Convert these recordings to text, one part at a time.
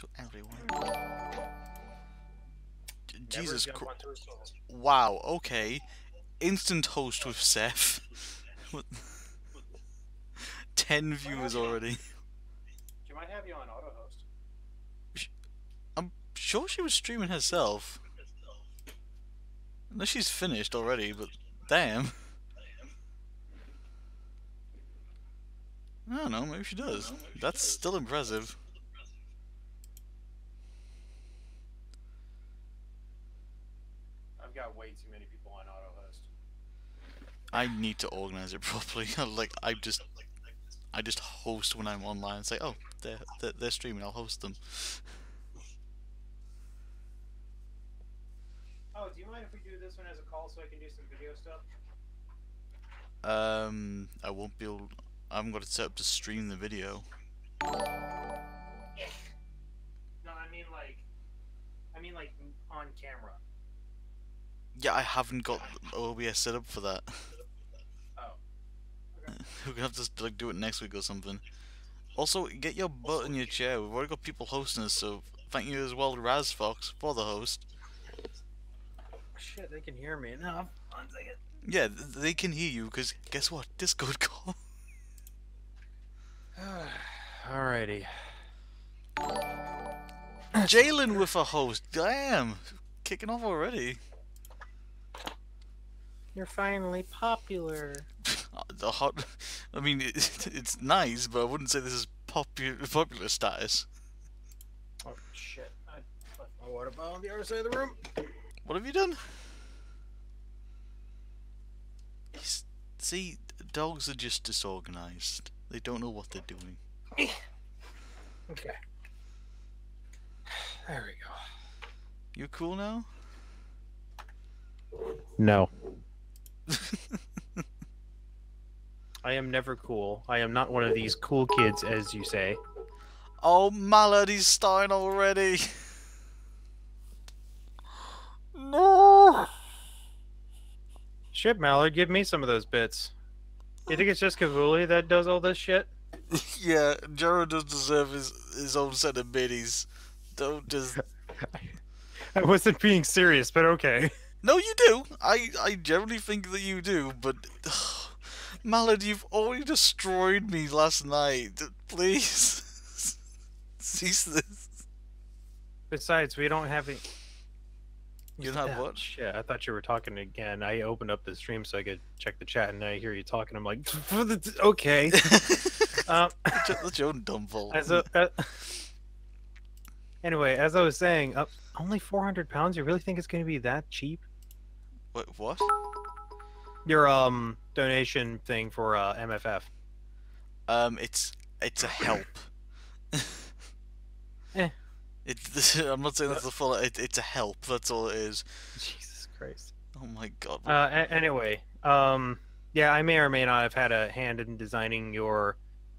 to everyone. Jesus Christ. Wow, okay. Instant host with Seth. What- 10 viewers already. She might have you on auto host. I'm sure she was streaming herself. Unless she's finished already, but damn. I don't know, maybe she does. That's still impressive. I've got way too many people on auto host. I need to organize it properly. like I just, I just host when I'm online and say, oh, they're they're, they're streaming. I'll host them. Oh, do you mind if we do this one as a call so I can do some video stuff? Um, I won't be able. I haven't got it set up to stream the video. No, I mean like, I mean like on camera. Yeah, I haven't got OBS set up for that. We're gonna have to like do it next week or something. Also, get your butt in your chair. We've already got people hosting us, so thank you as well, Raz Fox, for the host. Shit, they can hear me. No, one second. Yeah, they can hear you because guess what? Discord call. Alrighty. Jalen with a host. Damn, kicking off already. You're finally popular. Uh, The hot. I mean, it, it's nice, but I wouldn't say this is popular popular status. Oh shit! I left my water bottle on the other side of the room. What have you done? He's- See, dogs are just disorganized. They don't know what they're doing. Okay. There we go. You cool now? No. I am never cool. I am not one of these cool kids, as you say. oh, Mallard, he's starting already. no. Shit, Mallard, give me some of those bits. You think it's just Kivuli that does all this shit? yeah, Jero does deserve his his own set of biddies. Don't just. I wasn't being serious, but okay. No, you do. I I generally think that you do, but. Oh, Mallard, you've already destroyed me last night. Please. Cease this. Besides, we don't have any. You don't have what? Shit, I thought you were talking again. I opened up the stream so I could check the chat, and I hear you talking. I'm like, okay. um, That's your- own dumb fault. as a, uh, anyway, as I was saying, uh, only 400 pounds. You really think it's going to be that cheap? Wait, what? Your um donation thing for uh, MFF. Um, it's it's a help. Eh. It's I'm not saying that's the full. It, it's a help. That's all it is. Jesus Christ. Oh my god. Uh, a- anyway, um, yeah, I may or may not have had a hand in designing your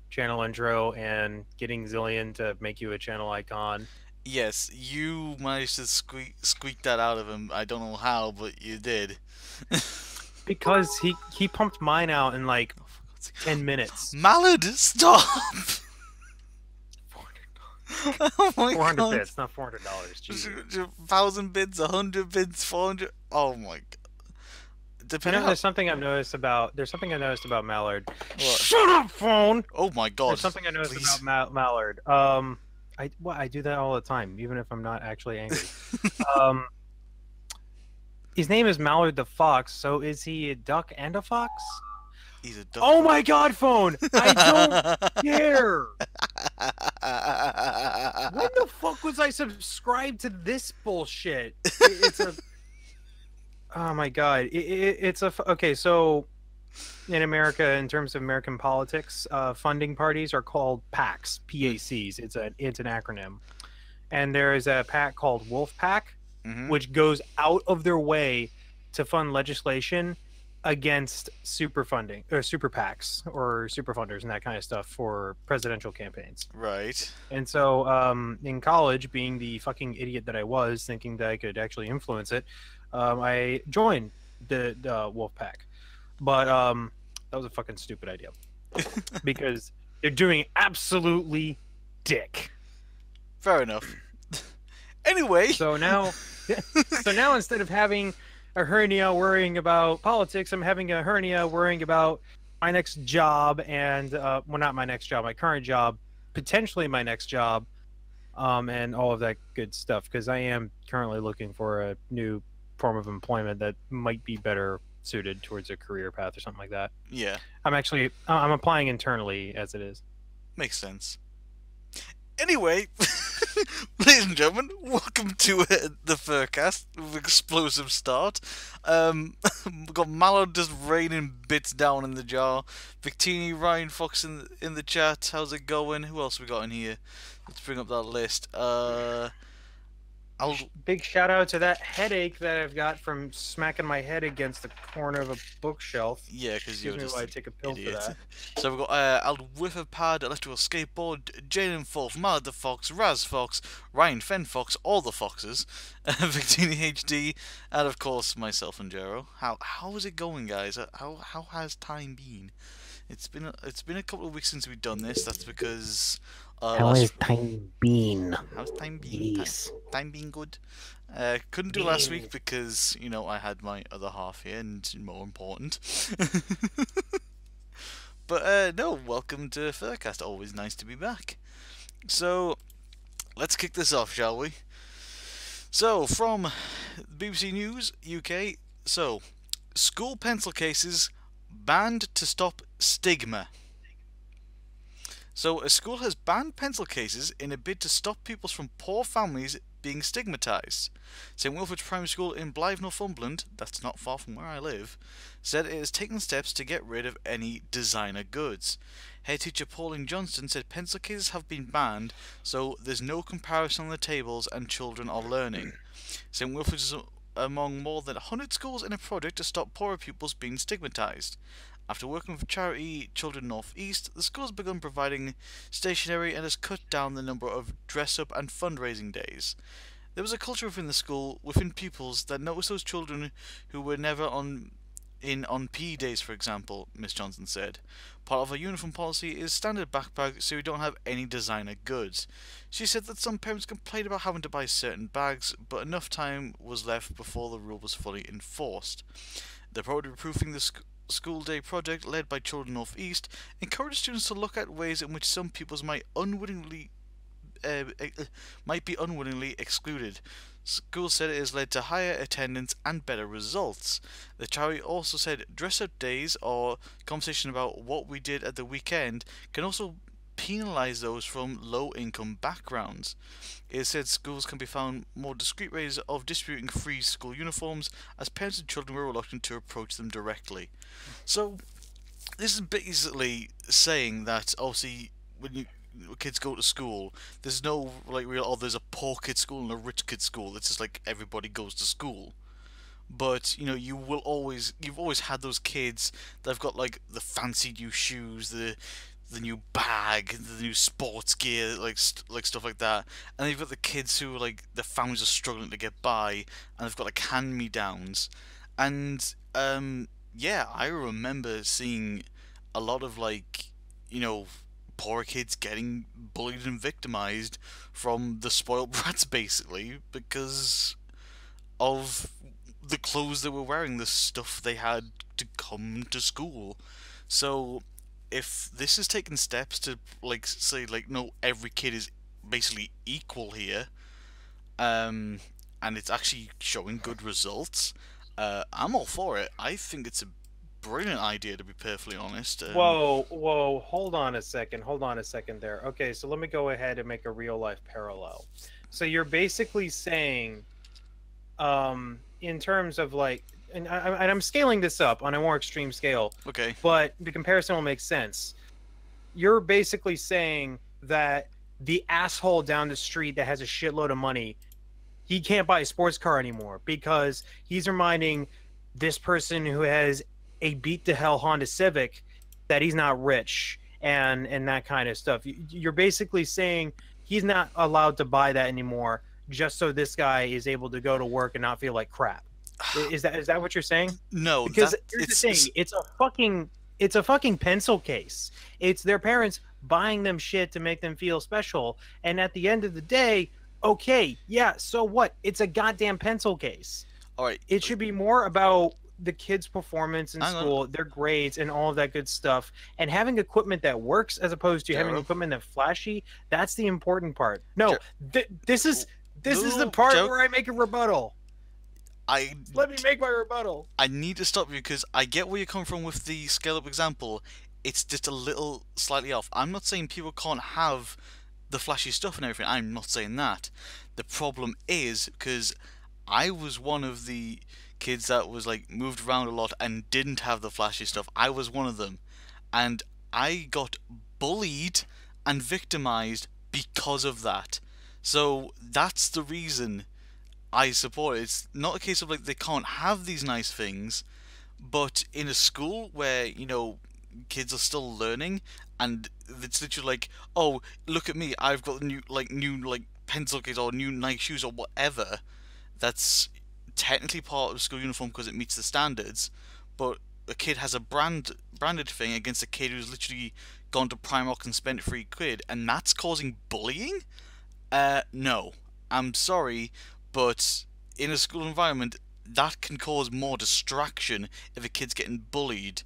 channel intro and getting Zillion to make you a channel icon. yes, you managed to squeak squeak that out of him. I don't know how, but you did. Because he he pumped mine out in like Oh, for God's sake. 10 minutes. Mallard, stop! oh my 400 god. bits, not $400. Jesus. Thousand bits, a hundred bits, four hundred. Oh my god. You Depending know, there's something I've noticed about there's something I noticed about Mallard. What? Shut up, phone. Oh my god. There's something I noticed please. about Ma- Mallard. Um, I well, I do that all the time, even if I'm not actually angry. um, his name is Mallard the Fox. So is he a duck and a fox? He's a duck. Oh my God, phone! I don't care. When the fuck was I subscribed to this bullshit? It- It's a. Oh my god! It, it, it's a. okay. So, in America, in terms of American politics, uh, funding parties are called PACs. PACs. It's a it's an acronym, and there is a pack called Wolf PAC, Mhm. which goes out of their way to fund legislation against super funding or super PACs or super funders and that kind of stuff for presidential campaigns. Right. And so, um, in college, being the fucking idiot that I was, thinking that I could actually influence it, um, I joined the, the Wolf Pack. But um, that was a fucking stupid idea because they're doing absolutely dick. Fair enough. Anyway, So now, so now instead of having a hernia worrying about politics, I'm having a hernia worrying about my next job and uh, well, not my next job, my current job, potentially my next job, um, and all of that good stuff. Because I am currently looking for a new form of employment that might be better suited towards a career path or something like that. yeah, I'm actually uh, I'm applying internally as it is. makes sense. Anyway, ladies and gentlemen, welcome to uh, the Furcast with explosive start. Um, we've got Mallard just raining bits down in the jar. Victini, Ryan Fox in in the chat. How's it going? Who else we got in here? Let's bring up that list. Uh, I'll Big shout out to that headache that I've got from smacking my head against the corner of a bookshelf. yeah, because you're me just while I take a pill idiot. for that. So we've got uh, Al Whifferpad, Electrical Skateboard, Jalen Fox, Mad the Fox, Raz Fox, Ryan Fen Fox, all the Foxes, Victini HD, and of course myself and Jero. How how is it going, guys? Uh, How how has time been? It's been a, it's been a couple of weeks since we've done this. That's because uh, How has time been? how's time been? Time, Yes. time being good. Uh, couldn't do last week because you know I had my other half here and more important. but uh, no, welcome to Furcast. Always nice to be back. So let's kick this off, shall we? So from BBC News UK. So school pencil cases banned to stop stigma. So, a school has banned pencil cases in a bid to stop pupils from poor families being stigmatised. St Wilfrid's Primary School in Blyth, Northumberland, that's not far from where I live, said it has taken steps to get rid of any designer goods. Head teacher Pauline Johnston said pencil cases have been banned, so there's no comparison on the tables and children are learning. St Wilfrid's is uh, among more than 100 schools in a project to stop poorer pupils being stigmatised. After working with charity Children North East, the school has begun providing stationery and has cut down the number of dress up and fundraising days. There was a culture within the school, within pupils, that noticed those children who were never on in on PE days, for example, Miss Johnson said. Part of our uniform policy is standard backpack, so we don't have any designer goods. She said that some parents complained about having to buy certain bags, but enough time was left before the rule was fully enforced. The Poverty Proofing the School Day project, led by Children North East, encouraged students to look at ways in which some pupils might unwittingly uh, might be unwittingly excluded. School said it has led to higher attendance and better results. The charity also said dress up days or conversation about what we did at the weekend can also penalise those from low income backgrounds. It said schools can be found more discreet ways of distributing free school uniforms as parents and children were reluctant to approach them directly. So, this is basically saying that obviously when you kids go to school, there's no like real oh there's a poor kid school and a rich kid school. It's just like everybody goes to school. But you know you will always you've always had those kids that've got like the fancy new shoes, the the new bag, the new sports gear, like st- like stuff like that. And then you've got the kids who like their families are struggling to get by, and they've got like hand me downs. And um, yeah, I remember seeing a lot of like you know poor kids getting bullied and victimized from the spoiled brats basically because of the clothes they were wearing, the stuff they had to come to school. So if this is taking steps to like say like no every kid is basically equal here um and it's actually showing good results uh i'm all for it i think it's a brilliant idea to be perfectly honest um, Whoa, whoa, hold on a second, hold on a second there. Okay, so let me go ahead and make a real life parallel. So you're basically saying, um, in terms of like, and, I, and I'm scaling this up on a more extreme scale, okay but the comparison will make sense. You're basically saying that the asshole down the street that has a shitload of money, he can't buy a sports car anymore because he's reminding this person who has a beat to hell Honda Civic that he's not rich and and that kind of stuff. You're basically saying he's not allowed to buy that anymore just so this guy is able to go to work and not feel like crap. Is that is that what you're saying? no because that, here's it's, the thing it's a fucking it's a fucking pencil case it's their parents buying them shit to make them feel special. And at the end of the day, okay, yeah, so what? It's a goddamn pencil case. All right. It should be more about the kids' performance in school, their grades, and all of that good stuff, and having equipment that works as opposed to having equipment that's flashy. That's the important part. No, th- this is this is the part Joe. where I make a rebuttal. I Let me make my rebuttal. I need to stop you because I get where you come from with the scale up example. It's just a little slightly off. I'm not saying people can't have the flashy stuff and everything. I'm not saying that. The problem is because I was one of the kids that was like moved around a lot and didn't have the flashy stuff. I was one of them. And I got bullied and victimized because of that. So that's the reason I support it. It's not a case of like they can't have these nice things, but in a school where you know kids are still learning, and it's literally like, oh, look at me, I've got new like new like pencil case or new Nike shoes or whatever. That's technically part of school uniform because it meets the standards, but a kid has a brand branded thing against a kid who's literally gone to Primark and spent three quid, and that's causing bullying. Uh, no, I'm sorry, but in a school environment, that can cause more distraction if a kid's getting bullied.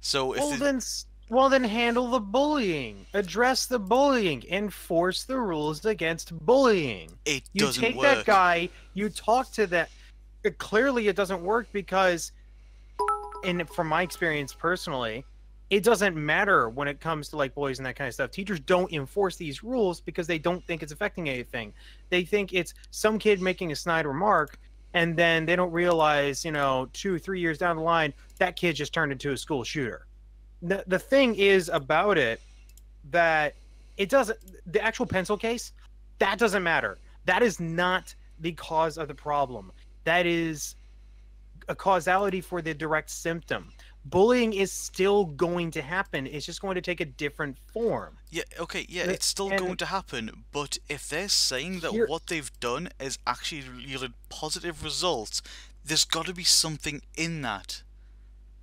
So if Well then, well then, handle the bullying. Address the bullying. Enforce the rules against bullying. it You doesn't take work, that guy. You talk to that. Clearly, it doesn't work because, and from my experience personally, it doesn't matter when it comes to like boys and that kind of stuff. Teachers don't enforce these rules because they don't think it's affecting anything. They think it's some kid making a snide remark, and then they don't realize, you know, two, three years down the line, that kid just turned into a school shooter. The the thing is about it that it doesn't. The actual pencil case, that doesn't matter. That is not the cause of the problem. That is a causality for the direct symptom. Bullying is still going to happen. It's just going to take a different form. Yeah, okay, yeah, it's still and- going to happen, but if they're saying that Here- what they've done is actually yielded positive results, there's got to be something in that.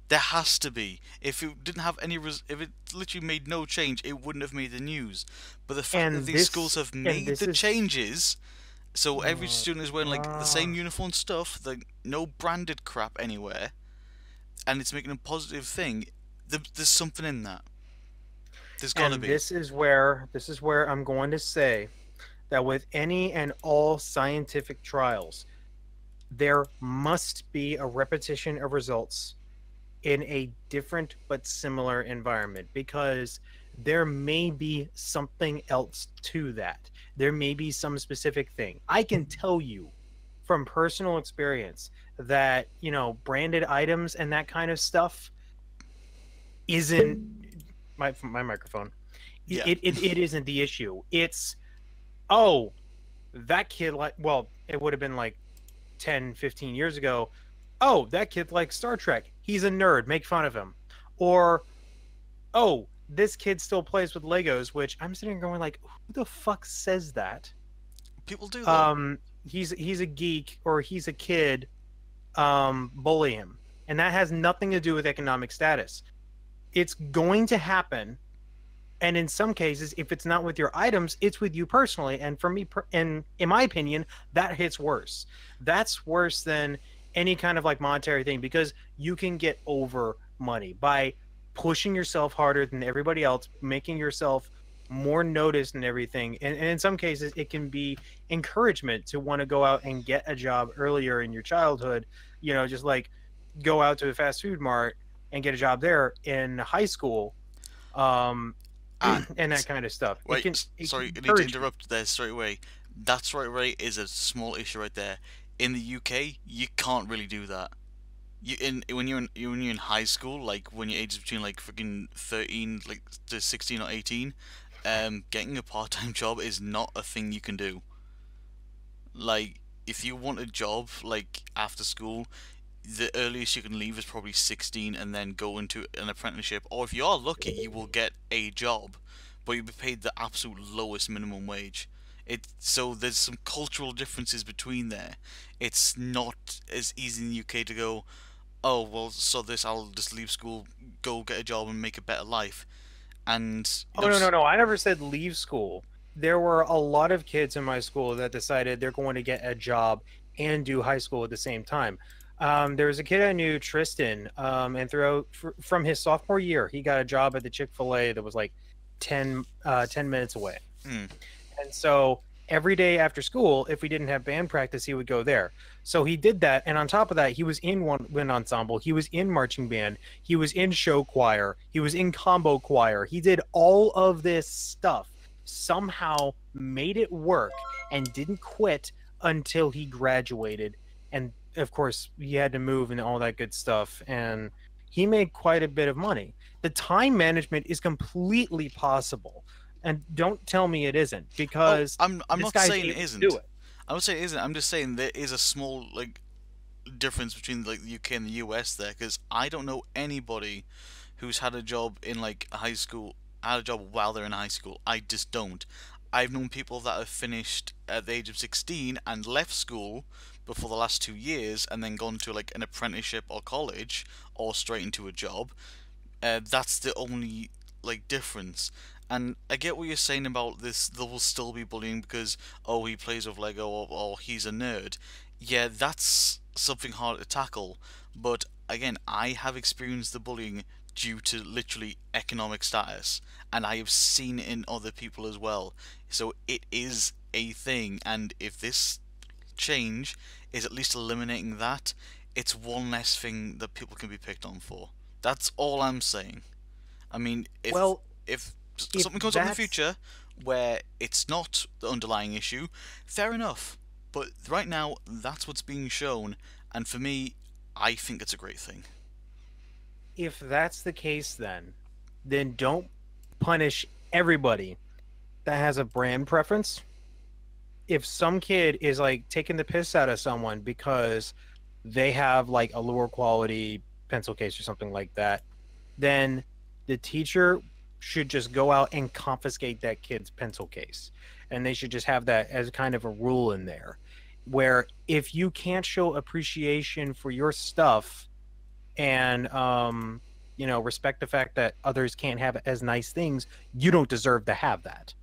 There has to be. If it didn't have any, res- if it literally made no change, it wouldn't have made the news. But the fact that these this- schools have made the is- changes, so every Uh, student is wearing like the same uniform stuff, the no branded crap anywhere, and it's making a positive thing. There, there's something in that. There's got to be. this is where this is where I'm going to say that with any and all scientific trials, there must be a repetition of results in a different but similar environment because there may be something else to that. There may be some specific thing. I can tell you from personal experience that, you know, branded items and that kind of stuff isn't my my microphone. Yeah. It, it it isn't the issue. It's oh, that kid like well, it would have been like 10, 15 years ago. Oh, that kid likes Star Trek. He's a nerd. Make fun of him. Or oh, this kid still plays with Legos, which I'm sitting here going like, who the fuck says that? People do that. Um, he's he's a geek or he's a kid. Um, bully him, and that has nothing to do with economic status. It's going to happen, and in some cases, if it's not with your items, it's with you personally. And for me, and in my opinion, that hits worse. That's worse than any kind of like monetary thing because you can get over money by pushing yourself harder than everybody else, making yourself more noticed and everything. And, and in some cases, it can be encouragement to want to go out and get a job earlier in your childhood. You know, just like go out to a fast food mart and get a job there in high school, um, And- and that kind of stuff. It Wait, can- sorry, I need to interrupt there straight away. That's right, right, is a small issue right there. In the UK, you can't really do that. You in when you're in when you're in high school, like when your age is between like freaking thirteen, like to sixteen or eighteen, um, getting a part time job is not a thing you can do. Like, if you want a job like after school, the earliest you can leave is probably 16 and then go into an apprenticeship. Or if you are lucky you will get a job but you'll be paid the absolute lowest minimum wage. It so there's some cultural differences between there. It's not as easy in the UK to go oh well so this I'll just leave school go get a job and make a better life And oh no no no! I never said leave school. There were a lot of kids in my school that decided they're going to get a job and do high school at the same time. Um, there was a kid I knew, Tristan, um, and throughout fr- from his sophomore year, he got a job at the Chick Fil A that was like 10, uh, 10 minutes away. Mm. And so every day after school, if we didn't have band practice, he would go there. So he did that, and on top of that, he was in one wind ensemble, he was in marching band, he was in show choir, he was in combo choir. He did all of this stuff. Somehow made it work and didn't quit until he graduated and of course he had to move and all that good stuff and he made quite a bit of money the time management is completely possible and don't tell me it isn't because oh, i'm, I'm not saying it isn't it. i'm not saying it isn't i'm just saying there is a small like difference between like the uk and the us there because i don't know anybody who's had a job in like high school had a job while they're in high school i just don't I've known people that have finished at the age of 16 and left school before the last two years and then gone to like an apprenticeship or college or straight into a job. Uh, that's the only like difference. And I get what you're saying about this. There will still be bullying because oh he plays with Lego or, or he's a nerd. Yeah, that's something hard to tackle. But again, I have experienced the bullying due to literally economic status, and I have seen it in other people as well. So it is a thing, and if this change is at least eliminating that, it's one less thing that people can be picked on for. That's all I'm saying. I mean, if well, if, if something comes up in the future where it's not the underlying issue, fair enough. But right now, that's what's being shown, and for me, I think it's a great thing if that's the case, then then don't punish everybody that has a brand preference. If some kid is like taking the piss out of someone because they have like a lower quality pencil case or something like that, then the teacher should just go out and confiscate that kid's pencil case. And they should just have that as kind of a rule in there where if you can't show appreciation for your stuff and um, you know respect the fact that others can't have as nice things you don't deserve to have that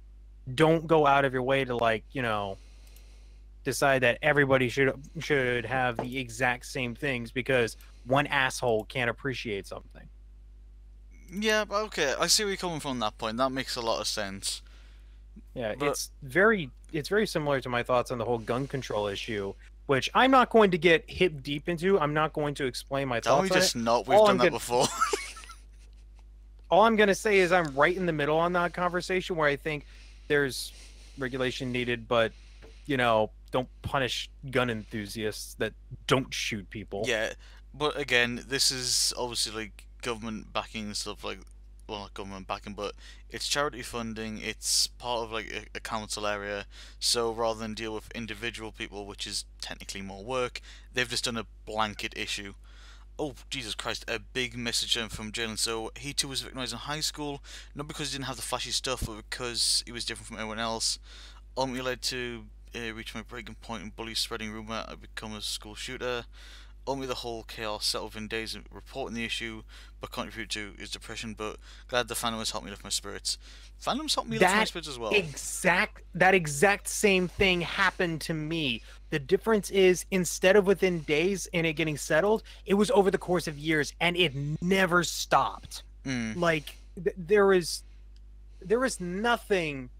don't go out of your way to like you know decide that everybody should should have the exact same things because one asshole can't appreciate something yeah okay i see where you're coming from that point that makes a lot of sense yeah but... it's very it's very similar to my thoughts on the whole gun control issue which I'm not going to get hip deep into. I'm not going to explain my thoughts. Don't we just not? We've All done I'm that gonna... before. All I'm going to say is I'm right in the middle on that conversation where I think there's regulation needed, but you know, don't punish gun enthusiasts that don't shoot people. Yeah, but again, this is obviously like government backing stuff like well not government backing but it's charity funding it's part of like a, a, council area. So rather than deal with individual people which is technically more work they've just done a blanket issue. Oh jesus christ a big message from jalen. So he too was victimized in high school not because he didn't have the flashy stuff but because he was different from everyone else. Ultimately led to uh, reach my breaking point and bully spreading rumor i become a school shooter only the whole chaos settled within days of reporting the issue, but contributed to his depression. But glad the fandom has helped me lift my spirits. Fandom's helped me lift my spirits as well. Exact that exact same thing happened to me. The difference is instead of within days and it getting settled, it was over the course of years, and it never stopped. Mm. Like th- there was, there was nothing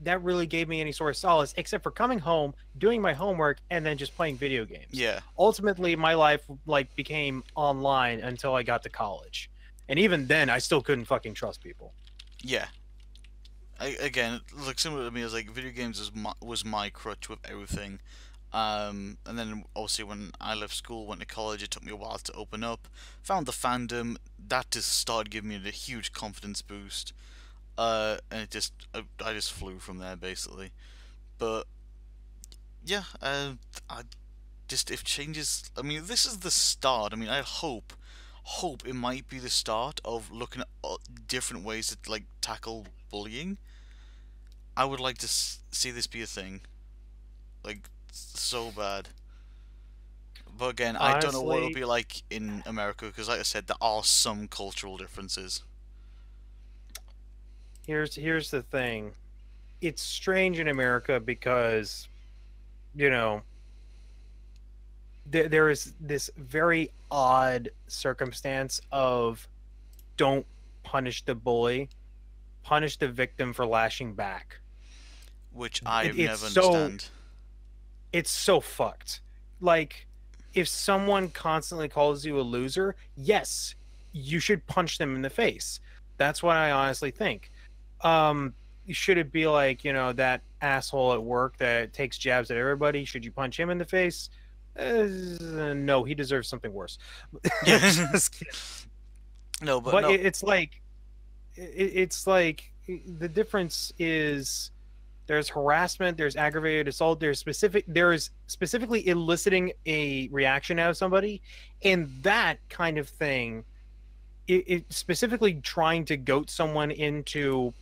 that really gave me any sort of solace except for coming home, doing my homework, and then just playing video games. Yeah. Ultimately, my life like became online until I got to college, and even then, I still couldn't fucking trust people. Yeah. I, again, like similar to me, as like video games was my, was my crutch with everything. Um, and then obviously when I left school, went to college, it took me a while to open up. Found the fandom. That just started giving me a huge confidence boost uh, and it just I, I just flew from there basically. But yeah, uh, I just if changes. I mean, this is the start. I mean, I hope hope it might be the start of looking at uh, different ways to like tackle bullying. I would like to see this be a thing, like so bad. But again, Honestly, I don't know what it'll be like in America because, like I said, there are some cultural differences here's here's the thing. It's strange in America because, you know, there there is this very odd circumstance of don't punish the bully, punish the victim for lashing back. Which I It- never so- understand. It's so fucked. Like, if someone constantly calls you a loser, yes, you should punch them in the face. That's what I honestly think. Um, should it be like, you know, that asshole at work that takes jabs at everybody? Should you punch him in the face? Uh, no, he deserves something worse. No, but, but no, it, it's like it, it's like the difference is there's harassment there's aggravated assault there's specific there's specifically eliciting a reaction out of somebody and that kind of thing it, it specifically trying to goat someone into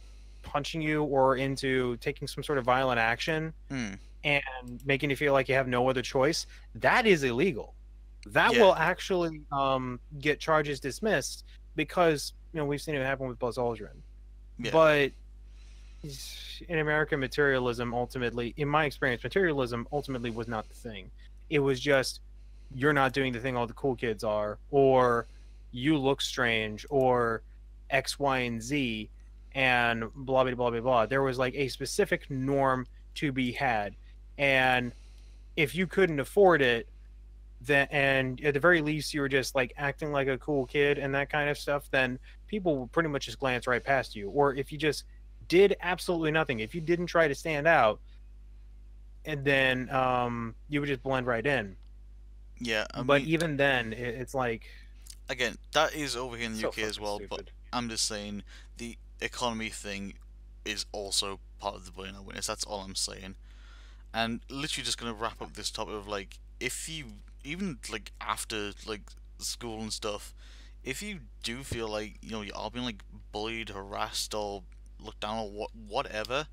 punching you or into taking some sort of violent action Hmm. and making you feel like you have no other choice that is illegal that Yeah. will actually um, get charges dismissed because you know we've seen it happen with Buzz Aldrin. Yeah. But in American materialism ultimately, in my experience, materialism ultimately was not the thing. It was just you're not doing the thing all the cool kids are, or you look strange, or X, Y, and Z, and blah blah blah blah blah. There was like a specific norm to be had, and if you couldn't afford it, then and at the very least you were just like acting like a cool kid and that kind of stuff, then people will pretty much just glance right past you. Or if you just did absolutely nothing, if you didn't try to stand out, and then um, you would just blend right in. yeah. I but mean, even then, it, it's like again, that is over here in the so UK as well. But. I'm just saying the economy thing is also part of the bullying awareness. That's all I'm saying. And literally just gonna wrap up this topic of like, if you even like after like school and stuff, if you do feel like you know you are being like bullied, harassed, or looked down or what whatever,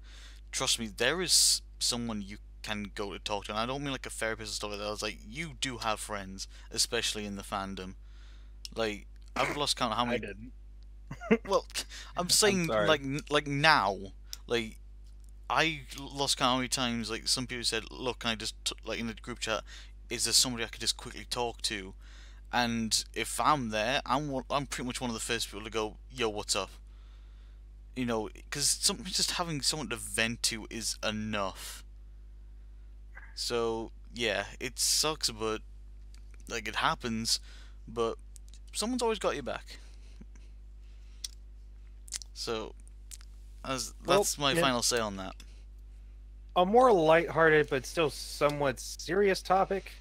trust me, there is someone you can go to talk to. And I don't mean like a therapist and stuff like that. I was like, you do have friends, especially in the fandom. Like I've lost count of how I many didn't. Well, I'm saying sorry. like like now, like I lost count how many times like some people said, "Look, can I just t-, like in the group chat, is there somebody I could just quickly talk to?" And if I'm there, I'm one, I'm pretty much one of the first people to go, "Yo, what's up?" You know, because something just having someone to vent to is enough. So yeah, it sucks, but like it happens, but someone's always got your back. So, as Well, that's my yeah. final say on that. A more lighthearted but still somewhat serious topic.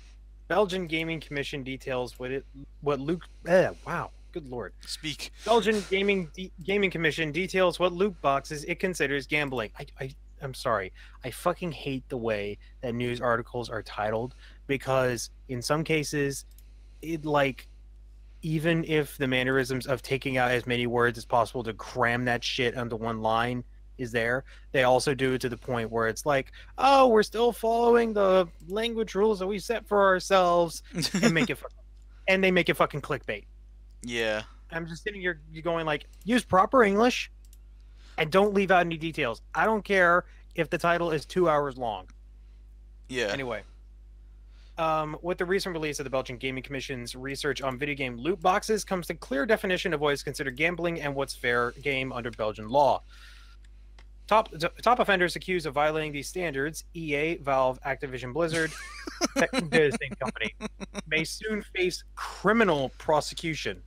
Belgian Gaming Commission details what it what Luke. Eh, wow, good lord. Speak. Belgian Gaming D- Gaming Commission details what loot boxes it considers gambling. I, I I'm sorry. I fucking hate the way that news articles are titled because in some cases it like even if the mannerisms of taking out as many words as possible to cram that shit onto one line is there, they also do it to the point where it's like, "Oh, we're still following the language rules that we set for ourselves." And make it and they make it fucking clickbait. yeah. I'm just sitting here going like use proper English and don't leave out any details. I don't care if the title is two hours long. Yeah. Anyway. Um, with the recent release of the Belgian Gaming Commission's research on video game loot boxes comes the clear definition of what is considered gambling and what's fair game under Belgian law. Top top offenders accused of violating these standards, EA, Valve, Activision Blizzard, the same company, may soon face criminal prosecution.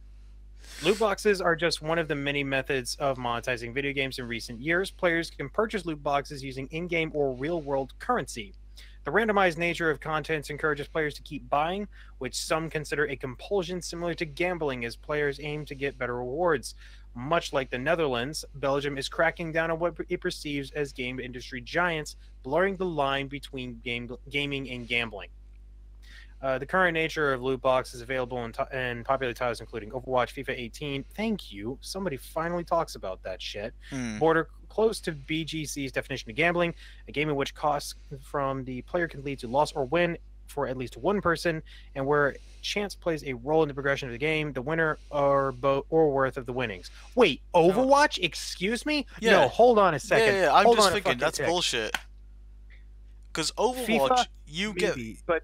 Loot boxes are just one of the many methods of monetizing video games in recent years. Players can purchase loot boxes using in game or real world currency. The randomized nature of contents encourages players to keep buying, which some consider a compulsion similar to gambling as players aim to get better rewards. Much like the Netherlands, Belgium is cracking down on what it perceives as game industry giants, blurring the line between game, gaming and gambling. Uh, the current nature of loot boxes available in, in popular titles including Overwatch, FIFA 18. Thank you. Somebody finally talks about that shit. Hmm. Border close to BGC's definition of gambling, a game in which costs from the player can lead to loss or win for at least one person, and where chance plays a role in the progression of the game, the winner or both or worth of the winnings. Wait, Overwatch? Excuse me? Yeah. No, hold on a second. Yeah, yeah, yeah, I'm Hold just on thinking that's tick. bullshit. Because Overwatch, FIFA, you get Maybe, but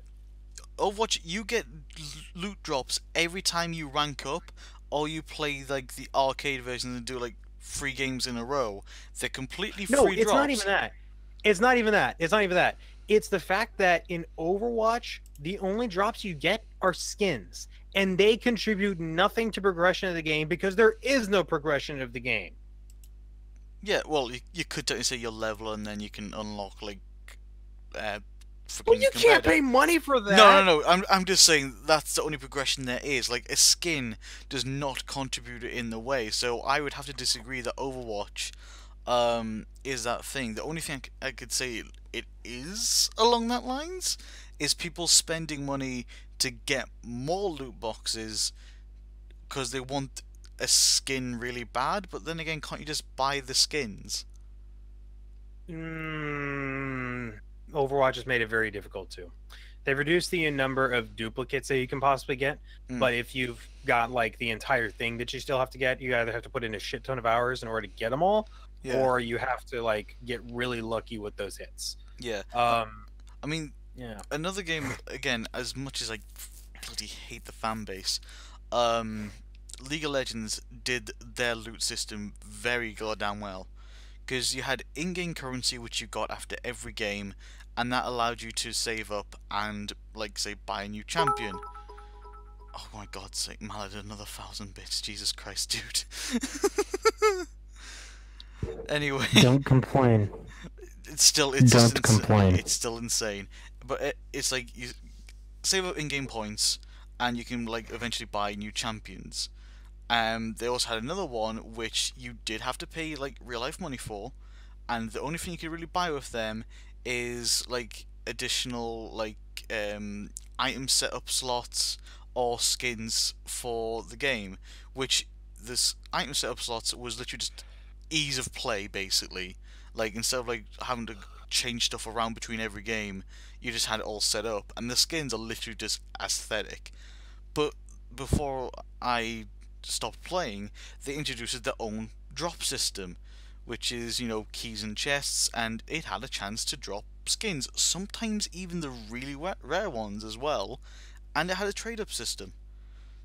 Overwatch, you get loot drops every time you rank up, or you play like the arcade version and do like three games in a row. They're completely no, free it's drops. not even that. It's not even that. It's not even that. It's the fact that in Overwatch, the only drops you get are skins, and they contribute nothing to progression of the game because there is no progression of the game. Yeah, well, you, you could technically say your level, and then you can unlock like. Uh, Well, you can't pay money for that. No, no, no. I'm, I'm just saying that's the only progression there is. Like, a skin does not contribute in the way. So I would have to disagree that Overwatch um, is that thing. The only thing I could say it is along that lines is people spending money to get more loot boxes because they want a skin really bad. But then again, can't you just buy the skins? Mm, Overwatch has made it very difficult too. They've reduced the number of duplicates that you can possibly get, Mm. but if you've got like the entire thing that you still have to get, you either have to put in a shit ton of hours in order to get them all, Yeah. or you have to like get really lucky with those hits. yeah. Um, I mean, yeah. another game again as much as i bloody hate the fan base um league of legends did their loot system very goddamn well because you had in-game currency which you got after every game and that allowed you to save up and like say buy a new champion oh my god's sake Mallard another thousand bits jesus christ dude anyway Don't complain. it's still it's Don't complain. It's still insane, but it, it's like you save up in-game points, and you can like eventually buy new champions. Um, they also had another one which you did have to pay like real life money for, and the only thing you could really buy with them is like additional like um, item setup slots or skins for the game, which this item setup slots was literally just ease of play basically. Like instead of like having to change stuff around between every game you just had it all set up and the skins are literally just aesthetic. But before i stopped playing they introduced their own drop system which is you know keys and chests and it had a chance to drop skins sometimes even the really rare ones as well and it had a trade up system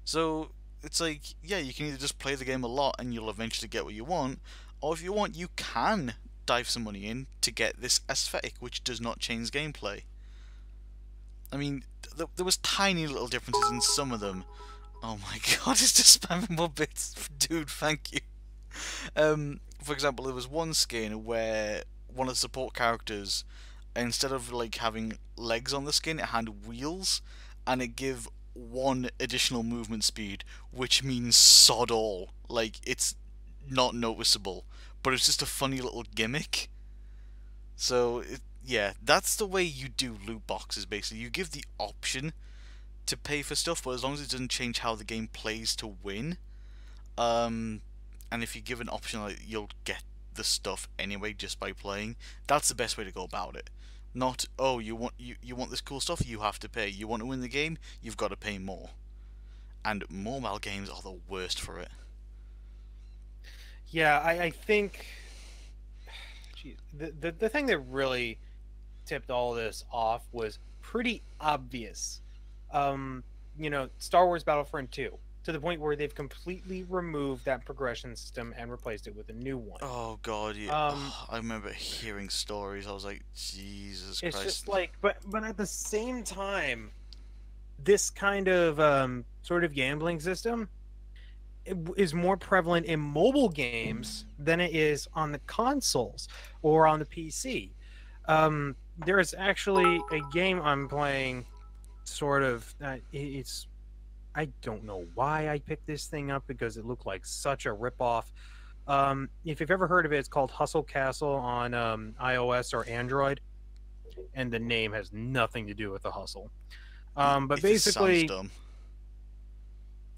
so it's like yeah you can either just play the game a lot and you'll eventually get what you want or if you want, you can dive some money in to get this aesthetic, which does not change gameplay. I mean, th- there was tiny little differences in some of them. Oh my god, it's just spamming more bits, dude. Thank you. Um, for example, there was one skin where one of the support characters, instead of like having legs on the skin, it had wheels, and it give one additional movement speed, which means sod all. Like it's not noticeable, but it's just a funny little gimmick. So it, yeah, that's the way you do loot boxes. Basically, you give the option to pay for stuff, but as long as it doesn't change how the game plays to win, um, and if you give an option like you'll get the stuff anyway just by playing, that's the best way to go about it. Not oh you want you, you want this cool stuff you have to pay. You want to win the game you've got to pay more. And mobile games are the worst for it. Yeah, I, I think Jeez, the, the the thing that really tipped all this off was pretty obvious. Um, you know, Star Wars Battlefront 2, to the point where they've completely removed that progression system and replaced it with a new one. Oh god, yeah. Um, I remember hearing stories. I was like, Jesus it's Christ. just like but but at the same time this kind of um, sort of gambling system is more prevalent in mobile games than it is on the consoles or on the pc um, there is actually a game i'm playing sort of uh, it's I don't know why I picked this thing up because it looked like such a ripoff. Um, if you've ever heard of it, it's called Hustle Castle on um, iOS or Android, and the name has nothing to do with the hustle. Um, but it basically,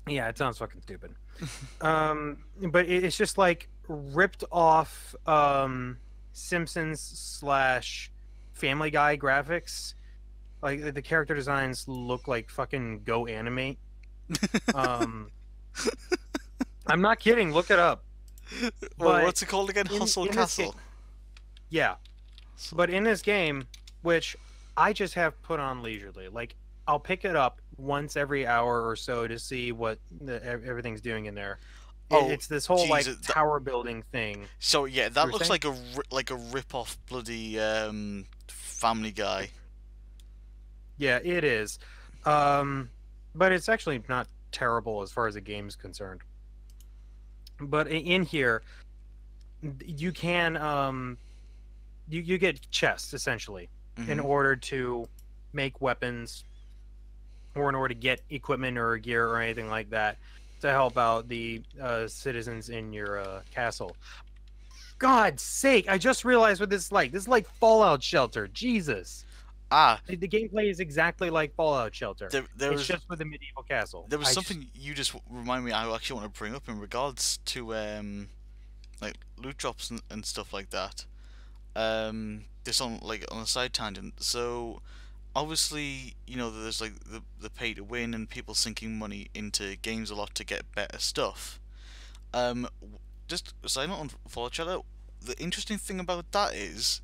yeah, it sounds fucking stupid. um, but it's just like ripped off um, Simpsons slash Family Guy graphics. Like the character designs look like fucking Go Animate um, I'm not kidding. Look it up. Well, what's it called again? In, Hustle in Castle. Yeah, but in this game, which I just have put on leisurely, like I'll pick it up once every hour or so to see what the, everything's doing in there. Oh, it's this whole Jesus, like that... tower building thing. So yeah, that looks saying? like a like a rip off bloody um, Family Guy. Yeah, it is. Um, but it's actually not terrible as far as the game's concerned. But in here, you can um, you you get chests essentially mm-hmm. in order to make weapons or in order to get equipment or gear or anything like that to help out the uh, citizens in your uh, castle. God's sake! I just realized what this is like. This is like Fallout Shelter. Jesus. Ah, the, the, gameplay is exactly like Fallout Shelter. There, there it's was, just with a medieval castle. There was I something just, you just remind me. I actually want to bring up in regards to um, like loot drops and, and stuff like that. Um, just on like on a side tangent. So obviously, you know, there's like the the pay to win and people sinking money into games a lot to get better stuff. Um, just aside on Fallout Shelter, the interesting thing about that is,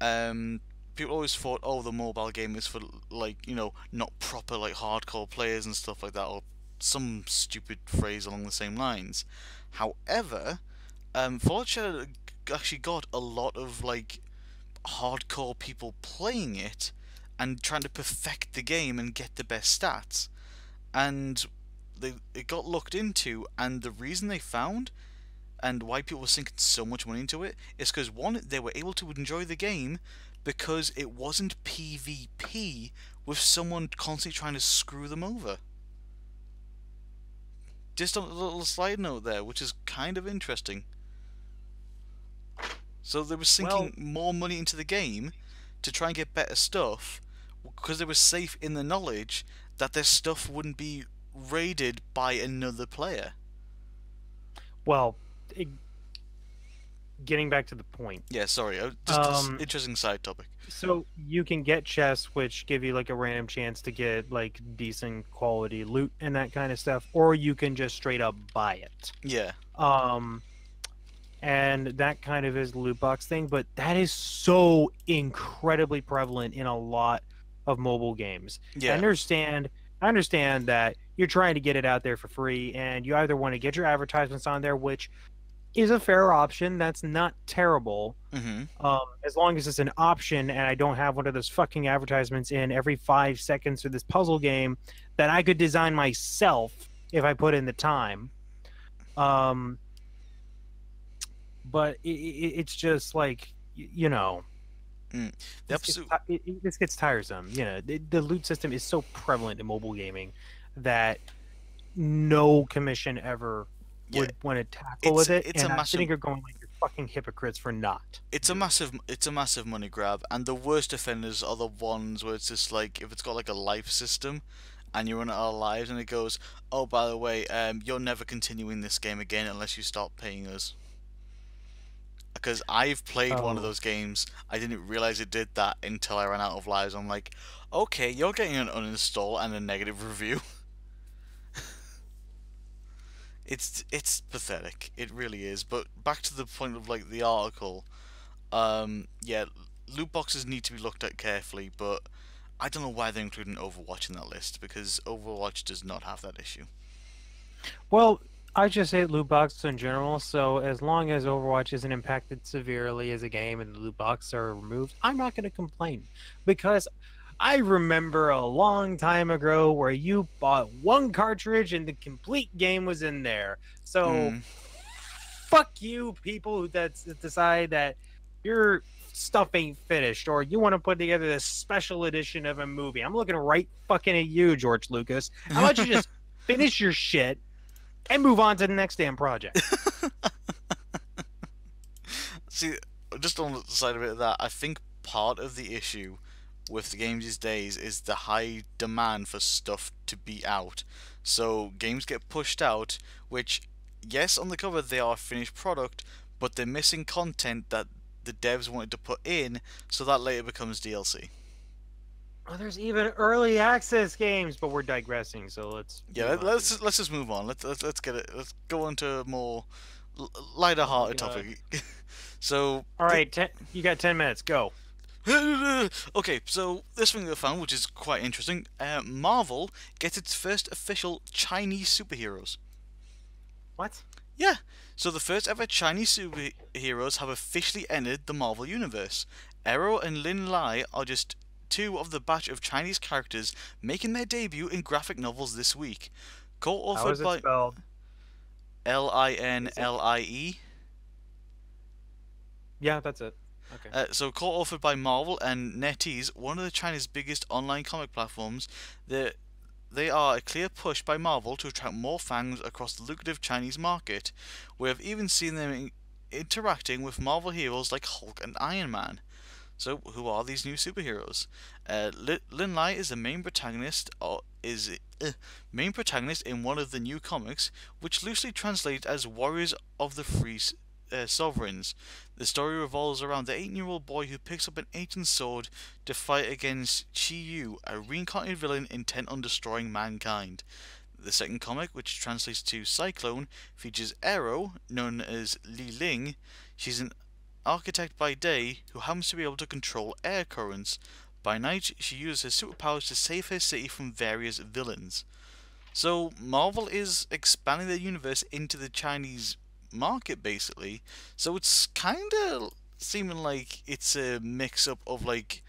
um people always thought, oh, the mobile game is for like you know not proper like hardcore players and stuff like that, or some stupid phrase along the same lines. However, um, Fallout Shelter actually got a lot of like hardcore people playing it and trying to perfect the game and get the best stats, and they it got looked into, and the reason they found and why people were sinking so much money into it is because one, they were able to enjoy the game because it wasn't PvP with someone constantly trying to screw them over. Just a little side note there, which is kind of interesting. So they were sinking well, more money into the game to try and get better stuff because they were safe in the knowledge that their stuff wouldn't be raided by another player. Well, getting back to the point. Yeah, sorry. Uh, just um, interesting side topic. So you can get chests which give you like a random chance to get like decent quality loot and that kind of stuff, or you can just straight up buy it. Yeah. Um, and that kind of is loot box thing, but that is so incredibly prevalent in a lot of mobile games. Yeah. I understand. I understand that you're trying to get it out there for free, and you either want to get your advertisements on there, which is a fair option. That's not terrible. Mm-hmm. Um, as long as it's an option and I don't have one of those fucking advertisements in every five seconds for this puzzle game that I could design myself if I put in the time. Um, but it, it, it's just like, you know. Mm. This, gets, it, this gets tiresome. You know, the, the loot system is so prevalent in mobile gaming that no commission ever yeah. would want to tackle it's, with it. It's and a I'm massive... sitting going like, you're fucking hypocrites for not. It's a massive, it's a massive money grab, and the worst offenders are the ones where it's just like if it's got like a life system, and you run out of lives, and it goes, oh by the way, um, you're never continuing this game again unless you stop paying us. Because I've played oh. one of oh. those games, I didn't realize it did that until I ran out of lives. I'm like, okay, you're getting an uninstall and a negative review it's it's pathetic. It really is. But back to the point of like the article. Um, yeah, loot boxes need to be looked at carefully, but I don't know why they're including Overwatch in that list because Overwatch does not have that issue. Well, I just hate loot boxes in general, so as long as Overwatch isn't impacted severely as a game and the loot boxes are removed, I'm not going to complain because I remember a long time ago where you bought one cartridge and the complete game was in there. So mm. fuck you, people that decide that your stuff ain't finished or you want to put together this special edition of a movie. I'm looking right fucking at you, George Lucas. How about you just finish your shit and move on to the next damn project? See, just on the side of it, that I think part of the issue with the games these days is the high demand for stuff to be out. So games get pushed out, which, yes, on the cover they are finished product, but they're missing content that the devs wanted to put in, so that later becomes DLC. Oh, there's even early access games, but we're digressing. So let's yeah, let's just, let's just move on. Let's let's, let's get it. Let's go on to a more lighter-hearted oh, topic. so all right, ten, you got ten minutes. Go. okay, so this thing I found, which is quite interesting, uh, Marvel gets its first official Chinese superheroes. What? Yeah, so the first ever Chinese superheroes have officially entered the Marvel universe. Arrow and Lin Lai are just two of the batch of Chinese characters making their debut in graphic novels this week. Co-authored by spelled? L I N L I E. Yeah, that's it. Okay. Uh, so, co-authored by Marvel and NetEase, one of the China's biggest online comic platforms, they they are a clear push by Marvel to attract more fans across the lucrative Chinese market. We have even seen them in- interacting with Marvel heroes like Hulk and Iron Man. So, who are these new superheroes? Uh, Li- Lin Lai is the main protagonist, or is uh, main protagonist in one of the new comics, which loosely translates as Warriors of the Free uh, Sovereigns. The story revolves around the 18-year-old boy who picks up an ancient sword to fight against Chi Yu, a reincarnated villain intent on destroying mankind. The second comic, which translates to Cyclone, features Arrow, known as Li Ling. She's an architect by day who happens to be able to control air currents. By night, she uses her superpowers to save her city from various villains. So, Marvel is expanding their universe into the Chinese market, basically. So, it's kind of seeming like it's a mix up of like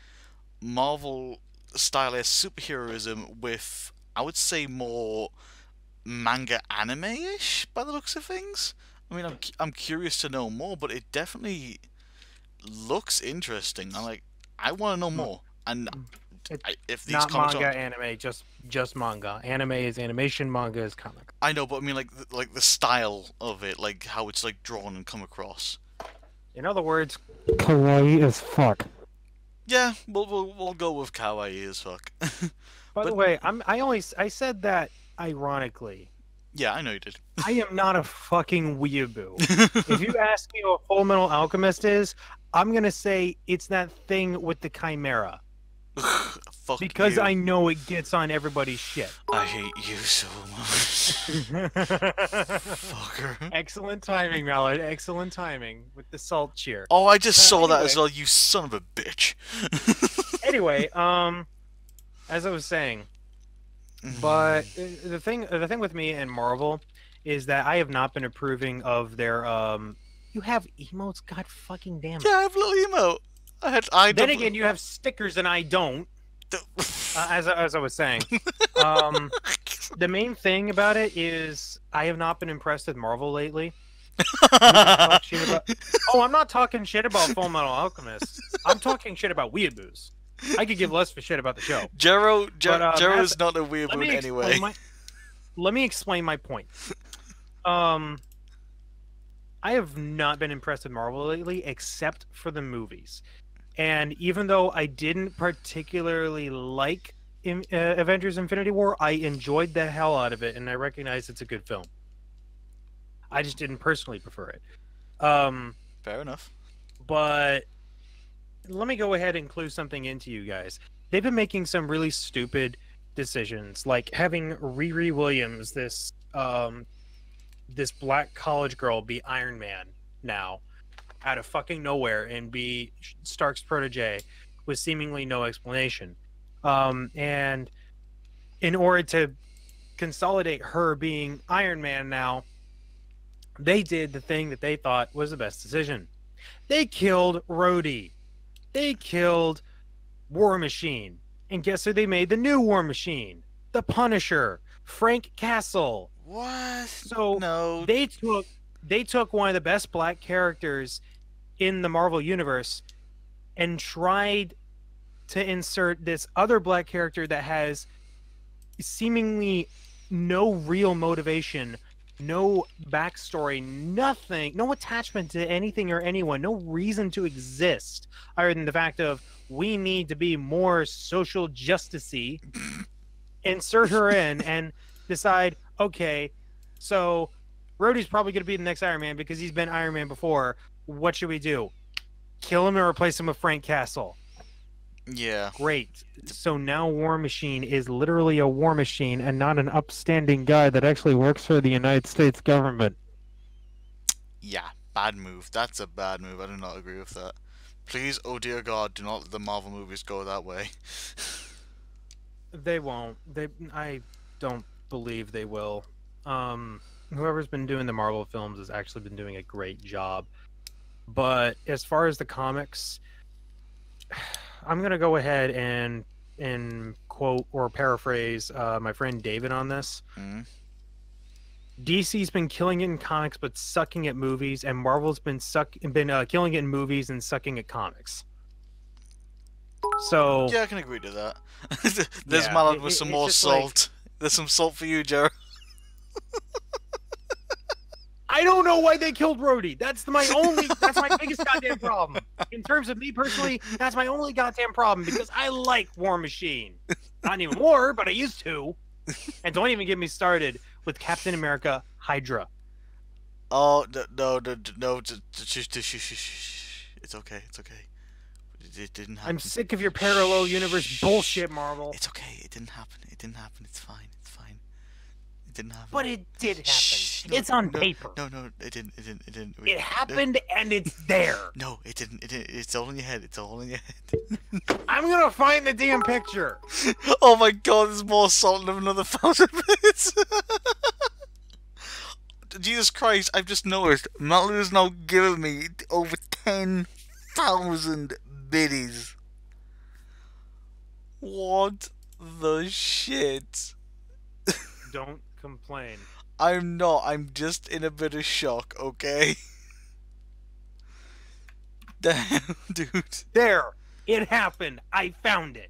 Marvel stylized superheroism with, I would say, more manga anime ish by the looks of things. I mean, I'm, I'm curious to know more, but it definitely looks interesting. I'm like, I want to know more. And It's I, if these Not comics manga, are, anime, just just manga. Anime is animation, manga is comic. I know, but I mean, like, the, like the style of it, like how it's like drawn and come across. In other words, Kawaii as fuck. Yeah, we'll we'll, we'll go with kawaii as fuck. by the way, I'm I only I said that ironically. yeah, I know you did. I am not a fucking weeaboo. if you ask me what Full Metal Alchemist is, I'm gonna say it's that thing with the chimera Fuck because you. I know it gets on everybody's shit. I hate you so much, fucker. Excellent timing, Mallard. Excellent timing with the salt cheer. Oh, I just Uh, saw that as well. You son of a bitch. Anyway, um, as I was saying, but uh, the thing the thing with me and Marvel is that I have not been approving of their um. You have emotes, god fucking damn it. yeah, I have a little emote. I had. I Then again, you have stickers and I don't. Uh, as I- as I was saying, um, the main thing about it is I have not been impressed with Marvel lately. About- Oh, I'm not talking shit about Full Metal Alchemist. I'm talking shit about weeaboos. I could give less of a shit about the show. Jero, Jer- But, um, Jero is not a Let anyway. my. Let me explain my point. Um, I have not been impressed with Marvel lately, except for the movies. And even though I didn't particularly like in, uh, Avengers: Infinity War, I enjoyed the hell out of it, and I recognize it's a good film. I just didn't personally prefer it. Um, Fair enough. but let me go ahead and clue something into you guys. They've been making some really stupid decisions, like having Riri Williams, this um, this black college girl, be Iron Man now, out of fucking nowhere, and be Stark's protege with seemingly no explanation. Um, and in order to consolidate her being Iron Man now, they did the thing that they thought was the best decision. They killed Rhodey. They killed War Machine. And guess who they made the new War Machine? The Punisher, Frank Castle. What? So no. they took they took one of the best black characters in the Marvel universe and tried to insert this other black character that has seemingly no real motivation, no backstory, nothing, no attachment to anything or anyone, no reason to exist other than the fact of we need to be more social justicey. insert her in and decide, okay, so Rhodey's probably going to be the next Iron Man because he's been Iron Man before. What should we do? Kill him and replace him with Frank Castle. Yeah. Great. So now War Machine is literally a war machine and not an upstanding guy that actually works for the United States government. Yeah. Bad move. That's a bad move. I do not agree with that. Please, oh dear God, do not let the Marvel movies go that way. they won't. They. I don't believe they will. Um, whoever's been doing the Marvel films has actually been doing a great job. But as far as the comics, I'm gonna go ahead and and quote or paraphrase uh, my friend David on this. Mm-hmm. DC's been killing it in comics, but sucking at movies, and Marvel's been suck been uh, killing it in movies and sucking at comics. So yeah, I can agree to that. There's Yeah, with it- some more just like- salt. There's some salt for you, Joe. I don't know why they killed Rhodey. That's my only. That's my biggest goddamn problem. In terms of me personally, that's my only goddamn problem because I like War Machine. Not anymore, but I used to. And don't even get me started with Captain America Hydra. Oh no, no, no, no! It's okay. It's okay. It, it didn't happen. I'm sick of your parallel universe bullshit, Marvel. It's okay. It didn't happen. It didn't happen. It's fine. It's fine. It didn't happen. But it did happen. Shh, no, it's on no, paper. No, no, it didn't. It didn't. It didn't. It happened and it's there. No, it didn't. It didn't. It's all in your head. It's all in your head. I'm gonna find the damn picture. oh my god, there's more salt than another thousand minutes. Jesus Christ, I've just noticed Matlu's now given me over 10,000 biddies. What the shit? Don't complain. I'm not, I'm just in a bit of shock, okay? Damn, dude. There. It happened. I found it.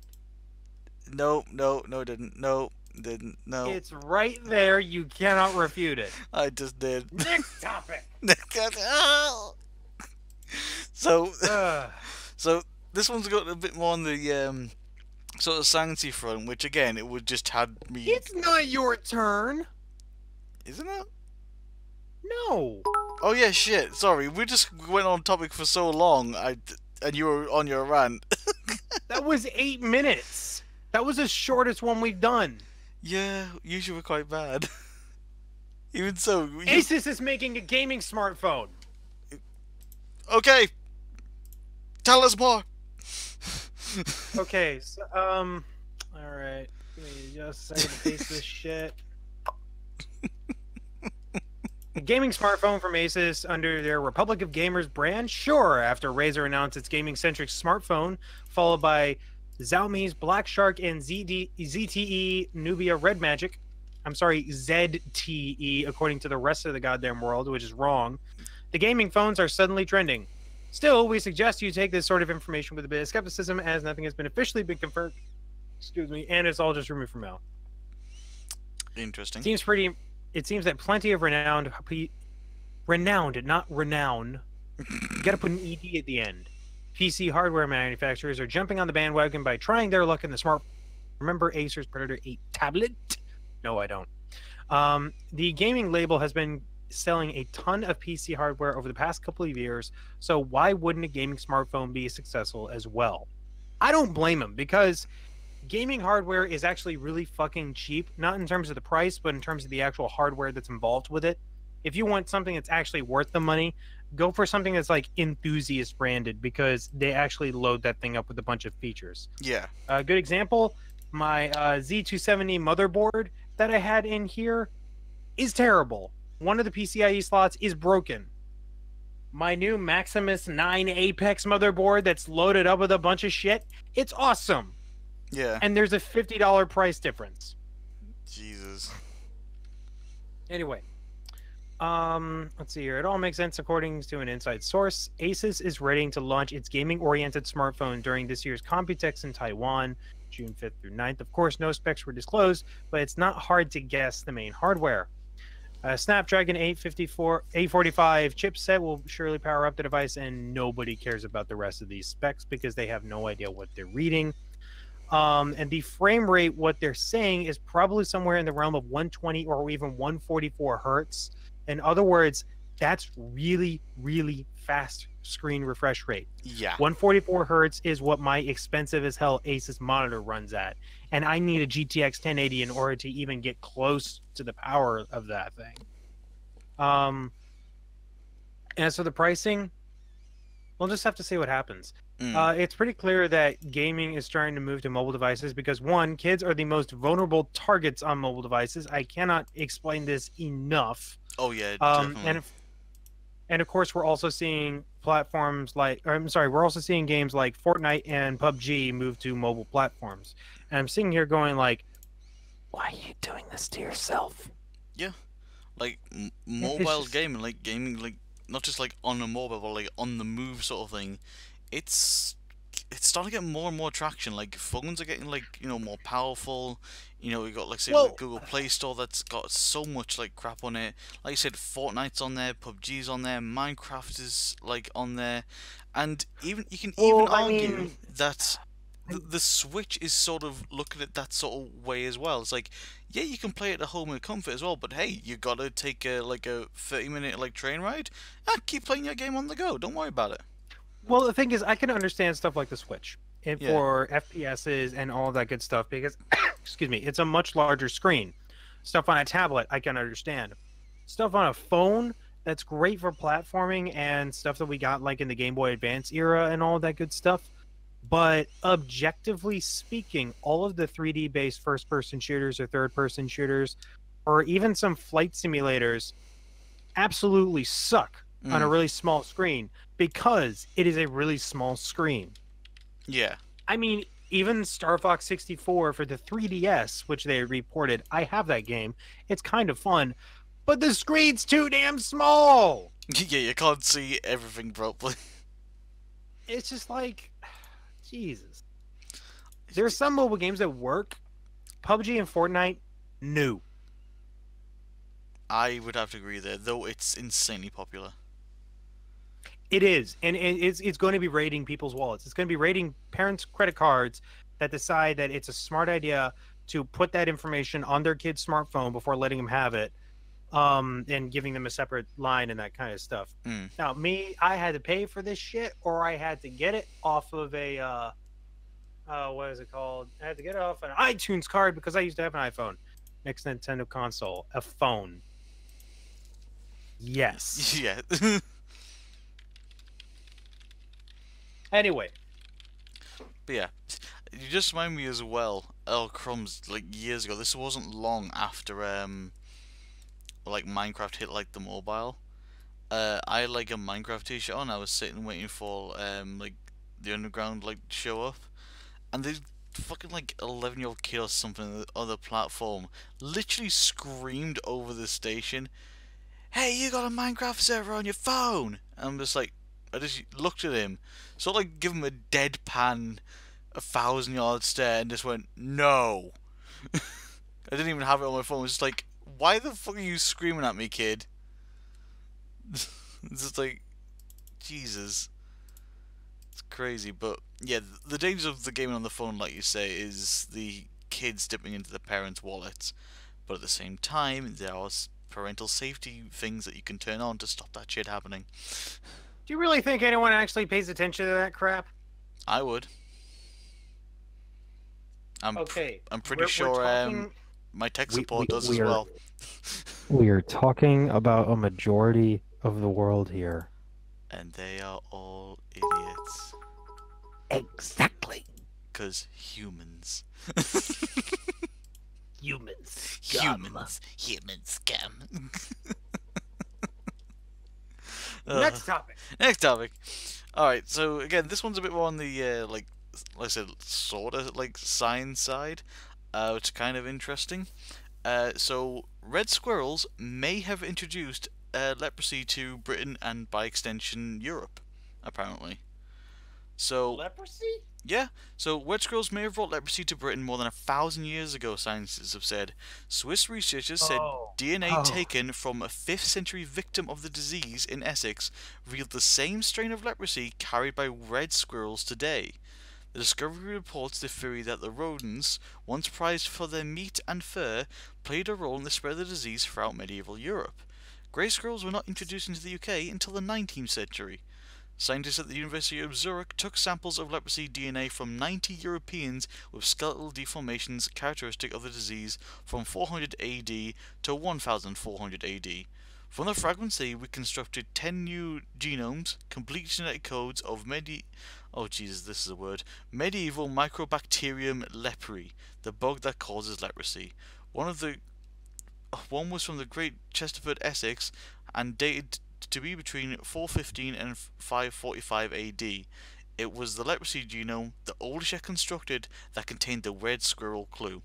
No, no, no, didn't. No, didn't. No, It's right there. You cannot refute it. I just did. Next topic. so, Ugh. so this one's got a bit more on the um, sort of sciencey front, which again, it would just had me. it's not your turn. Isn't it? No. Oh yeah, shit. Sorry, we just went on topic for so long. I and you were on your rant. That was eight minutes. That was the shortest one we've done. yeah, usually we're quite bad. Even so, you- Asus is making a gaming smartphone. okay. Tell us more. Okay, so, um, all right. Me just a second to paste this shit. A gaming smartphone from Asus under their Republic of Gamers brand? Sure, after Razer announced its gaming centric smartphone, followed by Xiaomi's Black Shark and ZD, ZTE Nubia Red Magic. I'm sorry, ZTE, according to the rest of the goddamn world, which is wrong. The gaming phones are suddenly trending. Still, we suggest you take this sort of information with a bit of skepticism, as nothing has been officially been confirmed. Excuse me, and it's all just rumor from now. Interesting. Seems pretty. It seems that plenty of renowned, renowned, not renown. you got to put an ed at the end. PC hardware manufacturers are jumping on the bandwagon by trying their luck in the smart. Remember Acer's Predator 8 tablet? No, I don't. Um, the gaming label has been selling a ton of PC hardware over the past couple of years, so why wouldn't a gaming smartphone be successful as well? I don't blame them because gaming hardware is actually really fucking cheap, not in terms of the price, but in terms of the actual hardware that's involved with it. If you want something that's actually worth the money, go for something that's like enthusiast branded because they actually load that thing up with a bunch of features. Yeah. A good example, my uh, Z270 motherboard that I had in here is terrible. One of the PCIe slots is broken. My new Maximus 9 Apex motherboard that's loaded up with a bunch of shit, it's awesome. Yeah. And there's a $50 price difference. Jesus. Anyway, um, let's see here. It all makes sense according to an inside source. Asus is ready to launch its gaming-oriented smartphone during this year's Computex in Taiwan, June 5th through 9th. Of course, no specs were disclosed, but it's not hard to guess the main hardware. A Snapdragon 854 845 chipset will surely power up the device, and nobody cares about the rest of these specs because they have no idea what they're reading. Um, and the frame rate, what they're saying, is probably somewhere in the realm of 120 or even 144 hertz. In other words, that's really, really fast screen refresh rate. Yeah. 144 hertz is what my expensive as hell Asus monitor runs at, and I need a GTX 1080 in order to even get close to the power of that thing. Um, as for the pricing, we'll just have to see what happens. Mm. Uh, it's pretty clear that gaming is starting to move to mobile devices because one, kids are the most vulnerable targets on mobile devices. I cannot explain this enough. oh yeah. Um, definitely. and if, and of course, we're also seeing platforms like, or, I'm sorry, we're also seeing games like Fortnite and PUBG move to mobile platforms. And I'm sitting here going like, why are you doing this to yourself? Yeah, like m- mobile just- gaming, like gaming, like not just like on a mobile, but like on the move sort of thing. It's it's starting to get more and more traction. Like phones are getting like you know more powerful. You know, we got like say Well- the Google Play Store that's got so much like crap on it. Like you said, Fortnite's on there, PUBG's on there, Minecraft is like on there, and even you can even I argue mean- that the, the Switch is sort of looking at that sort of way as well. It's like, yeah, you can play it at home in comfort as well, but hey, you gotta take a like a thirty minute like train ride. Ah, keep playing your game on the go. Don't worry about it. Well, the thing is, I can understand stuff like the Switch and Yeah. for FPSs and all that good stuff because, excuse me, it's a much larger screen. Stuff on a tablet, I can understand. Stuff on a phone, that's great for platforming and stuff that we got like in the Game Boy Advance era and all that good stuff. But objectively speaking, all of the 3D based first person shooters or third person shooters, or even some flight simulators, absolutely suck on a Mm, really small screen because it is a really small screen. Yeah, I mean, even Star Fox 64 for the 3DS, which they reported, I have that game. It's kind of fun, but the screen's too damn small. yeah, you can't see everything properly. It's just like, Jesus. There are some mobile games that work. PUBG and Fortnite, no. I would have to agree there, though it's insanely popular. It is, and it's it's going to be raiding people's wallets. It's going to be raiding parents' credit cards that decide that it's a smart idea to put that information on their kid's smartphone before letting them have it, um, and giving them a separate line and that kind of stuff. Mm. Now, me, I had to pay for this shit, or I had to get it off of a, uh, uh, what is it called? I had to get it off an iTunes card because I used to have an iPhone, next Nintendo console, a phone. Yes. Yeah. Anyway, But yeah, you just remind me as well. Oh crumbs! Like years ago, this wasn't long after um, like Minecraft hit like the mobile. Uh, I had like a Minecraft T-shirt on. I was sitting waiting for um like the underground like show up, and this fucking like eleven year old kid or something on the other platform literally screamed over the station, "Hey, you got a Minecraft server on your phone?" I'm just like, I just looked at him, sort of like give him a deadpan, a thousand yard stare, and just went, "No." I didn't even have it on my phone. It was just like, "Why the fuck are you screaming at me, kid?" it's just like, Jesus. It's crazy, but yeah, the danger of the gaming on the phone, like you say, is the kids dipping into the parents' wallets. But at the same time, there are parental safety things that you can turn on to stop that shit happening. Do you really think anyone actually pays attention to that crap? I would. I'm pr- Okay. I'm pretty we're- we're sure um, my tech support we- does we as are- well. We are talking about a majority of the world here. And they are all idiots. Exactly. Because humans. Humans. humans. Humans scum. Next topic. Next topic. All right. So again, this one's a bit more on the uh, like, like I said, sort of like science side, uh, which is kind of interesting. Uh, so red squirrels may have introduced uh, leprosy to Britain and by extension Europe, apparently. So Leprosy? Yeah, so red squirrels may have brought leprosy to Britain more than a thousand years ago. Scientists have said. Swiss researchers said Oh. DNA Oh. taken from a 5th century victim of the disease in Essex revealed the same strain of leprosy carried by red squirrels today. The discovery reports the theory that the rodents, once prized for their meat and fur, played a role in the spread of the disease throughout medieval Europe. Grey squirrels were not introduced into the UK until the 19th century. Scientists at the University of Zurich took samples of leprosy DNA from 90 Europeans with skeletal deformations characteristic of the disease from 400 AD to 1400 AD. From the fragments, they reconstructed 10 new genomes, complete genetic codes of medi- oh Jesus, this is a word, medieval Mycobacterium leprae, the bug that causes leprosy. One of the one was from the Great Chesterford, Essex, and dated to be between 415 and 545 AD. It was the leprosy genome, the oldest yet constructed, that contained the red squirrel clue.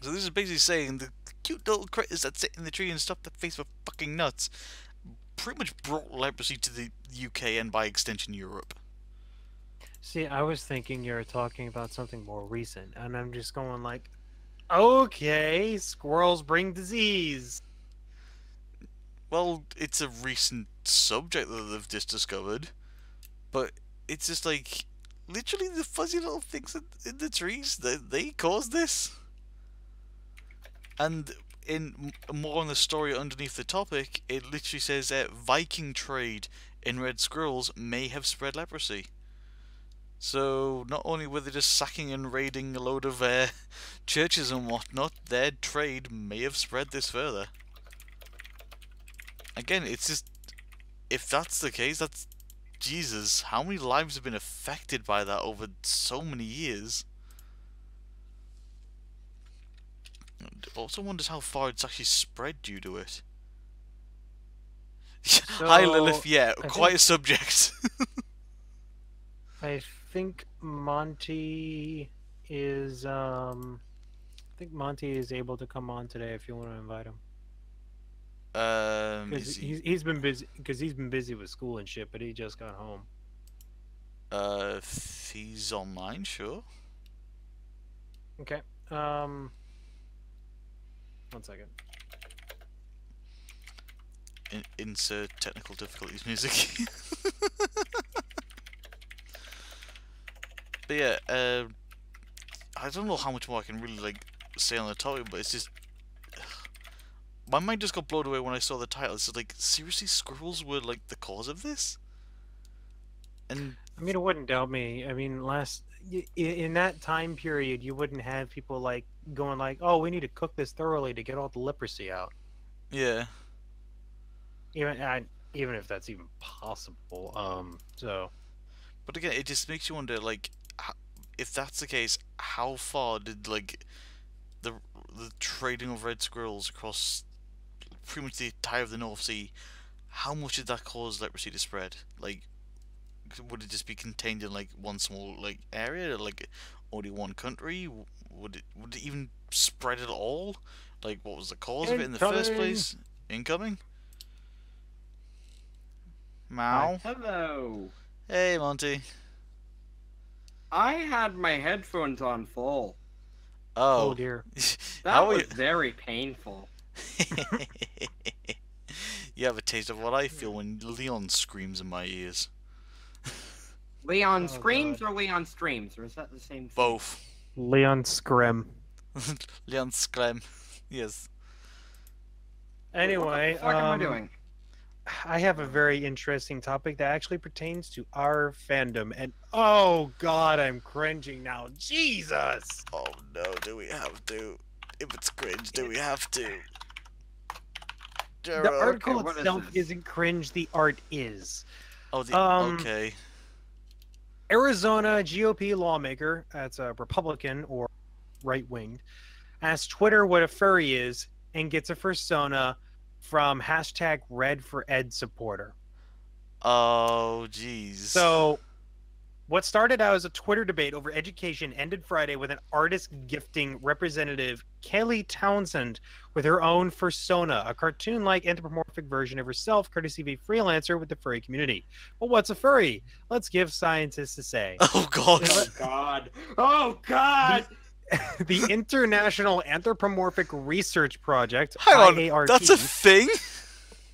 So this is basically saying the cute little critters that sit in the tree and stuff the face for fucking nuts pretty much brought leprosy to the UK and by extension Europe. See, I was thinking you were talking about something more recent, and I'm just going like, okay, squirrels bring disease. Well, it's a recent subject that they've just discovered, but it's just like literally the fuzzy little things in, the trees that they, caused this. And in more on the story underneath the topic, it literally says that Viking trade in red squirrels may have spread leprosy. So not only were they just sacking and raiding a load of uh, churches and whatnot, their trade may have spread this further. Again, it's just if that's the case, that's Jesus. How many lives have been affected by that over so many years? Also wonders how far it's actually spread due to it. Hi Lilith, yeah, I quite think- a subject. I think Monty is um I think Monty is able to come on today if you want to invite him. Um, 'Cause he, he's, he's been busy because he's been busy with school and shit, but he just got home. uh, if he's online, sure. Okay. Um one second. In- insert technical difficulties music. but yeah, uh, I don't know how much more I can really like say on the topic, but it's just my mind just got blown away when I saw the title. It's like seriously, squirrels were like the cause of this, and I mean, it wouldn't doubt me. I mean, last in that time period, you wouldn't have people like going like, "Oh, we need to cook this thoroughly to get all the leprosy out." yeah, Even I, even if that's even possible. Um, so But again, it just makes you wonder, like, if that's the case, how far did like the the trading of red squirrels across pretty much the entire of the North Sea? How much did that cause leprosy to spread? Like, would it just be contained in like one small like area, like only one country? Would it would it even spread at all? Like, what was the cause of it in the first place? Incoming. Meow. Hello. Hey, Monty. I had my headphones on full. oh, Oh, dear. That was you? very painful. you have a taste of what I feel when Leon screams in my ears. Leon Oh, screams or Leon streams, or is that the same thing? Both. Leon Scrim. Leon scream. Yes. Anyway, what the fuck am I um, doing? I have a very interesting topic that actually pertains to our fandom, and oh god, I'm cringing now. Jesus. Oh no, do we have to? If it's cringe, do we have to? The article what is itself this? isn't cringe. The art is. Oh, the, um, okay. Arizona GOP lawmaker, that's a Republican or right winged, asks Twitter what a furry is and gets a fursona from hashtag Red for Ed supporter. Oh, jeez. So, what started out as a Twitter debate over education ended Friday with an artist gifting representative Kelly Townsend with her own fursona, a cartoon like anthropomorphic version of herself, courtesy of a freelancer with the furry community. But what's a furry? Let's give scientists a say. Oh god. Oh god. Oh god. the International Anthropomorphic Research Project, Hang on, that's a thing.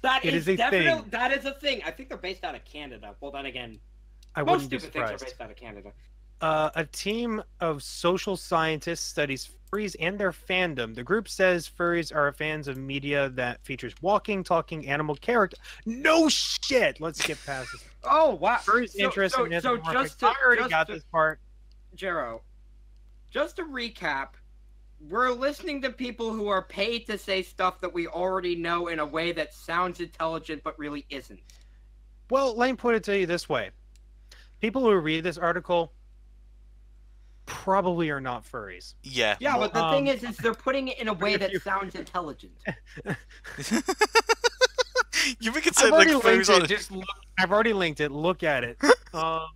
That It is, is a definitely thing. that is a thing. I think they're based out of Canada. Well, then again, I most stupid things are based out of Canada. Uh, a team of social scientists studies furries and their fandom. The group says furries are fans of media that features walking, talking animal character. No shit. Let's skip past this. Oh wow! Furry's So- interest so, in so just to, I already just got to- this part. Jero, just to recap, we're listening to people who are paid to say stuff that we already know in a way that sounds intelligent but really isn't. Well, let me put it to you this way: people who read this article probably are not furries. Yeah. Yeah, but the um, thing is, is they're putting it in a way that you- sounds intelligent. you make it I've like already linked furries on it. Just look, I've already linked it. Look at it. um,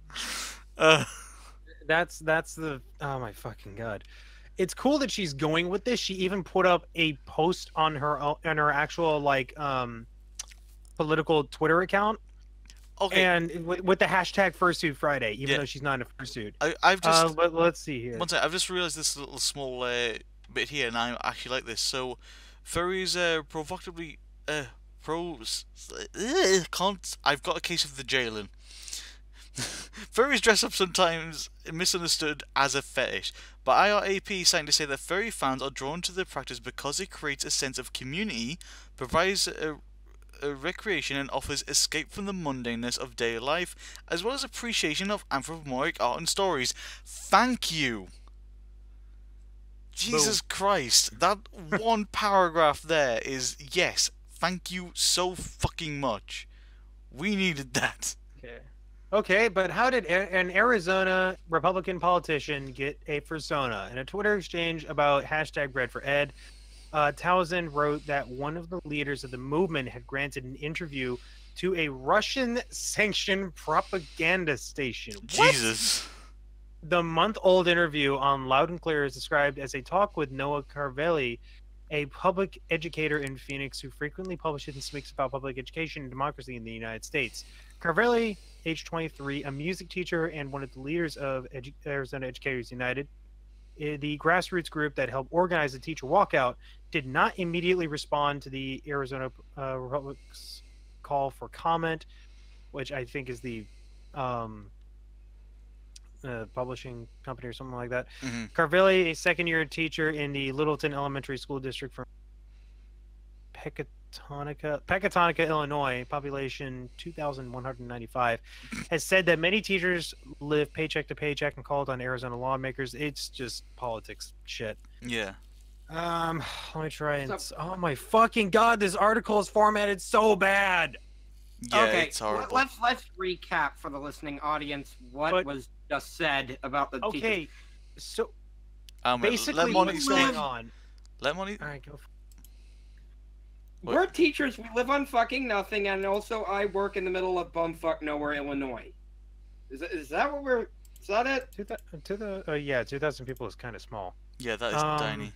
Uh, that's that's the oh my fucking god. It's cool that she's going with this. She even put up a post on her o- on her actual like um political Twitter account okay. and with, with the hashtag Fursuit Friday, even Yeah. though she's not in a fursuit. I, I've just Uh, let, let's see here. One sec, I've just realised this little small uh, bit here, and I actually like this. So, furries uh, provocatively uh, pros. Uh, can't. I've got a case of the jailing. Furries dress up sometimes misunderstood as a fetish, but IRAP is starting to say that furry fans are drawn to the practice because it creates a sense of community, provides a recreation, and offers escape from the mundaneness of daily life, as well as appreciation of anthropomorphic art and stories. Thank you. Jesus Christ, that one paragraph there is yes, thank you so fucking much. We needed that. Okay. Okay, but how did an Arizona Republican politician get a fursona? In a Twitter exchange about hashtag Red for Ed, uh, Townsend wrote that one of the leaders of the movement had granted an interview to a Russian sanctioned propaganda station. What? Jesus. The month old interview on Loud and Clear is described as a talk with Noah Carvelli, a public educator in Phoenix who frequently publishes and speaks about public education and democracy in the United States. Carvelli, age 23, a music teacher and one of the leaders of Edu- Arizona Educators United, the grassroots group that helped organize the teacher walkout, did not immediately respond to the Arizona uh, Republic's call for comment, which I think is the um, uh, publishing company or something like that. hmm Carvelli, a second year teacher in the Littleton Elementary School District from Pecatonica, Pecatonica, Illinois, population 2,195, has said that many teachers live paycheck to paycheck and called on Arizona lawmakers. It's just politics shit. Yeah. Um, let me try and. So- oh my fucking god, this article is formatted so bad. Yeah, okay, it's let- horrible. let's let's recap for the listening audience what But- was just said about the teachers. Okay, so Um, basically, let Monty what's going on? Let Monty. All right, go. For What? We're teachers. We live on fucking nothing, and also I work in the middle of bumfuck nowhere, Illinois. Is that, is that what we're? Is that it? To the, to the uh, yeah, 2,000 people is kind of small. Yeah, that is Um, tiny.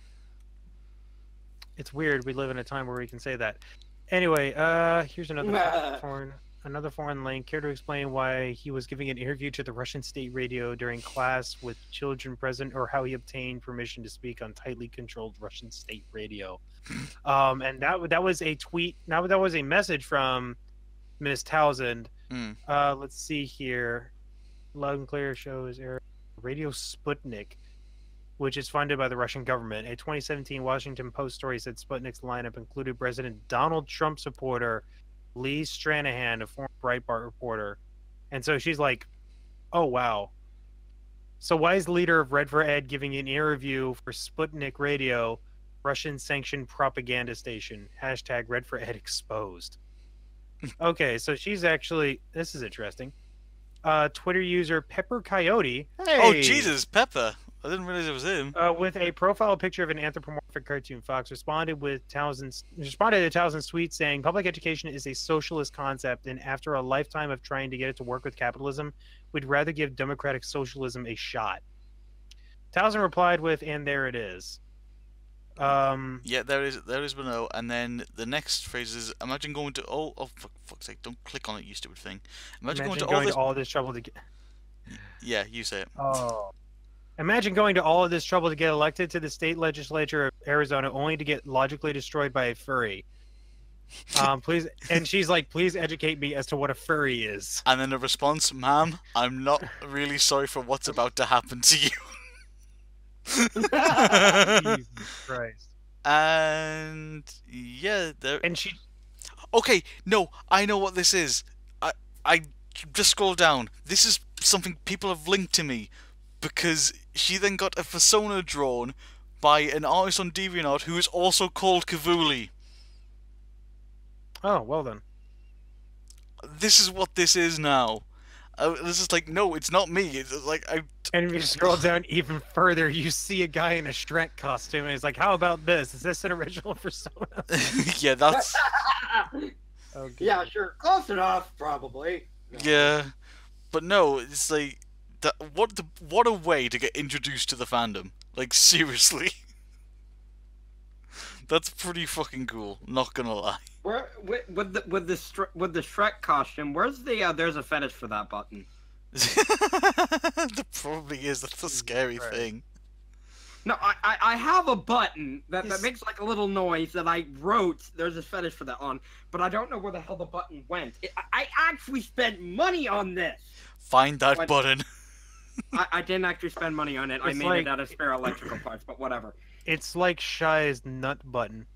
it's weird we live in a time where we can say that anyway uh here's another Nah. foreign another foreign link care to explain why he was giving an interview to the russian state radio during class with children present or how he obtained permission to speak on tightly controlled russian state radio um and that that was a tweet now that was a message from miss townsend Mm. uh let's see here loud and clear shows air radio sputnik which is funded by the Russian government. A 2017 Washington Post story said Sputnik's lineup included President Donald Trump supporter Lee Stranahan, a former Breitbart reporter. And so she's like, oh, wow. So why is leader of Red for Ed giving an interview for Sputnik Radio, Russian sanctioned propaganda station? Hashtag Red for Ed exposed. okay, so she's actually, this is interesting. Uh, Twitter user Pepper Coyote. Hey. Oh Jesus, Pepper! I didn't realize it was him. uh, with a profile picture of an anthropomorphic cartoon fox, responded with Townsend's responded to Townsend's tweet saying, "Public education is a socialist concept, and after a lifetime of trying to get it to work with capitalism, we'd rather give democratic socialism a shot." Townsend replied with, "And there it is." Um, Yeah, there is there is below, and then the next phrase is imagine going to oh oh fuck fuck's sake, don't click on it, you stupid thing. Imagine, imagine going going, to all to this. all this trouble to get. Yeah, you say it. Oh. Imagine going to all of this trouble to get elected to the state legislature of Arizona only to get logically destroyed by a furry. Um, please, and she's like, please educate me as to what a furry is. And then a response, ma'am, I'm not really sorry for what's about to happen to you. Jesus Christ. and yeah, there. And she, Okay, no, I know what this is. I I just scroll down. This is something people have linked to me because she then got a fursona drawn by an artist on DeviantArt who is also called Kivuli. Oh, well then. This is what this is now. Uh, this is like, no, it's not me. It's like I. And if you scroll down even further, you see a guy in a Shrek costume, and he's like, "How about this? Is this an original fursona?" yeah, that's Oh, good. yeah, sure. Close enough, probably. No. yeah, but no, it's like that. What the? What a way to get introduced to the fandom. Like seriously. That's pretty fucking cool. Not gonna lie. Where with, with the with the with the Shrek costume? Where's the? Uh, there's a fetish for that button. there probably is. That's the scary Christ. thing. No, I, I I have a button that, that makes like a little noise that I wrote. There's a fetish for that on, but I don't know where the hell the button went. It, I, I actually spent money on this. Find that What? button. I, I didn't actually spend money on it. I made like- it out of spare electrical parts, but whatever. It's like Shy's nut button.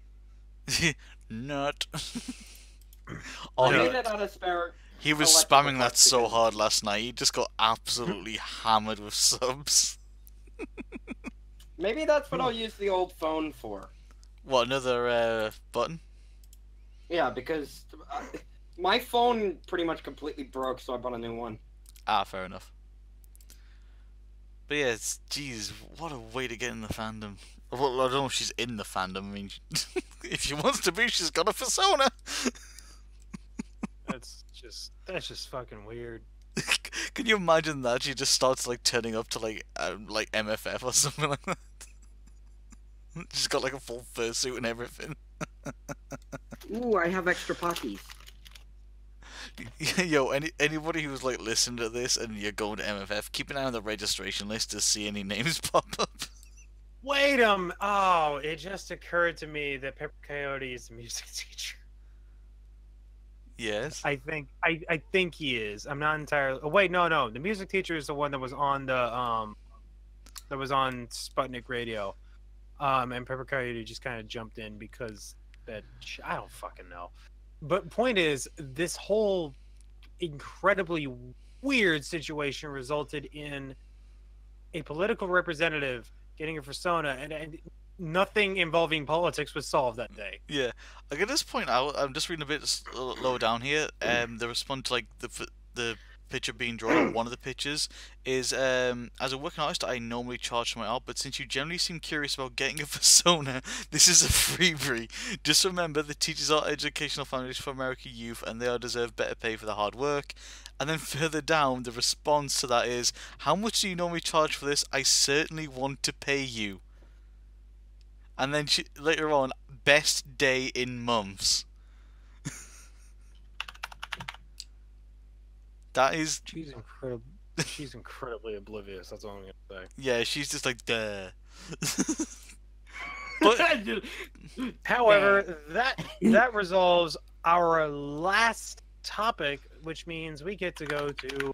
Nut. I oh, made he, it out of spare. he was spamming that so because- hard last night. He just got absolutely hammered with subs. Maybe that's what I'll use the old phone for. What another uh, button? Yeah, because uh, my phone pretty much completely broke, so I bought a new one. Ah, fair enough. But yeah, it's geez, what a way to get in the fandom. Well, I don't know if she's in the fandom. I mean, if she wants to be, she's got a persona. That's just that's just fucking weird. Can you imagine that? She just starts like turning up to like um, like MFF or something like that. She's got like a full fursuit and everything. Ooh, I have extra puppies. Yo, any anybody who's like listening to this and you're going to MFF, keep an eye on the registration list to see any names pop up. Wait um oh, it just occurred to me that Pepper Coyote is the music teacher. Yes. I think I, I think he is. I'm not entirely. Oh, wait, no, no. The music teacher is the one that was on the um, that was on Sputnik Radio, um, and Pepper Coyote just kind of jumped in because that I don't fucking know. But point is, this whole incredibly weird situation resulted in a political representative getting a persona, and, and nothing involving politics was solved that day. Yeah, I can just point out. I'm just reading a bit lower down here. Um, the response to like the the picture being drawn. on One of the pictures is um, as a working artist, I normally charge for my art, but since you generally seem curious about getting a persona, this is a freebie. Just remember, the teachers are Educational Foundation for American Youth, and they are deserve better pay for their hard work. And then further down, the response to that is, "How much do you normally charge for this? I certainly want to pay you." And then she, later on, best day in months. That is, She's incredible. She's incredibly oblivious. That's all I'm gonna say. yeah, she's just like, duh. but However, that that resolves our last topic, which means we get to go to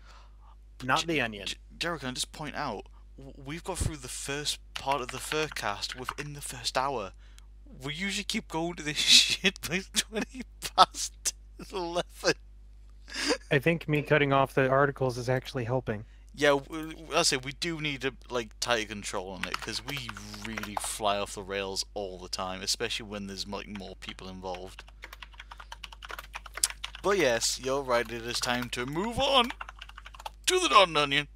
not the onion. Jericho, can I just point out, we've got through the first part of the Furcast within the first hour. We usually keep going to this shit by 20 past 11. I think me cutting off the articles is actually helping. Yeah, I say we do need to like tighter control on it because we really fly off the rails all the time, especially when there's like more people involved. But yes, you're right. It is time to move on to the Not an Onion.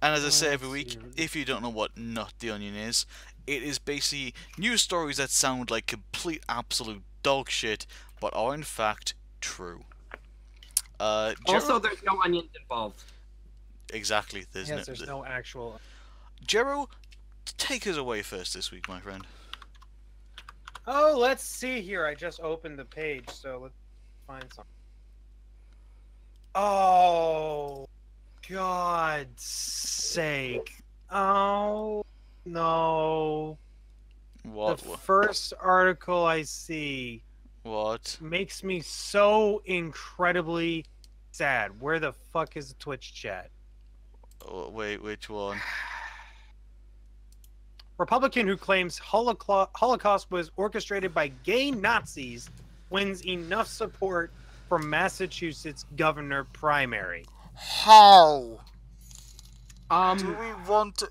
And as I say every week, if you don't know what Not the Onion is, it is basically news stories that sound like complete absolute dog shit, but are in fact true. Uh, Jer- Also, there's no onions involved. exactly. There's yes, no, there's no actual. Jero, take us away first this week, my friend. Oh, let's see here. I just opened the page, so let's find something. Oh, God's sake! Oh no! What? the What? first article I see what? makes me so incredibly sad. Where the fuck is the Twitch chat? Oh, wait, which one? Republican who claims Holocaust was orchestrated by gay Nazis wins enough support for Massachusetts governor primary? How Um, do we want to?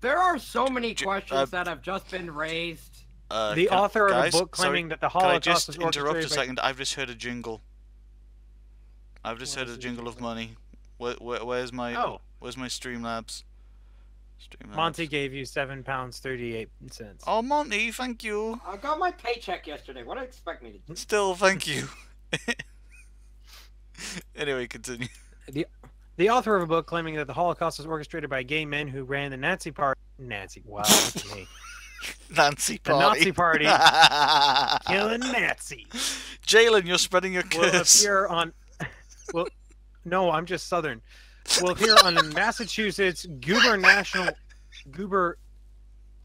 there are so many questions uh, that have just been raised. Uh, the can- author guys, of a book sorry, claiming that the Can I Holocaust just was interrupt a orchestrated by- second? I've just heard a jingle. I've just What heard a jingle of money. Where, where, where's my Oh, Where's my Streamlabs? Streamlabs. Monty gave you seven pounds thirty-eight cents. Oh, Monty, thank you. I got my paycheck yesterday. What do you expect me to do? Still, thank you. anyway, continue. The author of a book claiming that the Holocaust was orchestrated by gay men who ran the Nazi party. Nazi, wow, that's me. Nancy The. Nazi party killing Nazi. Jalen, you're spreading your Will curse. appear on. Well, no, I'm just Southern. Will appear on Massachusetts gubernational, guber.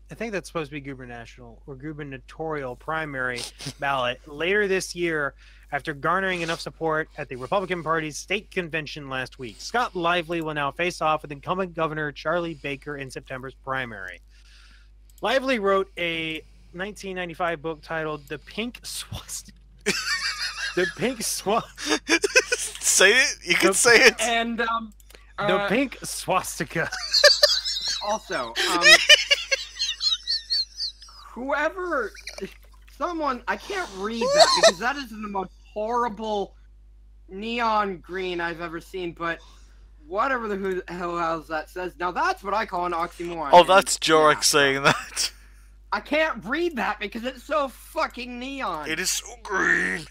I think that's supposed to be gubernational or gubernatorial primary ballot later this year after garnering enough support at the Republican Party's state convention last week. Scott Lively will now face off with incumbent Governor Charlie Baker in September's primary. Lively wrote a 1995 book titled "The Pink Swastika." the Pink Swastika. say it. You can The- say it. And um, The uh, pink swastika. also, um, whoever, someone, I can't read that because that is the most horrible neon green I've ever seen. But whatever the who hell else that says, now that's what I call an oxymoron. Oh, that's Jorek yeah, saying that. I can't read that because it's so fucking neon. It is so green.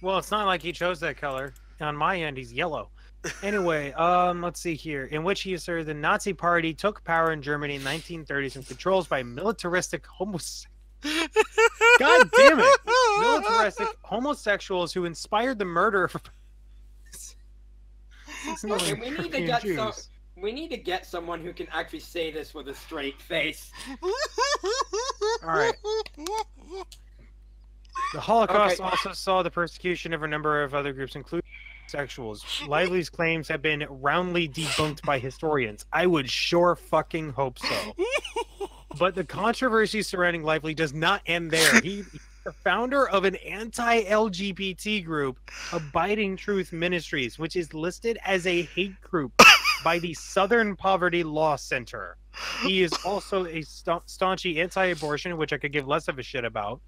Well, it's not like he chose that color. On my end, he's yellow. Anyway, um, let's see here. In which he asserted the Nazi Party took power in Germany in 1930s and controls by militaristic homos. God damn it! Militaristic homosexuals who inspired the murder of. Okay, we need to get some- We need to get someone who can actually say this with a straight face. All right. The Holocaust Okay. also saw the persecution of a number of other groups, including sexuals. Lively's claims have been roundly debunked by historians. I would sure fucking hope so. But the controversy surrounding Lively does not end there. He, the founder of an anti-LGBT group, Abiding Truth Ministries, which is listed as a hate group by the Southern Poverty Law Center. He is also a sta- staunchy anti-abortion, which I could give less of a shit about.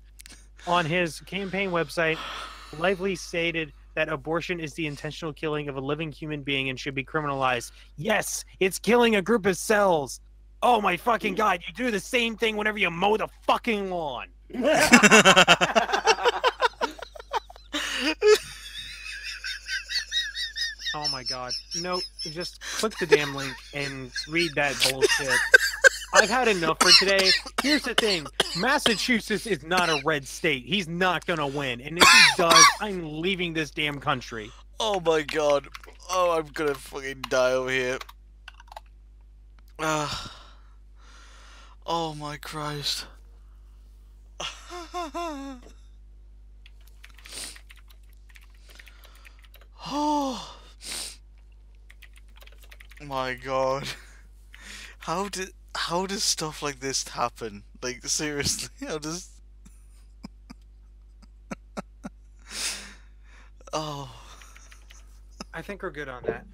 On his campaign website, Lively stated that abortion is the intentional killing of a living human being and should be criminalized. Yes, it's killing a group of cells. Oh my fucking god, you do the same thing whenever you mow the fucking lawn. Oh my god. No, just click the damn link and read that bullshit. I've had enough for today. Here's the thing Massachusetts is not a red state. He's not gonna win. And if he does, I'm leaving this damn country. Oh my god. Oh, I'm gonna fucking die over here. Ah. Oh my Christ. oh my god. How did how does stuff like this happen? Like seriously, how does Oh I think we're good on that.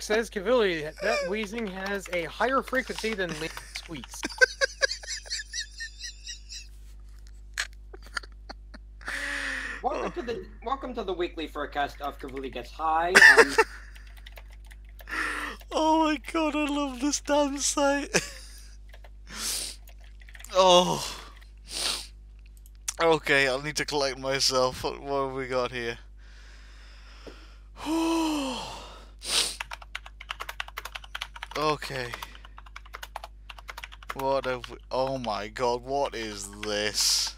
Says Kivuli, that wheezing has a higher frequency than Link squeaks. welcome to the welcome to the weekly Furcast of Kivuli Gets High. Um, Oh my god, I love this damn site. oh. Okay, I'll need to collect myself. What, what have we got here? Okay. What have we... Oh my god, what is this?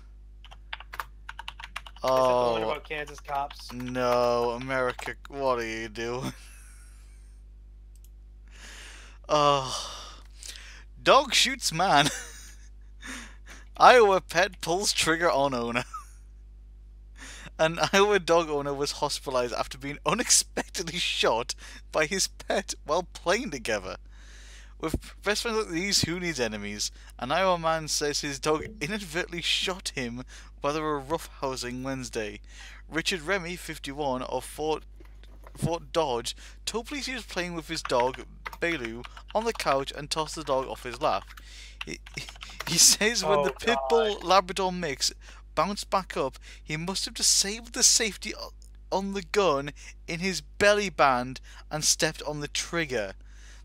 Is it the one Oh, about Kansas cops? no, America, what are you doing? Oh. Dog shoots man. Iowa pet pulls trigger on owner. An Iowa dog owner was hospitalized after being unexpectedly shot by his pet while playing together. With best friends like these, who needs enemies? An Iowa man says his dog inadvertently shot him while they were roughhousing Wednesday. Richard Remy, 51, of Fort Fort Dodge, told police he was playing with his dog, Belu, on the couch and tossed the dog off his lap. He, he says when Oh, the pit bull Labrador mix bounced back up, he must have disabled the safety on the gun in his belly band and stepped on the trigger.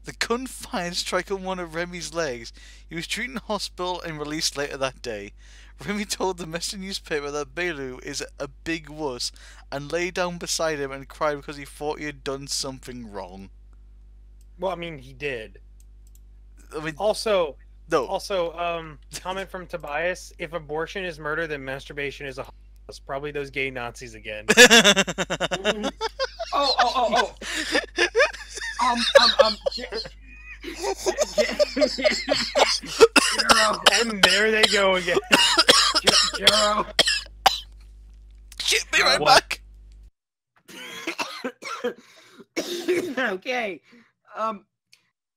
The gun fired striking one of Remy's legs. He was treated in hospital and released later that day. Remy told the Messenger newspaper that Belu is a big wuss and lay down beside him and cried because he thought he had done something wrong. Well, I mean, he did. I mean, Also, no. also, um, comment from Tobias: If abortion is murder, then masturbation is a. It's probably those gay Nazis again. Oh, oh, oh, oh. Um, um, um. J- J- Jero, and there they go again. J- Jero. Shit, be right What? back. okay. Um,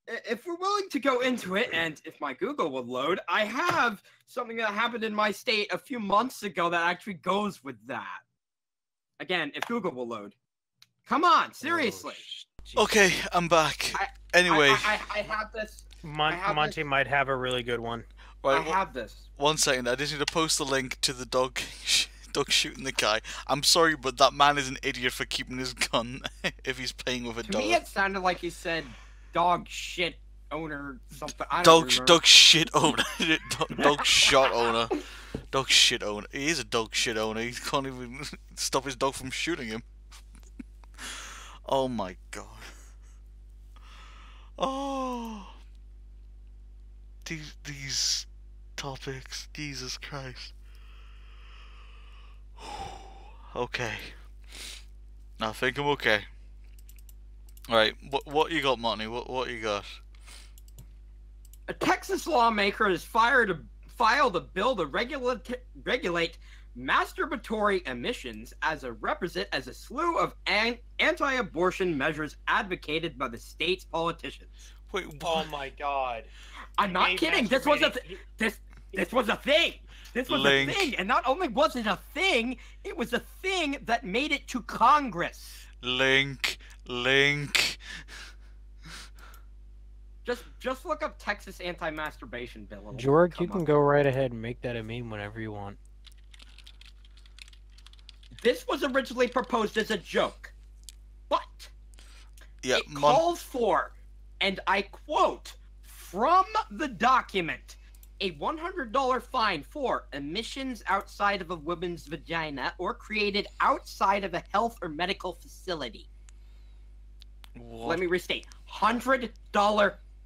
if we're willing to go into it, and if my Google will load, I have something that happened in my state a few months ago that actually goes with that. Again, if Google will load. Come on, oh, seriously. Okay, I'm back. I- Anyway, I, I, I have this. Mon- I have Monty might have a really good one. right, I w- have this. one second. I just need to post the link to the dog, sh- dog shooting the guy. I'm sorry, but that man is an idiot for keeping his gun if he's playing with a To dog. me, it sounded like he said dog shit owner something. I Dog, dog shit owner. dog, shot owner. Dog shit owner. He is a dog shit owner. He can't even stop his dog from shooting him. Oh my god. Oh. These these topics. Jesus Christ. Okay. I think I'm okay. Alright, what what you got, Monty? What what you got? A Texas lawmaker has fired a, filed a bill to regulate regulate masturbatory emissions as a represent as a slew of an, anti-abortion measures advocated by the state's politicians. Wait, Oh my god. I'm not kidding. This was a th- this this was a thing. This was Link. a thing, and not only was it a thing, it was a thing that made it to Congress. Link, Link. Just just look up Texas anti-masturbation bill. It'll George, you can up. go right ahead and make that a meme whenever you want. This was originally proposed as a joke, but Yeah, it Mon- calls for, and I quote from the document, a $100 fine for emissions outside of a woman's vagina or created outside of a health or medical facility. what? Let me restate: $100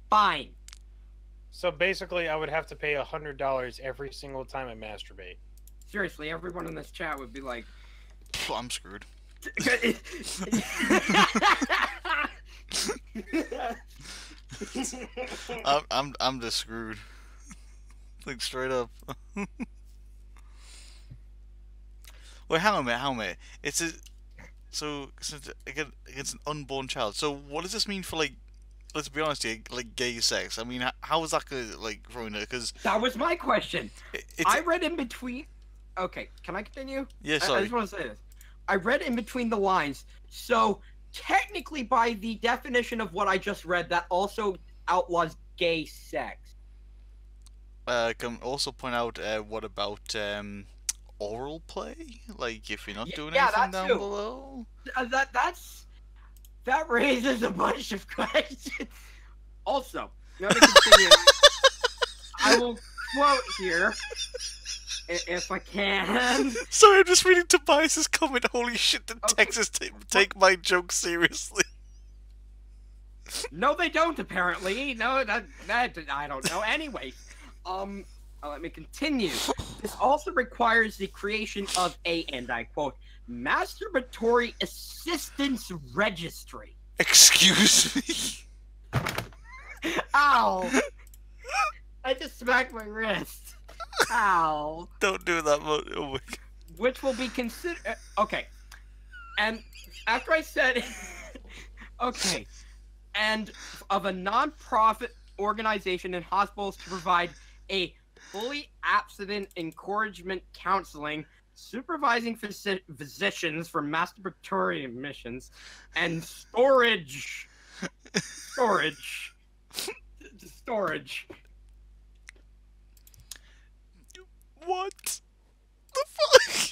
fine. So basically, I would have to pay a hundred dollars every single time I masturbate. Seriously, everyone in this chat would be like, Pff, I'm screwed. I'm I'm I'm just screwed. like straight up. Wait, hang on a minute, hang on a minute. It's a so since again it's an unborn child. So what does this mean for like? Let's be honest here, like gay sex. I mean, how was that gonna like in it? Because that was my question. I read in between. Okay, can I continue? yeah, I- I, just want to say this. I read in between the lines. So technically, by the definition of what I just read, that also outlaws gay sex. Uh, can also point out uh, what about um, oral play? Like if you're not Yeah, doing yeah, anything down too. below. Uh, that that's that raises a bunch of questions. Also, let me continue. I will quote here, if I can. Sorry, I'm just reading Tobias's comment. Holy shit, did Okay. Texas ta- take my joke seriously? No, they don't. Apparently, no, that that I don't know. Anyway, um, uh, let me continue. This also requires the creation of a, and I quote, masturbatory assistance registry. Excuse me. Ow! I just smacked my wrist. Ow! Don't do that, oh. Which will be considered. Uh, okay. And after I said. okay. And of a non-profit organization in hospitals to provide a fully abstinent encouragement counseling, supervising physi- physicians for masturbatory missions, and storage. storage. storage. What? The fuck?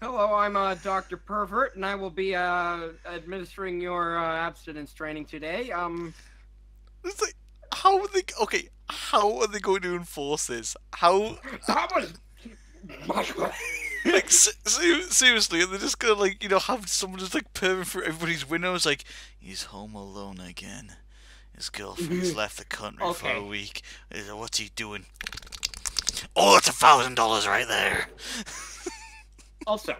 Hello, I'm uh, Dr. Pervert, and I will be uh, administering your uh, abstinence training today. Um, It's like, how are they? Okay, how are they going to enforce this? How? that was. Like, se- se- seriously, are they just gonna like, you know, have someone just like perving through everybody's windows? Like, he's home alone again. His girlfriend's left the country for a week. Uh, What's he doing? Oh, that's a thousand dollars right there. Also,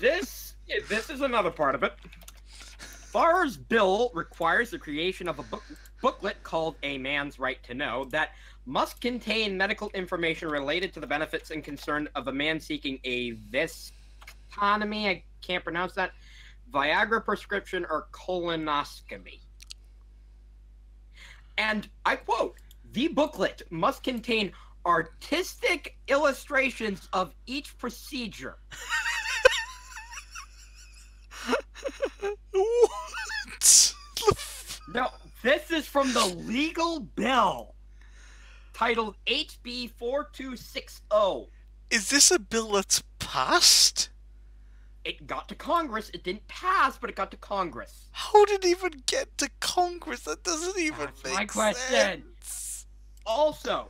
this yeah, this is another part of it. Farr's bill requires the creation of a book, booklet called "A Man's Right to Know" that must contain medical information related to the benefits and concern of a man seeking a this vasectomy. I can't pronounce that. Viagra prescription or colonoscopy. And I quote: "The booklet must contain artistic illustrations of each procedure." what? No, this is from the legal bill titled HB 4260. Is this a bill that's passed? It got to Congress. It didn't pass, but it got to Congress. How did it even get to Congress? That doesn't even That's make my question. sense. Also,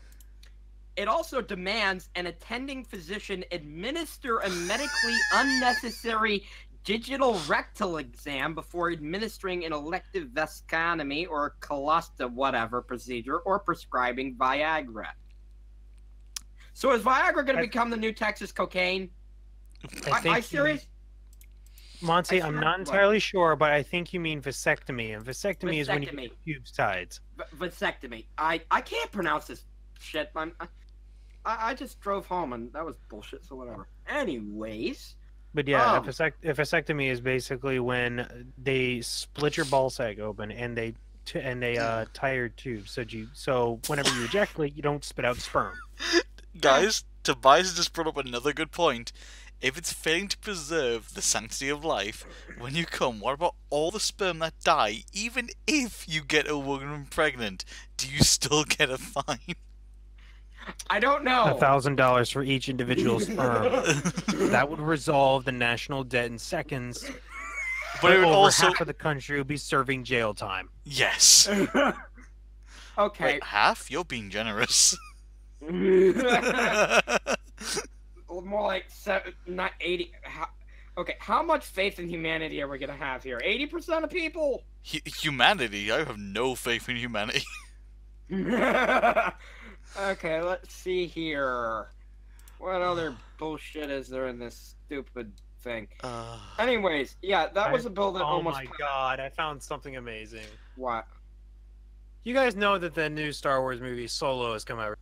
it also demands an attending physician administer a medically unnecessary digital rectal exam before administering an elective vasectomy or colostomy whatever procedure or prescribing Viagra. So is Viagra going to become the new Texas cocaine? I I, think I you- serious? Monty, I I'm swear- not what? entirely sure, but I think you mean vasectomy, and vasectomy, is when you Vasectomy. get pubes tied. V- vasectomy. I I can't pronounce this shit. I'm, I I just drove home and that was bullshit. So whatever. Anyways, But yeah, a, Um. a vasectomy is basically when they split your ball sack open and they t- and they uh, tie your tubes so you so whenever you ejaculate, you don't spit out sperm. Guys, Tobias just brought up another good point. If it's failing to preserve the sanctity of life, when you come, what about all the sperm that die? Even if you get a woman pregnant, do you still get a fine? I don't know. A thousand dollars for each individual sperm. that would resolve the national debt in seconds. but it would over also half of the country would be serving jail time. yes. okay. Wait, half? You're being generous. More like seven, not eighty. How, okay, how much faith in humanity are we gonna have here? Eighty percent of people. Hu- humanity. I have no faith in humanity. Okay, let's see here. What other bullshit is there in this stupid thing? Uh, Anyways, yeah, that I- was a bill that oh almost. my god, I found something amazing. What? You guys know that the new Star Wars movie Solo has come out.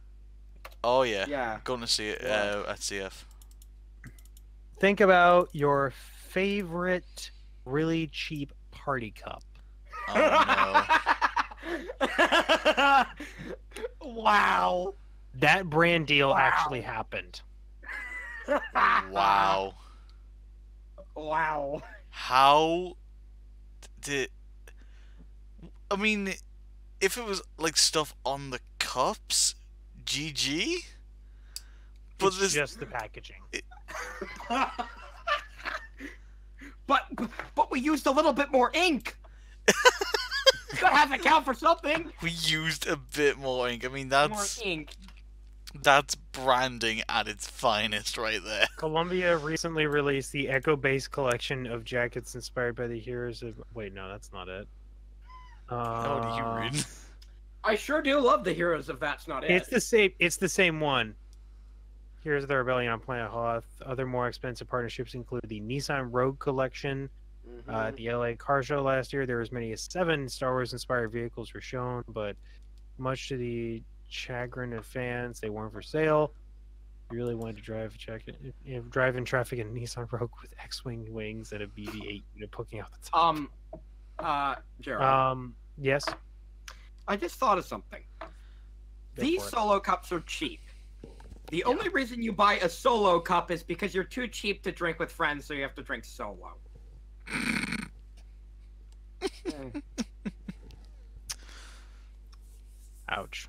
oh yeah. Yeah. Going to see it Yeah. uh, at CF. Think about your favorite really cheap party cup. Oh wow. That brand deal Wow. actually happened. Wow. Wow. How did? I mean, if it was like stuff on the cups, GG. But it's this, just the packaging. but but we used a little bit more ink. Gotta have to count for something. we used a bit more ink. I mean, More that's ink. that's branding at its finest, right there. Columbia recently released the Echo Base collection of jackets inspired by the heroes of. Wait, no, that's not it. How do you Uh, read? I sure do love the heroes of That's Not It. It's the same. It's the same one. Here's the Rebellion on Planet Hoth. Other more expensive partnerships include the Nissan Rogue collection. Uh, Mhm. at the LA Car Show last year, there were as many as seven Star Wars inspired vehicles were shown, but much to the chagrin of fans, they weren't for sale. You really wanted to drive jacket, you know, drive in traffic in a Nissan Rogue with X-wing wings and a BB-8 unit poking out the top. Um, Uh, Gerald, Um, yes. I just thought of something. Go These solo cups are cheap. The only reason you buy a solo cup is because you're too cheap to drink with friends, so you have to drink solo. Ouch.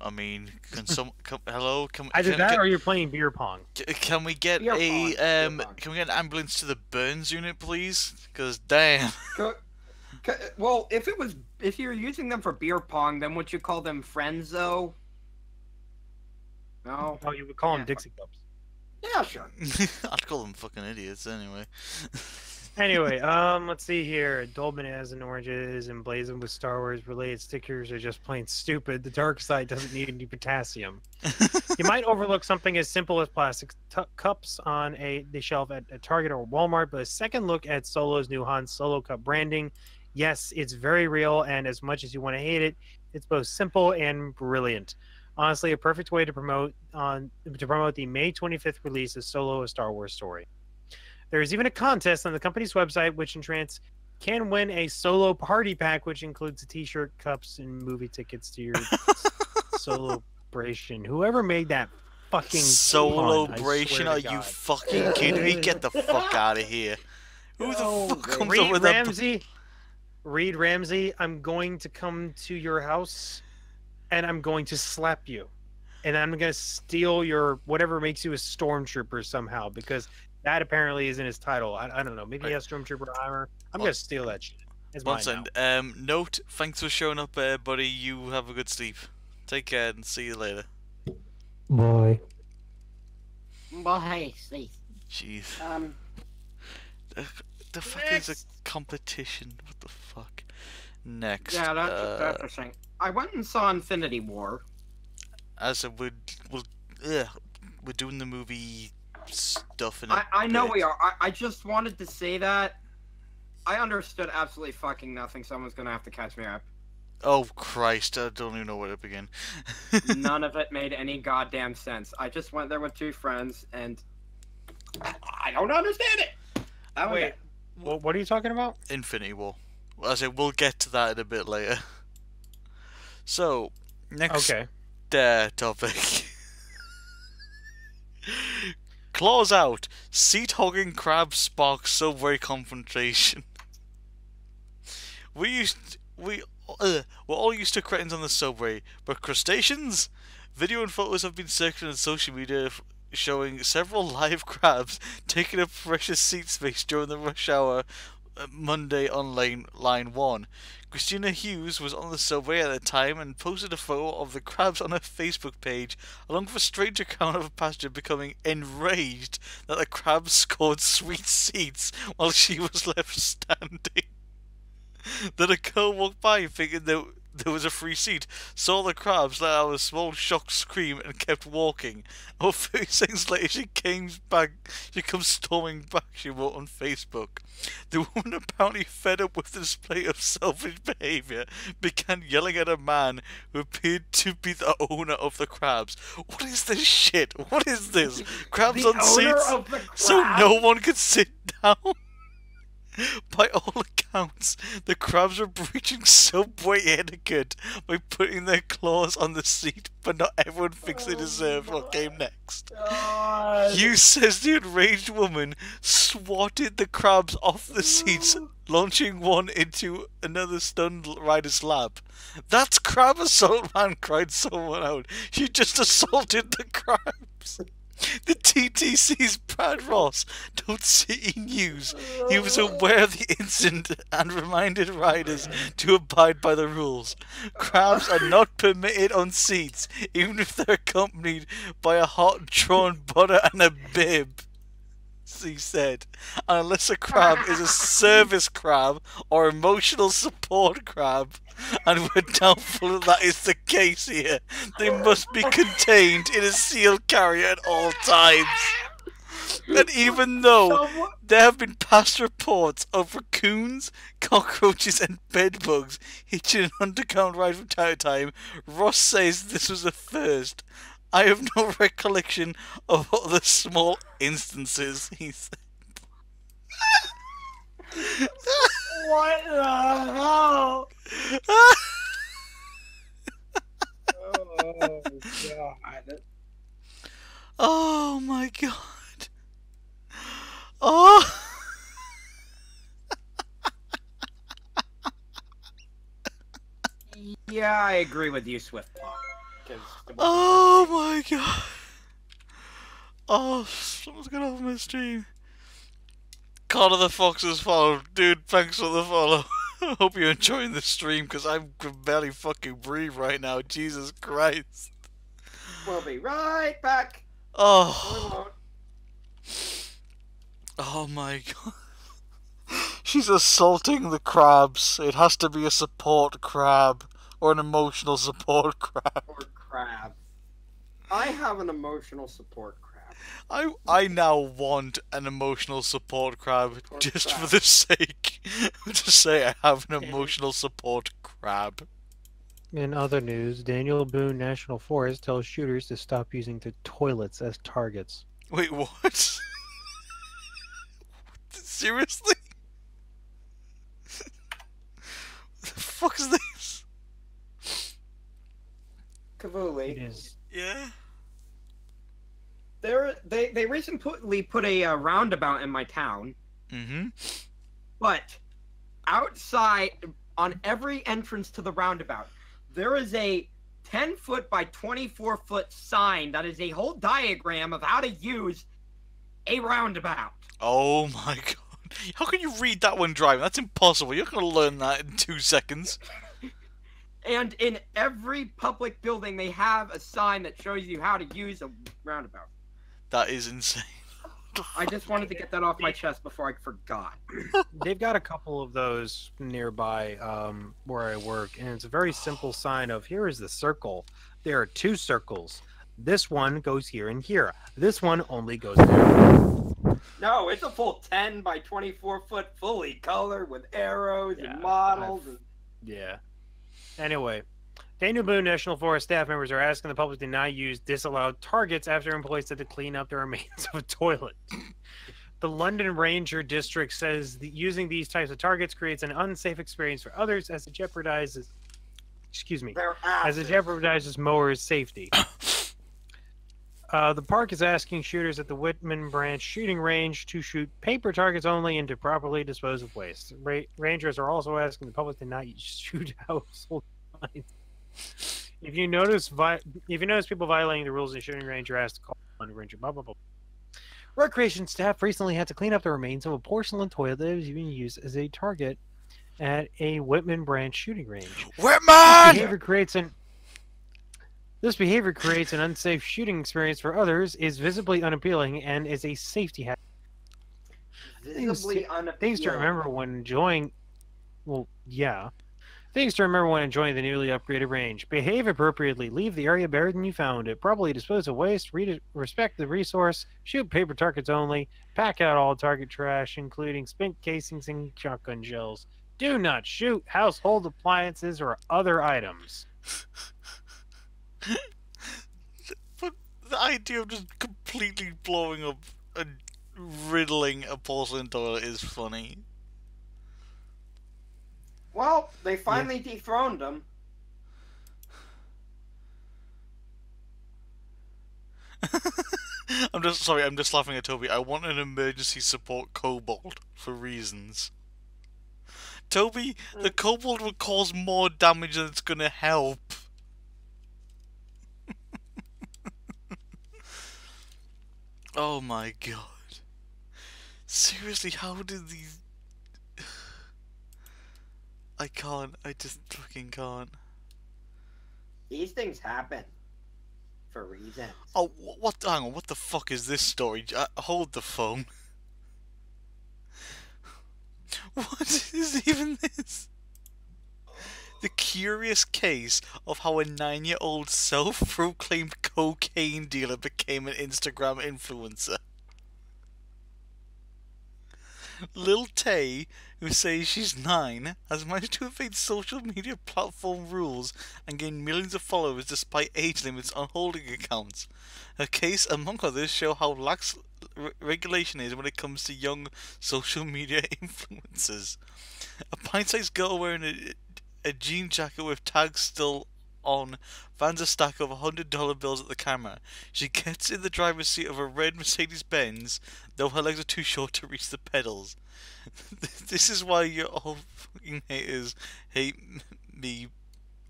I mean, can some come, hello? Can, Either can, that can, or you're playing beer pong. can we get Beer a pong, um? Can we get an ambulance to the burns unit, please? Because damn. Co- co- well, if it was, if you're using them for beer pong, then would you call them friends, though? No. Oh, you would call them Dixie cups. Yeah, sure. I'd call them fucking idiots anyway. Anyway, um, let's see here. Dole and oranges emblazoned with Star Wars related stickers are just plain stupid. The dark side doesn't need any potassium. you might overlook something as simple as plastic cups on a the shelf at, at Target or Walmart, but a second look at Solo's new Han Solo Cup branding, yes, it's very real, and as much as you want to hate it, it's both simple and brilliant. Honestly, a perfect way to promote on to promote the May 25th release of Solo: A Star Wars Story. There is even a contest on the company's website, which entrants can win a solo party pack, which includes a T-shirt, cups, and movie tickets to your solo celebration. Whoever made that fucking Celebration? Are you fucking kidding me? Get the fuck out of here. Who the No fuck comes up Reed with that? Ramsey, Reed Ramsey, I'm going to come to your house, and I'm going to slap you, and I'm going to steal your whatever makes you a stormtrooper somehow because that apparently isn't his title. I, I don't know. Maybe he Right. has stormtrooper armor. I'm Well- going to steal that shit. It's One mine now. Um, note, thanks for showing up, uh, buddy. You have a good sleep. Take care and see you later. Bye. Bye. hey, see. Jeez. Um, The, the fuck is a competition? What the fuck? Next. yeah, that's, uh, that's interesting. I went and saw Infinity War. as I would, we'll, ugh, we're doing the movie stuff in a I, I know we are. I, I just wanted to say that. I understood absolutely fucking nothing. Someone's gonna have to catch me up. Oh Christ! I don't even know where to begin. None of it made any goddamn sense. I just went there with two friends, and I, I don't understand it. I Wait, get what are you talking about? Infinity War. Well, I say we'll get to that in a bit later. So next Okay. uh, topic. Claws out. Seat hogging crab sparks subway confrontation. We used we uh, we're all used to cretins on the subway, but crustaceans. Video and photos have been circulating on social media showing several live crabs taking up precious seat space during the rush hour uh, Monday on lane line one. Christina Hughes was on the subway at the time and posted a photo of the crabs on her Facebook page, along with a strange account of a passenger becoming enraged that the crabs scored sweet seats while she was left standing. Then a girl walked by thinking there, there was a free seat, saw the crabs, let out a small shocked scream, and kept walking. About 30 seconds later, she came back. She comes storming back. She wrote on Facebook. The woman, apparently fed up with the display of selfish behaviour, began yelling at a man who appeared to be the owner of the crabs. What is this shit? What is this? Crabs The on seats the so no one could sit down. By all accounts, the crabs were breaching subway etiquette by putting their claws on the seat, but not everyone thinks they deserve what came oh next. You says the enraged woman swatted the crabs off the seats, launching one into another stunned rider's lap. That's crab assault, man, cried someone out. You just assaulted the crabs. The TTC's Brad Ross told City News he was aware of the incident and reminded riders to abide by the rules. Crabs are not permitted on seats, even if they're accompanied by a hot drawn butter and a bib. He said, unless a crab is a service crab or emotional support crab, and we're doubtful that, that is the case here, they must be contained in a sealed carrier at all times. And even though there have been past reports of raccoons, cockroaches, and bedbugs hitching an underground ride from time to time, Ross says this was a first. I have no recollection of other small instances, he said. What the hell? Oh god. oh my god. Oh. Yeah, I agree with you, Swift Pop. 'cause the- Oh my god. Oh, someone's got off my stream. Connor the Fox has followed. Dude, thanks for the follow. Hope you're enjoying the stream because I can barely fucking breathe right now. Jesus Christ. We'll be right back. Oh, oh my god. She's assaulting the crabs. It has to be a support crab or an emotional support crab. Or crab. I have an emotional support crab. I I now want an emotional support crab Or just for the sake to say I have an emotional support crab. In other news, Daniel Boone National Forest tells shooters to stop using the toilets as targets. Wait, what? Seriously? what the fuck is this? It Kivuli. is Yeah. There, they they recently put a uh, roundabout in my town, Mm-hmm. but outside on every entrance to the roundabout, there is a 10 foot by 24 foot sign that is a whole diagram of how to use a roundabout. Oh my god. How can you read that when driving? That's impossible. You're gonna learn that in two seconds. And in every public building, they have a sign that shows you how to use a roundabout. That is insane. I just wanted to get that off my chest before I forgot. They've got a couple of those nearby um, where I work, and it's a very simple sign of here is the circle. There are two circles. This one goes here and here. This one only goes there. No, it's a full 10 by 24 foot fully colored with arrows Yeah, and models. And... Yeah. Anyway, Daniel Boone National Forest staff members are asking the public to not use disallowed targets after employees had to clean up the remains of a toilet. The London Ranger District says that using these types of targets creates an unsafe experience for others as it jeopardizes, excuse me, as it jeopardizes mowers' safety. Uh, the park is asking shooters at the Whitman Branch shooting range to shoot paper targets only and to properly dispose of waste. Ra- Rangers are also asking the public to not shoot household signs. If you notice, vi- if you notice people violating the rules in the shooting range, you're asked to call one ranger. Blah blah blah. Recreation staff recently had to clean up the remains of a porcelain toilet that was being used as a target at a Whitman Branch shooting range. Whitman! Behavior creates an this behavior creates an unsafe shooting experience for others, is visibly unappealing, and is a safety hazard. Visibly unappealing. Things to remember when enjoying. Well, yeah. Things to remember when enjoying the newly upgraded range. Behave appropriately. Leave the area better than you found it. Properly dispose of waste. Respect the resource. Shoot paper targets only. Pack out all target trash, including spent casings and shotgun shells. Do not shoot household appliances or other items. But the idea of just completely blowing up and riddling a porcelain toilet is funny. Well, they finally dethroned him. I'm just sorry, I'm just laughing at Toby. I want an emergency support kobold for reasons. Toby, the hmm. kobold would cause more damage than it's gonna help. oh my god. Seriously, how did these. I can't. I just fucking can't. These things happen for reasons. Oh, what? Hang on. What the fuck is this story? Uh, hold the phone. What is even this? The curious case of how a nine-year-old self-proclaimed cocaine dealer became an Instagram influencer. Lil Tay, who says she's nine, has managed to evade social media platform rules and gain millions of followers despite age limits on holding accounts. Her case, among others, show how lax re- regulation is when it comes to young social media influencers. A pint-sized girl wearing a, a jean jacket with tags still on fans a stack of $100 bills at the camera. She gets in the driver's seat of a red Mercedes Benz, though her legs are too short to reach the pedals. this is why you all fucking haters hate me.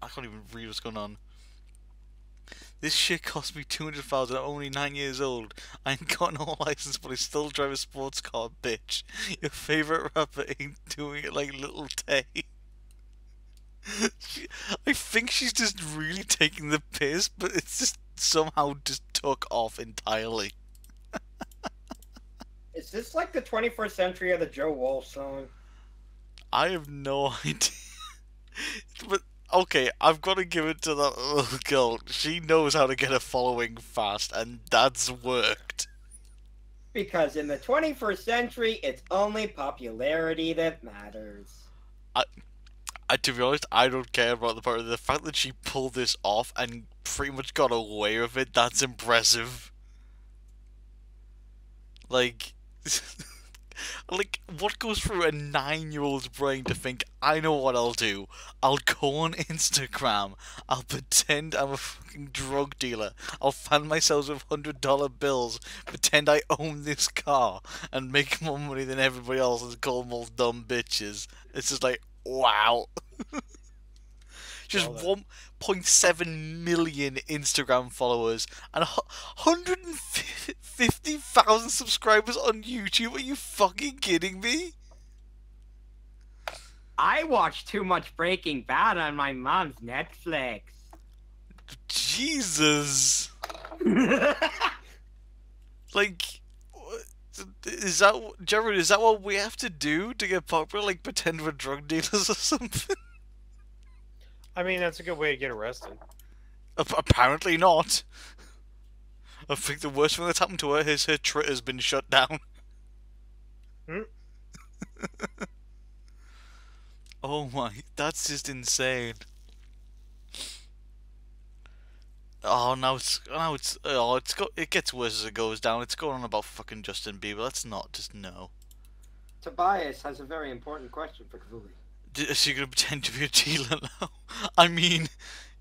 I can't even read what's going on. This shit cost me 200000 I'm only 9 years old. I ain't got no license, but I still drive a sports car, bitch. Your favourite rapper ain't doing it like Little Tay. She- I think she's just really taking the piss, but it's just somehow just took off entirely. Is this like the 21st century of the Joe Wolf song? I have no idea. but okay, I've got to give it to that little girl. She knows how to get a following fast, and that's worked. Because in the 21st century, it's only popularity that matters. I, to be honest, I don't care about the part of the fact that she pulled this off and pretty much got away with it. That's impressive. Like, like what goes through a nine-year-old's brain to think? I know what I'll do. I'll go on Instagram. I'll pretend I'm a fucking drug dealer. I'll fan myself with hundred-dollar bills. Pretend I own this car and make more money than everybody else and call them all dumb bitches. It's just like, wow. Just Well, 1.7 million Instagram followers and hu- 150,000 subscribers on YouTube. Are you fucking kidding me? I watch too much Breaking Bad on my mom's Netflix. Jesus. Like, is that, Jared, is that what we have to do to get popular? Like, pretend we're drug dealers or something? I mean, that's a good way to get arrested. Ap- Apparently not. I think the worst thing that's happened to her is her Twitter's been shut down. Hmm? oh my, that's just insane. Oh, now it's now it's oh it's go, it gets worse as it goes down. It's going on about fucking Justin Bieber. Let's not just no. Tobias has a very important question for Kivuli. Is she gonna pretend to be a dealer now? I mean,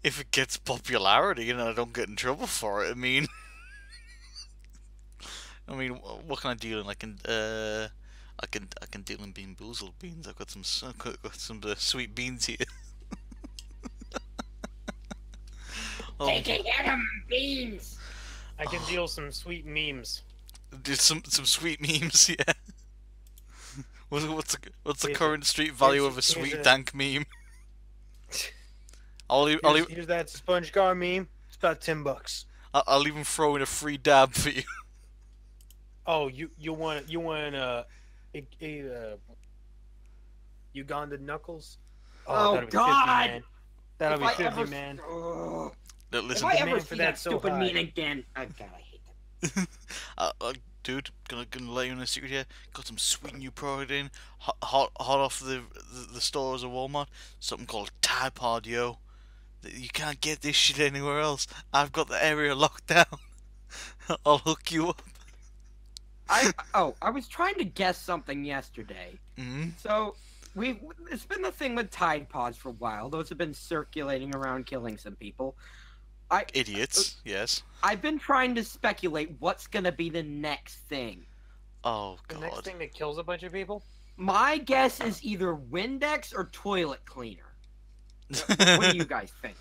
if it gets popularity and I don't get in trouble for it, I mean, I mean, what can I deal in? I can, uh, I can, I can deal in BeanBoozled beans. I've got some, I've got got some uh, sweet beans here. Taking him beans! I can deal some sweet memes. did some some sweet memes, yeah. What's what's the, what's the Here's current street value of a sweet a- dank meme? I'll, e- I'll, Here's, here's that sponge car meme. It's about ten bucks. I'll I'll even throw in a free dab for you. Oh, you you want you want uh, a, a uh, Uganda knuckles? Oh, that'll be God! 50, man. That'll If be I fifty, ever- man. Ugh. Li- If I demand ever for see that that so stupid high. meme again, oh god, I hate them. uh, uh, dude, gonna gonna let you in a secret here. Got some sweet new product in, hot hot, hot off the, the the stores of Walmart. Something called Tide Pod, yo. You can't get this shit anywhere else. I've got the area locked down. I'll hook you up. I oh, I was trying to guess something yesterday. hmm So we it's been the thing with Tide Pods for a while. Those have been circulating around, killing some people. Idiots. Yes. I've been trying to speculate what's gonna be the next thing. Oh god. The next thing that kills a bunch of people? My guess is either Windex or toilet cleaner. What do you guys think?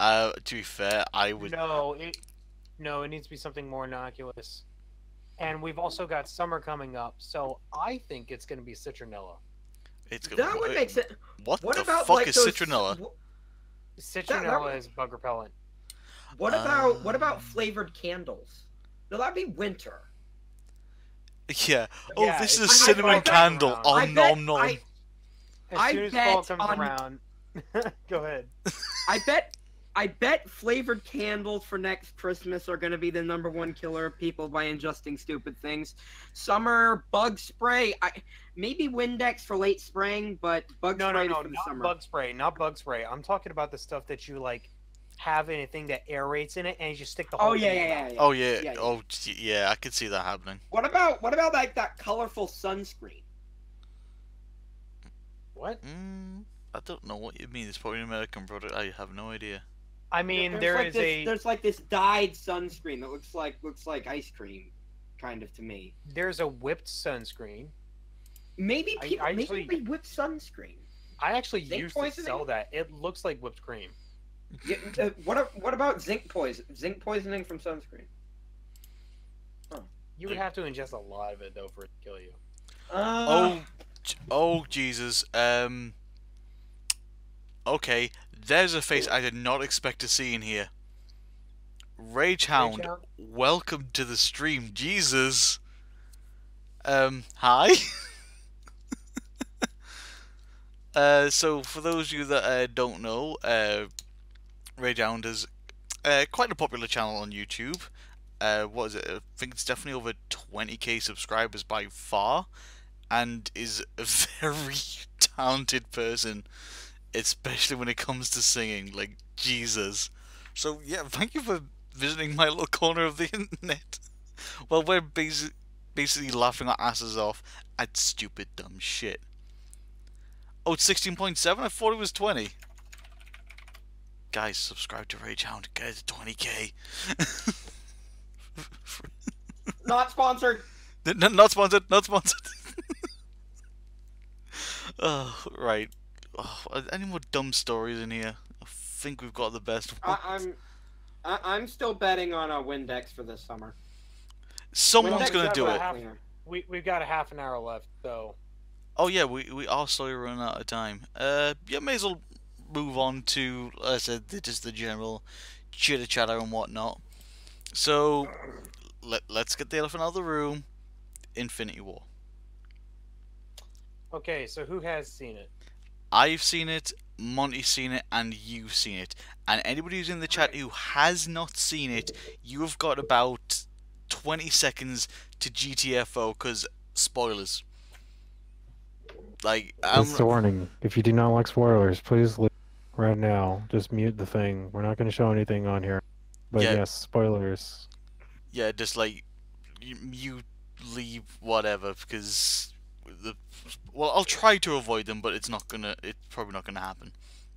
uh, to be fair, I would. No, it no, it needs to be something more innocuous. And we've also got summer coming up, so I think it's going to be citronella. It's gonna, That would make sense. What, What the about fuck like is those? citronella? wh- Citronella is bug repellent. What about what uh. about flavored candles? No, that'd be winter. Yeah. Oh, Yeah, this is a cinnamon I bet- candle. I Oh, I bet- nom nom. I, As I soon as bet fall comes on- around, go ahead. I bet I bet flavored candles for next Christmas are going to be the number one killer of people by ingesting stupid things. Summer bug spray, I maybe Windex for late spring, but bug No, no, spray no, for the not summer. bug spray, not bug spray. I'm talking about the stuff that you like have anything that aerates in it, and you just stick the whole. oh yeah, thing yeah, in your yeah, yeah. Oh yeah. Yeah, yeah. Oh yeah. I could see that happening. What about what about like that colorful sunscreen? What? Mm, I don't know what you mean. It's probably an American product. I have no idea. I mean, there's there like is this, a there's like this dyed sunscreen that looks like looks like ice cream, kind of to me. there's a whipped sunscreen. Maybe I- people I maybe actually- we whip sunscreen. I actually Zinc used to sell that. It looks like whipped cream. Yeah, uh, what what about zinc poison? Zinc poisoning from sunscreen. You would have to ingest a lot of it though for it to kill you. Uh, Oh, oh Jesus. Um. Okay, there's a face I did not expect to see in here. Rage Hound, Rage welcome to the stream. Jesus. Um, hi. uh, so for those of you that uh, don't know, uh, Hound is uh, quite a popular channel on YouTube. Uh, what is it? I think it's definitely over 20k subscribers by far and is a very talented person, especially when it comes to singing. Like Jesus. So yeah, thank you for visiting my little corner of the internet. Well, we're basi- basically laughing our asses off at stupid dumb shit. Oh, it's 16.7? I thought it was 20. Guys, subscribe to Rage Hound. Get to 20k. not sponsored. N- n- not sponsored. Not sponsored. oh, right. Oh, any more dumb stories in here? I think we've got the best one. I, I'm I, I'm still betting on a Windex for this summer. Someone's Windex gonna do it. half- We we've got a half an hour left, so Oh yeah, we we are slowly running out of time. Uh, yeah, may as well move on to, as I said, the- just the general chitter chatter and whatnot. So, let let's get the elephant out of the room. Infinity War. okay. So who has seen it? I've seen it, Monty's seen it, and you've seen it. And anybody who's in the chat who has not seen it, you have got about 20 seconds to GTFO, because spoilers. Like, I'm, That's um, the warning. If you do not like spoilers, please leave right now. Just mute the thing. We're not going to show anything on here. But Yeah. yes, spoilers. yeah, just like, you, you leave whatever, because the. Well, I'll try to avoid them, but it's not gonna. It's probably not gonna happen.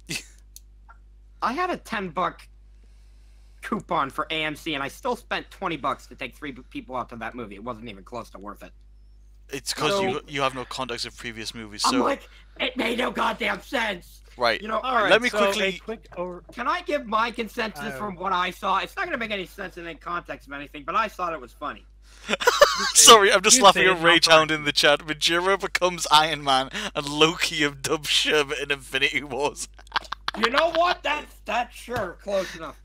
I had a ten buck coupon for AMC, and I still spent twenty bucks to take three people out to that movie. It wasn't even close to worth it. It's because So- you you have no context of previous movies. I'm So like, it made no goddamn sense. Right, You know, All right. Let me so quickly- quick over. Can I give my consensus Uh, from what I saw? It's not going to make any sense in any context of anything, but I thought it was funny. Sorry, I'm just you laughing at it's Rage Hound in the chat. Majira becomes Iron Man, and Loki of Dub Sherbet in Infinity Wars. You know what? That's that's sure close enough.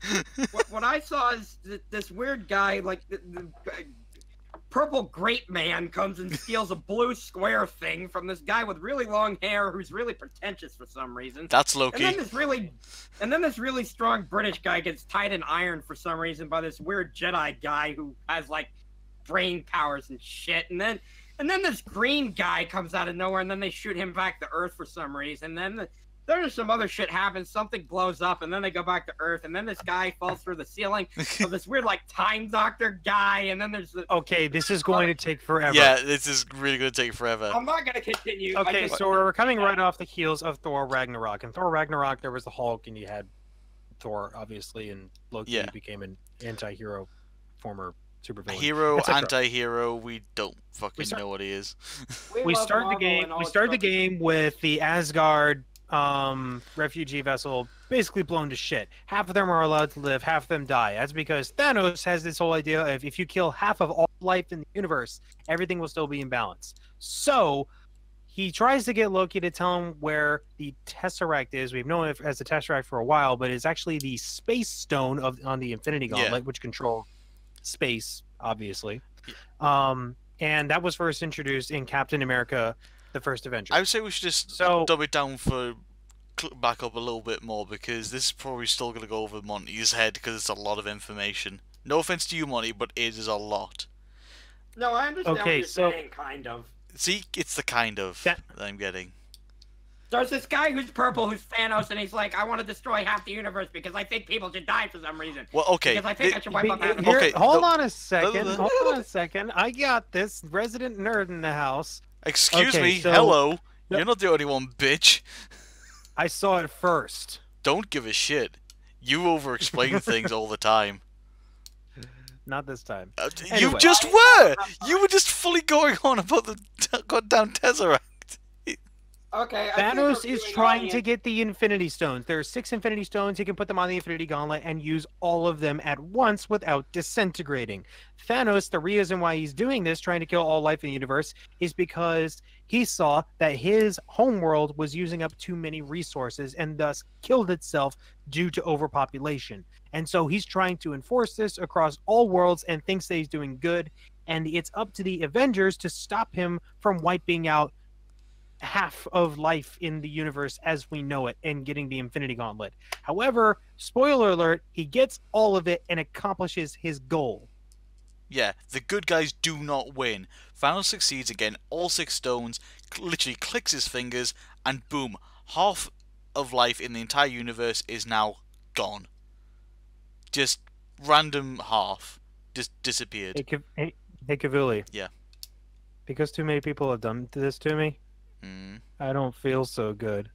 what, what I saw is th- this weird guy, like the, the purple grape man, comes and steals a blue square thing from this guy with really long hair who's really pretentious for some reason. That's Loki. And then this really, and then this really strong British guy gets tied in iron for some reason by this weird Jedi guy who has like brain powers and shit. And then, and then this green guy comes out of nowhere, and then they shoot him back to Earth for some reason. And then the, there's some other shit happens. Something blows up, and then they go back to Earth. And then this guy falls through the ceiling of this weird like time doctor guy. And then there's the. Okay, this is going to take forever. yeah, this is really going to take forever. I'm not gonna continue. Okay, just- so we're coming right off the heels of Thor Ragnarok. And Thor Ragnarok, there was the Hulk, and you had Thor, obviously, and Loki Yeah. became an anti-hero, former supervillain. Hero, anti-hero, we don't fucking start- know what he is. we love start the game. We start the game with the Asgard um, refugee vessel basically blown to shit. Half of them are allowed to live, half of them die. That's because Thanos has this whole idea of if you kill half of all life in the universe, everything will still be in balance. So he tries to get Loki to tell him where the Tesseract is. We've known it as the Tesseract for a while, but it's actually the Space Stone of on the Infinity Yeah. Gauntlet, which control space, obviously. Um, and that was first introduced in Captain America: The First Avenger. I would say we should just So- dub it down for cl- back up a little bit more because this is probably still going to go over Monty's head because it's a lot of information. No offense to you, Monty, but it is a lot. No, I understand Okay, what you're so- saying, kind of. See, it's the kind of That- that I'm getting. There's this guy who's purple who's Thanos, and he's like, I want to destroy half the universe because I think people should die for some reason. Well, okay. Because I think thi- I should wipe out half the Here- Okay, hold the- on a second. Hold on a second. I got this resident nerd in the house. Excuse okay, me. so- Hello. No- You're not the only one, bitch. I saw it first. Don't give a shit. You over-explain things all the time. Not this time. Uh, You just were. You were just fully going on about the goddamn Tesseract. Okay, Thanos is trying to get the Infinity Stones. There are six Infinity Stones. He can put them on the Infinity Gauntlet and use all of them at once without disintegrating. Thanos, the reason why he's doing this, trying to kill all life in the universe, is because he saw that his homeworld was using up too many resources and thus killed itself due to overpopulation. And so he's trying to enforce this across all worlds and thinks that he's doing good. And it's up to the Avengers to stop him from wiping out half of life in the universe as we know it and getting the Infinity Gauntlet. However, spoiler alert, he gets all of it and accomplishes his goal. Yeah, the good guys do not win. Thanos succeeds again, all six stones, literally clicks his fingers, and boom, half of life in the entire universe is now gone. Just random half. Just disappeared. Hey, hey, hey Kivuli. Yeah. Because too many people have done this to me, Mm. I don't feel so good.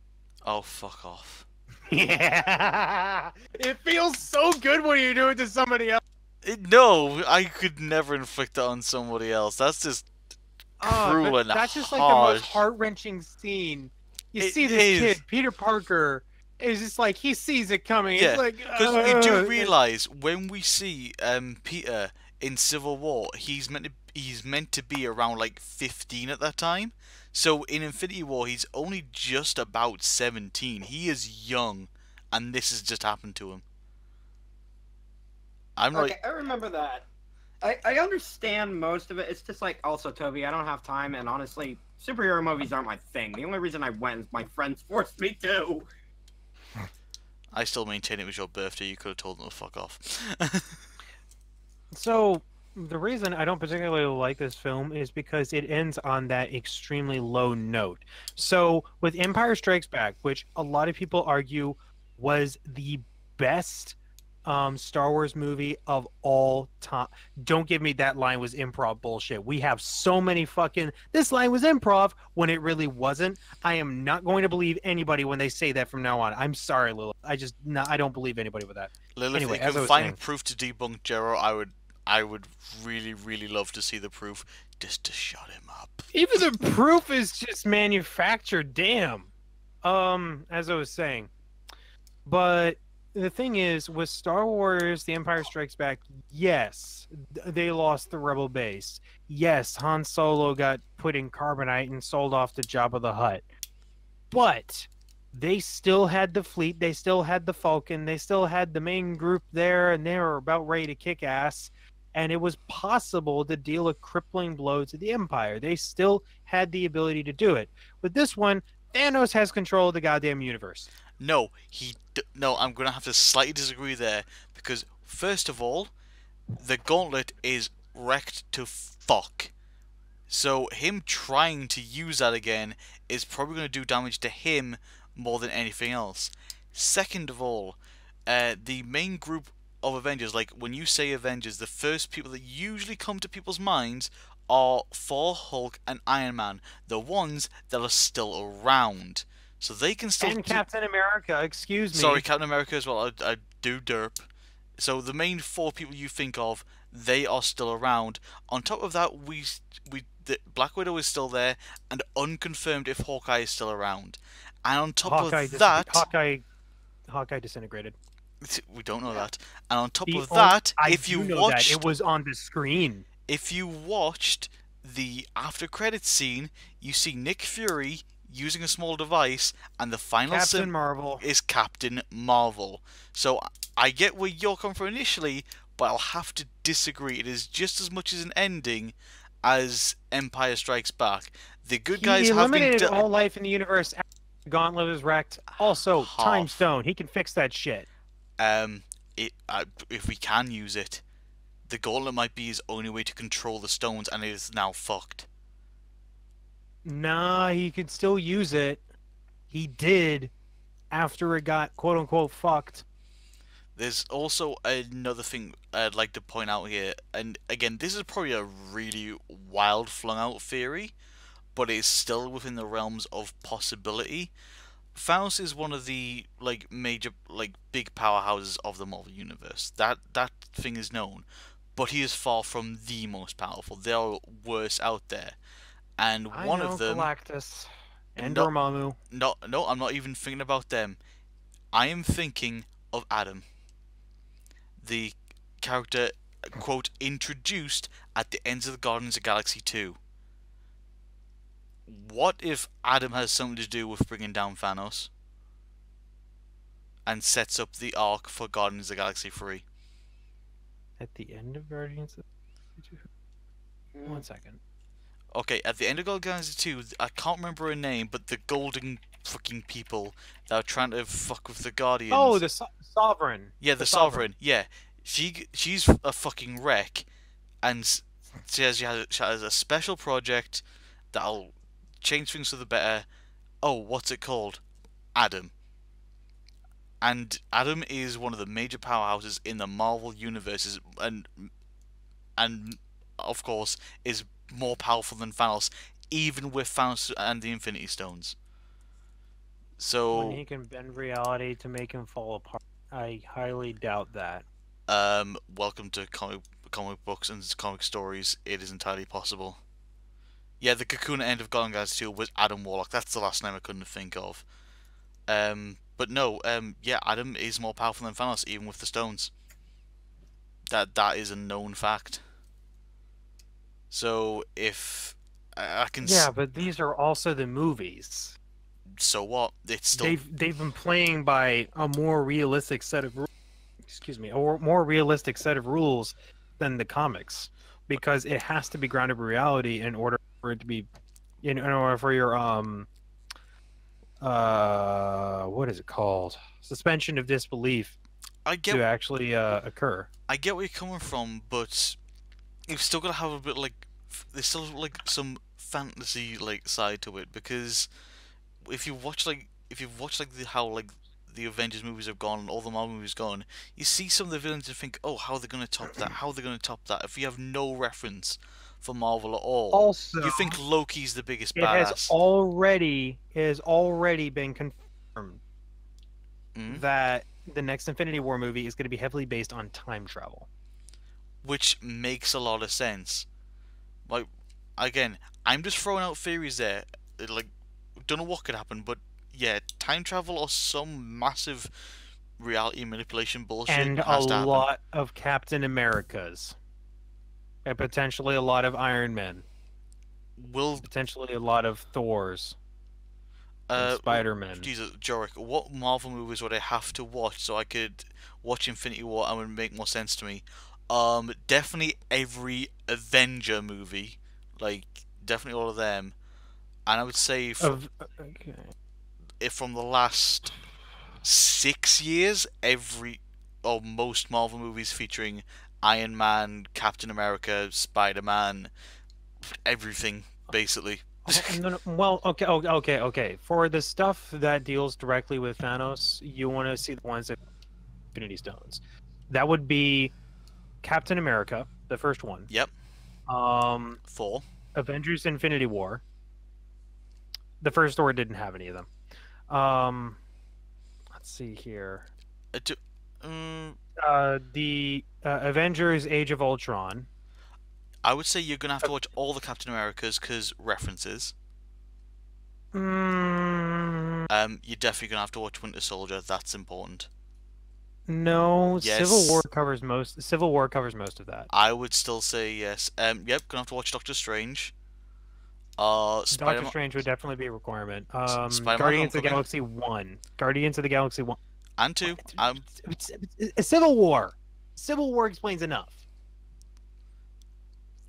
Oh, fuck off. Yeah. It feels so good when you do it to somebody else. It, no, I could never inflict that on somebody else. That's just Oh, cruel and that's just like the most heart wrenching scene. You It see this is. kid, Peter Parker, is just like he sees it coming. Yeah, It's like Because you do realise when we see um, Peter in Civil War, he's meant to he's meant to be around like 15 at that time. So in Infinity War, he's only just about 17. He is young, and this has just happened to him. I'm Okay, like, I remember that. I, I understand most of it. It's just like, also, Toby, I don't have time, and honestly, superhero movies aren't my thing. The only reason I went is my friends forced me to. I still maintain it was your birthday. You could have told them to fuck off. So the reason I don't particularly like this film is because it ends on that extremely low note. So with Empire Strikes Back, which a lot of people argue was the best um, Star Wars movie of all time. Don't give me that line was improv bullshit. We have so many fucking. This line was improv when it really wasn't. I am not going to believe anybody when they say that from now on. I'm sorry, Lilith. I just no, I don't believe anybody with that. Lilith, Anyway, if you I can find saying. proof to debunk Jero, I would, I would really, really love to see the proof, just to shut him up. Even the proof is just manufactured. Damn. Um, as I was saying, but the thing is, with Star Wars: The Empire Strikes Back, yes, they lost the Rebel base. Yes, Han Solo got put in carbonite and sold off to Jabba the Hutt. But they still had the fleet. They still had the Falcon. They still had the main group there, and they were about ready to kick ass and it was possible to deal a crippling blow to the Empire. They still had the ability to do it. With this one, Thanos has control of the goddamn universe. No, he. D- no, I'm gonna have to slightly disagree there because first of all, the gauntlet is wrecked to fuck. So him trying to use that again is probably gonna do damage to him more than anything else. Second of all, uh, the main group of Avengers, like when you say Avengers, the first people that usually come to people's minds are Thor, Hulk, and Iron Man, the ones that are still around. So they can still and do- Captain America, excuse me. Sorry, Captain America as well. I, I do derp. So the main four people you think of, they are still around. On top of that, we we the Black Widow is still there, and unconfirmed if Hawkeye is still around. And on top Hawkeye, of that, Hawkeye, Hawkeye disintegrated. We don't know that. And on top The of that, if you watched that it was on the screen. if you watched the after credits scene, you see Nick Fury using a small device, and the final Captain Marvel. is Captain Marvel. So I get where you're coming from initially, but I'll have to disagree. It is just as much as an ending as Empire Strikes Back. The good He guys have been. eliminated all life in the universe Gauntlet is wrecked. Also, Time Stone. He can fix that shit. Um, it uh, if we can use it, the gauntlet might be his only way to control the stones, and it is now fucked. Nah, he could still use it. He did after it got quote unquote fucked. There's also another thing I'd like to point out here, and again, this is probably a really wild, flung out theory, but it's still within the realms of possibility. Thanos is one of the like major, like big powerhouses of the Marvel universe. That that thing is known, but he is far from the most powerful. There are worse out there, and I one know of them. Galactus and No- Dormammu. No, no, I'm not even thinking about them. I am thinking of Adam, the character quote introduced at the end of the Guardians of Galaxy 2. What if Adam has something to do with bringing down Thanos and sets up the arc for Guardians of the Galaxy 3? At the end of Guardians. Of... Hmm. One second. Okay, at the end of Guardians of Galaxy 2, I can't remember her name, but the golden fucking people that are trying to fuck with the Guardians. Oh, the so- Sovereign. Yeah, the, The sovereign. Sovereign. Yeah, she she's a fucking wreck, and s- she has she has a special project that'll change things for the better. Oh, what's it called? Adam. And Adam is one of the major powerhouses in the Marvel universes, and and of course is more powerful than Thanos, even with Thanos and the Infinity Stones. So When he can bend reality to make him fall apart. I highly doubt that. Um, welcome to comic comic books and comic stories. It is entirely possible. Yeah, the Cocoon end of Golden Guys 2 was Adam Warlock. That's the last name I couldn't think of. Um, but no, um, yeah, Adam is more powerful than Thanos, even with the stones. That that is a known fact. So if I, I can, Yeah, but these are also the movies. so what? It's still They've they've been playing by a more realistic set of ru- excuse me, a more realistic set of rules than the comics because it has to be grounded in reality in order for it to be in, in order for your um uh what is it called suspension of disbelief I get to actually uh, occur. I get where you're coming from, but you've still got to have a bit like there's still like some fantasy like side to it because if you watch like if you watch like the, how like the Avengers movies have gone, all the Marvel movies gone, you see some of the villains and think, oh, how are they going to top that? How are they going to top that? If you have no reference for Marvel at all, Also, you think Loki's the biggest it has already it has already been confirmed Mm? that the next Infinity War movie is going to be heavily based on time travel. which makes a lot of sense. Like, again, I'm just throwing out theories there. Like, don't know what could happen, but yeah, time travel or some massive reality manipulation bullshit and a to lot of Captain Americas, and potentially a lot of Iron Men, Will potentially a lot of Thors, uh, Spider Man. Jesus, Jorik, what Marvel movies would I have to watch so I could watch Infinity War and would make more sense to me? Um, definitely every Avenger movie, like definitely all of them, and I would say from, okay. if from the last six years, every or most Marvel movies featuring Iron Man, Captain America, Spider Man, everything basically. Oh, no, no, well, okay, okay, okay, okay. For the stuff that deals directly with Thanos, you want to see the ones that Infinity Stones. That would be Captain America, the first one. Yep. Um, Full. Avengers: Infinity War. The first Thor didn't have any of them. Um, let's see here. Uh, do- um, Uh, the uh, Avengers: Age of Ultron. I would say you're gonna have to watch all the Captain Americas because references. Mm, Um, you're definitely gonna have to watch Winter Soldier. That's important. no, Civil War covers most. Civil War covers most of that. I would still say yes. Um, yep, gonna have to watch Doctor Strange. Uh, Doctor. Strange would definitely be a requirement. Um, Guardians of the Galaxy One. Guardians of the Galaxy One. And two. Um, It's- it's- it's- Civil War. Civil War explains enough.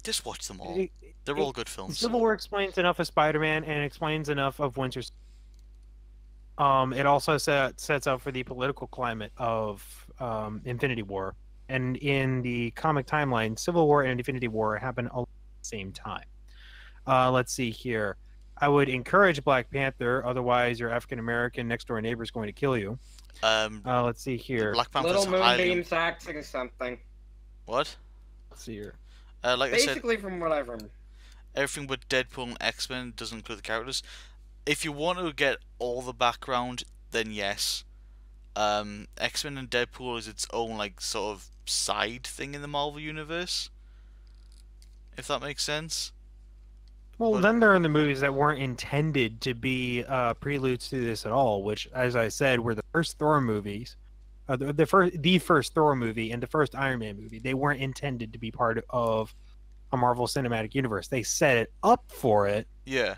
just watch them all. It- They're all good films. Civil War explains enough of Spider-Man and explains enough of Winter. Um, it also set, sets out for the political climate of um, Infinity War, and in the comic timeline, Civil War and Infinity War happen all at the same time. Uh, let's see here. I would encourage Black Panther, otherwise your African American next door neighbor is going to kill you. Um, Uh, let's see here. Black Panther's Little highly... Moonbeam's acting something. What? Let's see here. Uh, like I said, Basically, from what I've heard. everything but Deadpool and X Men doesn't include the characters. If you want to get all the background, then yes. Um, X Men and Deadpool is its own like sort of side thing in the Marvel universe. If that makes sense. Well, But- then there are the movies that weren't intended to be uh, preludes to this at all, which, as I said, were the first Thor movies, uh, the, the first, the first Thor movie and the first Iron Man movie. They weren't intended to be part of a Marvel Cinematic Universe. They set it up for it, Yeah.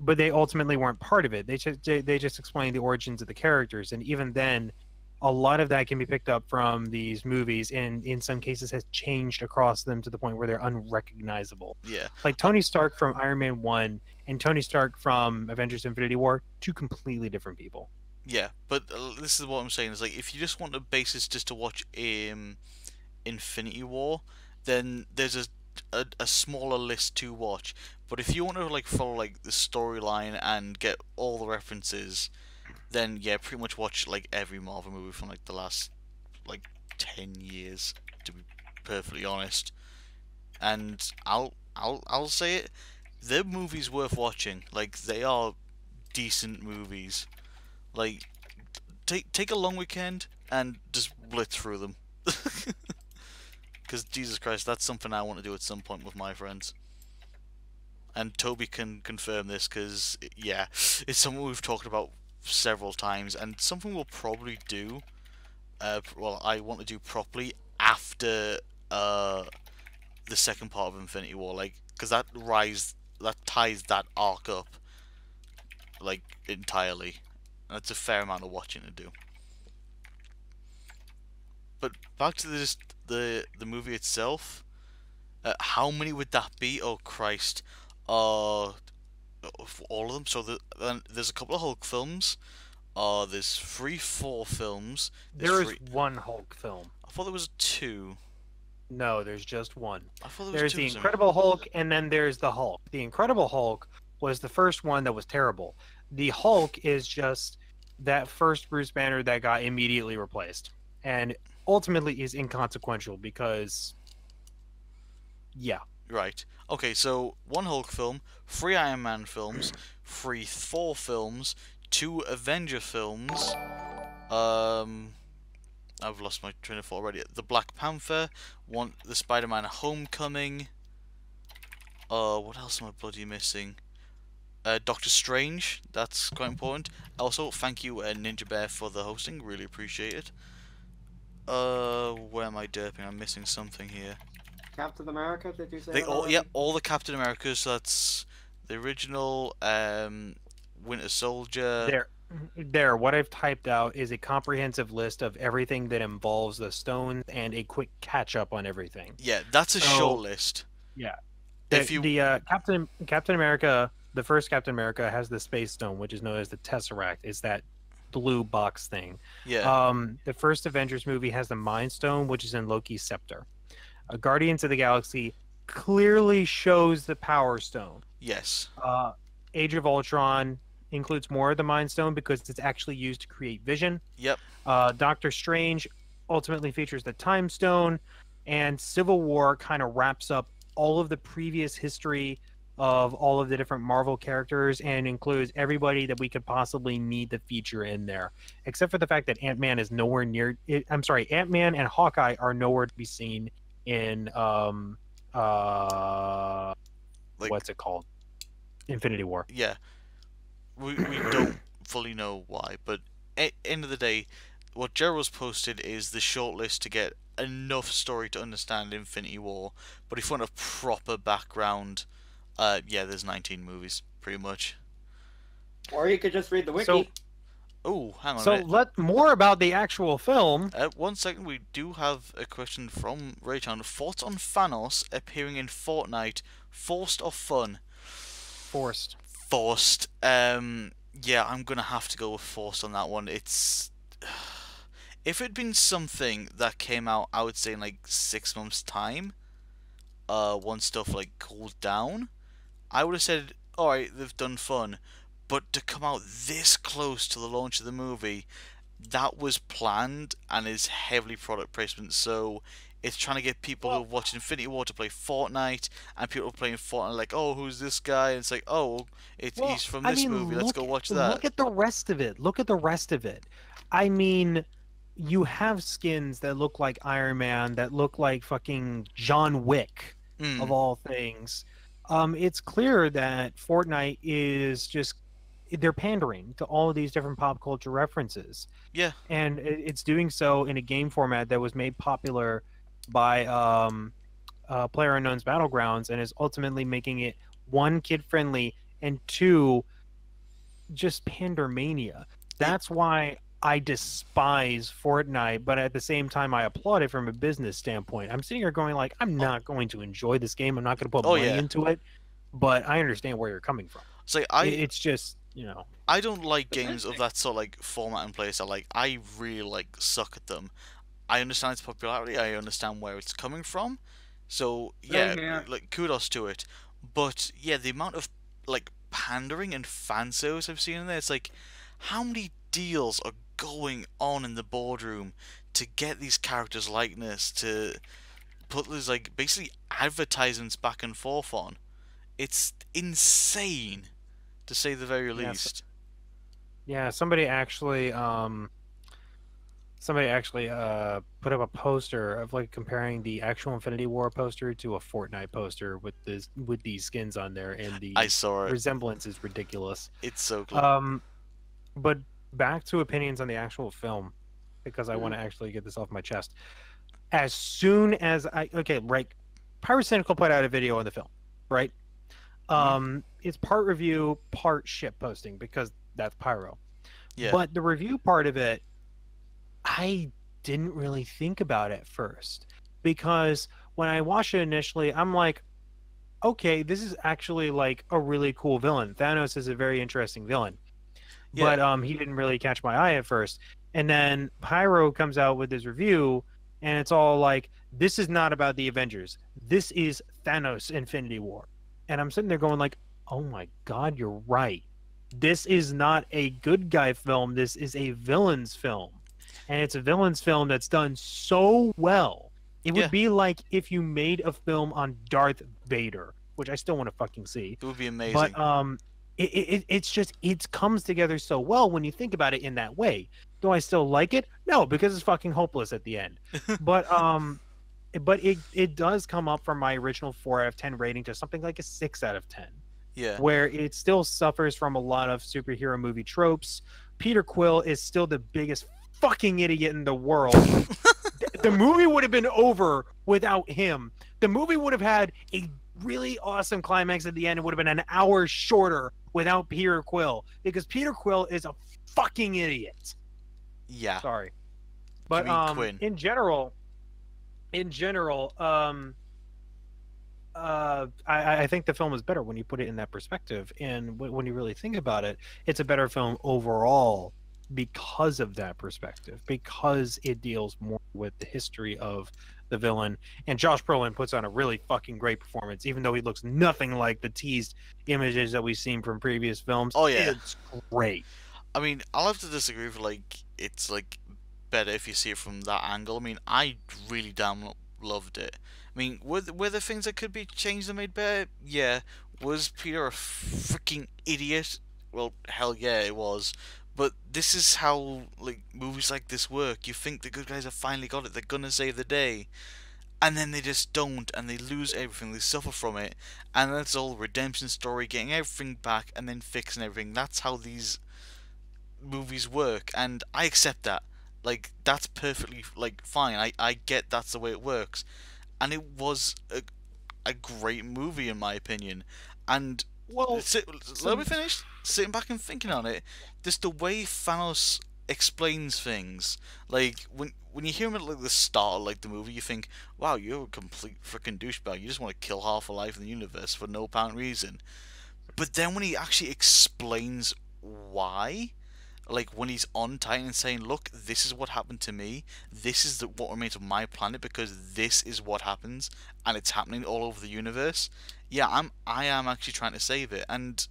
but they ultimately weren't part of it. They just they, they just explained the origins of the characters, and even then, a lot of that can be picked up from these movies, and in some cases has changed across them to the point where they're unrecognizable Yeah. like Tony Stark from Iron Man 1 and Tony Stark from Avengers Infinity War, two completely different people. Yeah, but uh, this is what I'm saying is like if you just want a basis just to watch um, Infinity War, then there's a, a a smaller list to watch. But if you want to like follow like the storyline and get all the references, then yeah, pretty much watch like every Marvel movie from like the last like ten years, to be perfectly honest. And I'll I'll I'll say it, they're movies worth watching. Like they are decent movies. Like, take take a long weekend and just blitz through them. Because Jesus Christ, that's something I want to do at some point with my friends. And Toby can confirm this because yeah, it's something we've talked about several times and something we'll probably do. Uh, well, I want to do properly after uh the second part of Infinity War, like because that rise that ties that arc up like entirely. That's a fair amount of watching to do. But back to the just the the movie itself. Uh, how many would that be? Oh Christ! Uh, all of them. So the, then there's a couple of Hulk films. Uh, there's three, four films. There's There is three- one Hulk film. I thought there was two. No, there's just one. I thought there was There's two. the Incredible Hulk, and then there's the Hulk. The Incredible Hulk was the first one that was terrible. The Hulk is just that first Bruce Banner that got immediately replaced, and ultimately is inconsequential because, yeah, Right. Okay, so one Hulk film, three Iron Man films, three Thor films, two Avenger films. Um, I've lost my train of thought already. The Black Panther, one, the Spider-Man Homecoming. Uh, what else am I bloody missing? Uh, Doctor Strange. That's quite important. Also, thank you, uh, Ninja Bear, for the hosting. Really appreciate it. Uh, where am I derping? I'm missing something here. Captain America, did you say? They all, already? yeah, all the Captain Americas. So that's the original, um, Winter Soldier. there, there. What I've typed out is a comprehensive list of everything that involves the stones and a quick catch up on everything. Yeah, that's a So- short list. Yeah. If the, you, the uh, Captain Captain America, the first Captain America has the space stone, which is known as the Tesseract. It's that blue box thing. yeah, Um, the first Avengers movie has the Mind Stone, which is in Loki's scepter. Uh, Guardians of the Galaxy clearly shows the Power Stone. yes, Uh, Age of Ultron includes more of the Mind Stone because it's actually used to create vision. Yep. Uh, Doctor Strange ultimately features the Time Stone, and Civil War kind of wraps up all of the previous history of all of the different Marvel characters and includes everybody that we could possibly need to feature in there, except for the fact that Ant Man is nowhere near. It, I'm sorry, Ant Man and Hawkeye are nowhere to be seen in um uh Like- what's it called? Infinity War. yeah. We we don't fully know why, but at end of the day, what Gerald's posted is the short list to get enough story to understand Infinity War. But if you want a proper background, uh, yeah, there's 19 movies, pretty much. Or you could just read the wiki. So- Oh, hang on a So minute. let more about the actual film. Uh, one second, we do have a question from Raytown. Thoughts on Thanos appearing in Fortnite? Forced or fun? Forced. Forced. Um, yeah, I'm gonna have to go with forced on that one. It's if it'd been something that came out, I would say in like six months' time, uh, once stuff like cooled down, I would have said, all right, they've done fun, but to come out this close to the launch of the movie, that was planned and is heavily product placement. So it's trying to get people who watching Infinity War to play Fortnite, and people playing Fortnite like, oh, who's this guy? And it's like, oh, it's Well, he's from I this mean, movie. Let's go watch that. Look at the rest of it. Look at the rest of it. I mean, you have skins that look like Iron Man, that look like fucking John Wick, Mm. of all things. Um, it's clear that Fortnite is just they're pandering to all of these different pop culture references. Yeah. and it's doing so in a game format that was made popular by um, uh, Player Unknown's Battlegrounds, and is ultimately making it one kid friendly and two just pandermania. That's why I despise Fortnite, but at the same time I applaud it from a business standpoint. I'm sitting here going like, I'm not going to enjoy this game. I'm not going to put Oh, money yeah. into it, but I understand where you're coming from. So I, I it's just you know, I don't like games of that sort of like format and play style. Like I really like suck at them. I understand its popularity. I understand where it's coming from. So yeah, Same here. like kudos to it. But yeah, the amount of like pandering and fan service I've seen in there, it's like how many deals are going on in the boardroom to get these characters' likeness to put these like basically advertisements back and forth on. It's insane, to say the very least. Yeah, somebody actually um somebody actually uh put up a poster of like comparing the actual Infinity War poster to a Fortnite poster with this with these skins on there and the I saw it. resemblance is ridiculous. It's so cool. Um but back to opinions on the actual film because I want to actually get this off my chest. As soon as I okay, right Pyrocynical put out a video on the film, right? Um it's part review, part ship posting because that's Pyro. yeah. But the review part of it, I didn't really think about at first because when I watched it initially, I'm like, okay, this is actually like a really cool villain. Thanos is a very interesting villain, Yeah. but um, he didn't really catch my eye at first. And then Pyro comes out with his review, and it's all like, this is not about the Avengers. This is Thanos Infinity War. And I'm sitting there going like, oh my god, you're right this is not a good guy film. This is a villain's film. And it's a villain's film that's done so well. It would Yeah. be like if you made a film on Darth Vader, which I still want to fucking see. it would be amazing. But um it, it, it's just it comes together so well when you think about it in that way. Do I still like it? No, because it's fucking hopeless at the end. but um but it it does come up from my original 4 out of 10 rating to something like a 6 out of 10 yeah. where it still suffers from a lot of superhero movie tropes. Peter Quill is still the biggest fucking idiot in the world. Th- the movie would have been over without him. The movie would have had a really awesome climax at the end. It would have been an hour shorter without Peter Quill because Peter Quill is a fucking idiot. Yeah. Sorry. But um, Quinn? in general, in general, um, uh, I, I think the film is better when you put it in that perspective, and w- when you really think about it, it's a better film overall because of that perspective, because it deals more with the history of the villain. And Josh Brolin puts on a really fucking great performance, even though he looks nothing like the teased images that we've seen from previous films. Oh, yeah. it's great. I mean, I'll have to disagree with like it's like better if you see it from that angle. I mean, I really damn lo- loved it. I mean, were were there things that could be changed and made better? Yeah. Was Peter a freaking idiot? Well, hell yeah, it was. But this is how like movies like this work. You think the good guys have finally got it. They're gonna save the day. And then they just don't, and they lose everything. They suffer from it, and that's all redemption story, getting everything back, and then fixing everything. That's how these movies work and I accept that. Like that's perfectly like fine. I, I get that's the way it works. And it was a, a great movie in my opinion. And Well, sit, let me finish. Sitting back and thinking on it, just the way Thanos explains things. Like when when you hear him at like the start of like the movie, you think, "Wow, you're a complete freaking douchebag. You just want to kill half a life in the universe for no apparent reason." But then when he actually explains why. Like when he's on Titan and saying, "Look, this is what happened to me. This is the, what remains of my planet because this is what happens, and it's happening all over the universe." Yeah, I'm. I am actually trying to save it, and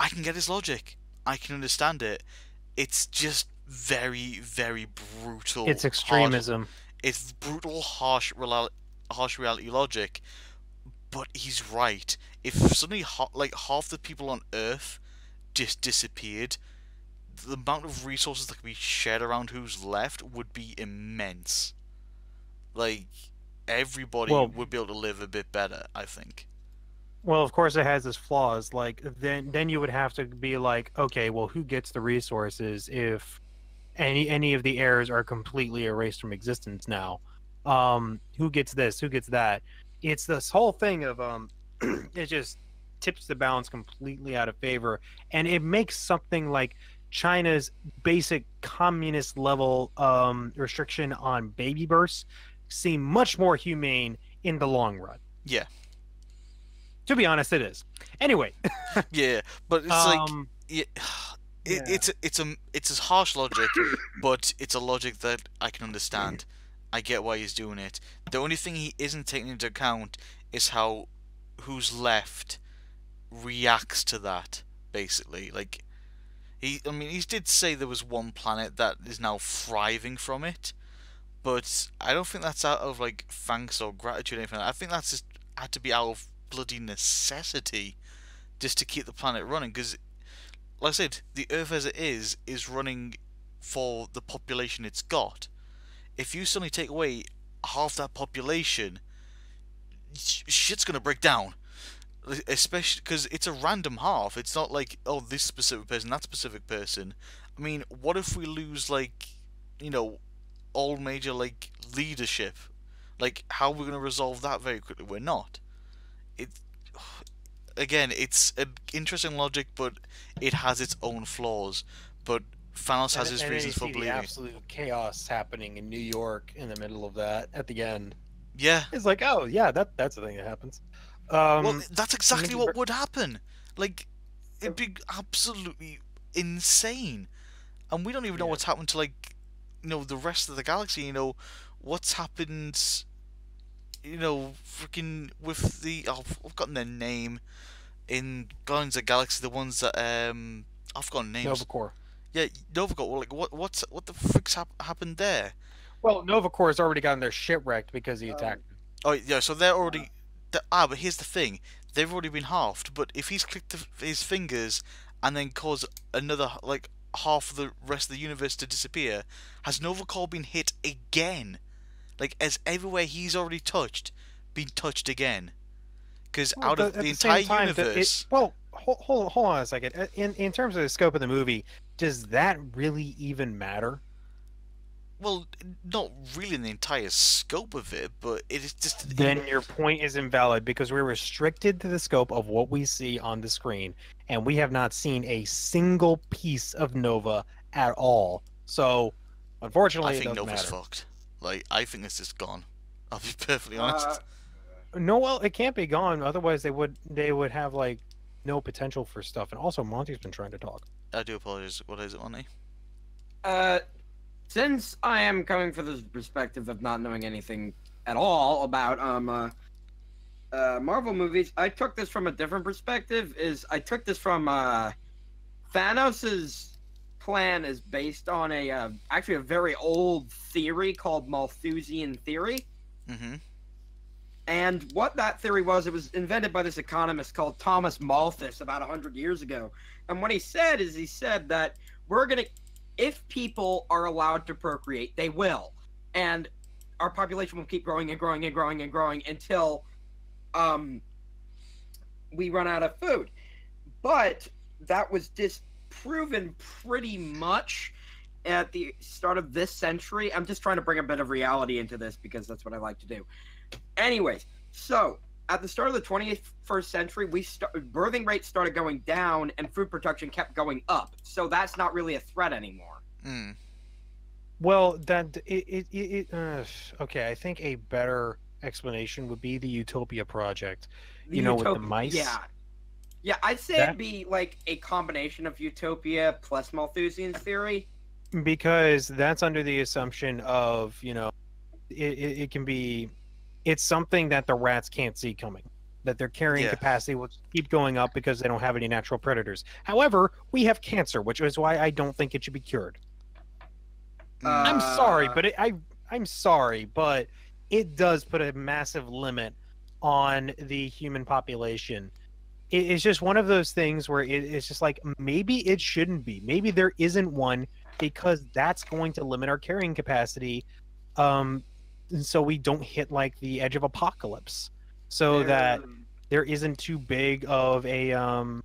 I can get his logic. I can understand it. It's just very, very brutal. It's extremism. it's brutal, harsh, harsh reality logic. But he's right. If suddenly, like half the people on Earth just disappeared, the amount of resources that could be shared around who's left would be immense. Like everybody Well- would be able to live a bit better. I think. Well, of course, it has its flaws. Like then, then you would have to be like, okay, well, who gets the resources if any any of the heirs are completely erased from existence now? Um, who gets this? Who gets that? It's this whole thing of um, it just tips the balance completely out of favor, and it makes something like China's basic communist level um restriction on baby births seem much more humane in the long run. Yeah. To be honest, it is. Anyway, Yeah, but it's like um, yeah, it, Yeah. it's a, it's a it's a harsh logic, but it's a logic that I can understand. I get why he's doing it. The only thing he isn't taking into account is how who's left reacts to that. Basically, like he, I mean, he did say there was one planet that is now thriving from it, but I don't think that's out of like thanks or gratitude or anything. I think that's just had to be out of bloody necessity, just to keep the planet running. Because like I said, the Earth as it is is running for the population it's got. If you suddenly take away half that population, sh- shit's gonna break down. Especially because it's a random half. It's not like oh this specific person, that specific person. I mean, what if we lose like, you know, all major like leadership? Like, how are we gonna resolve that very quickly? We're not. It again, it's an interesting logic, but it has its own flaws. But Thanos has And- his and reasons for believing. absolute chaos happening in New York in the middle of that at the end. Yeah. it's like, oh yeah, that that's the thing that happens. Um, well, that's exactly what would happen. Like, it'd be absolutely insane, and we don't even know Yeah. what's happened to like, you know, the rest of the galaxy. You know, what's happened. You know, freaking with the oh, I've gotten their name in Guardians of the Galaxy. The ones that um I've forgotten names. Nova Corps. Yeah, Novichok. Well, like what what's what the frick's hap- happened there? Well, Nova Corps has already gotten their shit wrecked because he Um, attacked. Oh yeah, so they're already. Th ah, but here's the thing: they've already been halved. But if he's clicked the, his fingers and then caused another like half of the rest of the universe to disappear, has Nova Corps been hit again? Like, has everywhere he's already touched been touched again? Because Well, out of at the entire time, the- it- universe, well, hold, hold, hold on a second. In in terms of the scope of the movie, does that really even matter? Well, not really in the entire scope of it, but it is just Then your point is invalid because we're restricted to the scope of what we see on the screen, and we have not seen a single piece of Nova at all. So, unfortunately, I it think doesn't Nova's matter. fucked. Like, I think it's just gone. I'll be perfectly honest. Uh, No, well, it can't be gone. Otherwise, they would they would have like no potential for stuff. And also, Monty's been trying to talk. I do apologize. What is it, Monty? Uh, since I am coming from the perspective of not knowing anything at all about um uh, uh Marvel movies, I took this from a different perspective. Is I took this from uh Thanos's plan is based on a uh, actually a very old theory called Malthusian theory. Mm-hmm. And what that theory was, it was invented by this economist called Thomas Malthus about 100 years ago. And what he said is he said that we're going to, if people are allowed to procreate, they will. And our population will keep growing and growing and growing and growing until um, we run out of food. But that was disproven pretty much at the start of this century. I'm just trying to bring a bit of reality into this because that's what I like to do. Anyways, so at the start of the 21st century, we start, birthing rates started going down and food production kept going up. So that's not really a threat anymore. Mm. Well, that it it, it, it uh, okay. I think a better explanation would be the Utopia project. The You know, with the mice? Yeah. Yeah, I'd say That- it'd be like a combination of Utopia plus Malthusian's theory. because that's under the assumption of you know it, it, it can be it's something that the rats can't see coming that their carrying Yeah. capacity will keep going up because they don't have any natural predators. However we have cancer which is why i don't think it should be cured. I'm sorry Uh, but it, i i'm sorry but it does put a massive limit on the human population. It, it's just one of those things where it, it's just like maybe it shouldn't be. Maybe there isn't one because that's going to limit our carrying capacity um and so we don't hit like the edge of apocalypse so that there isn't too big of a um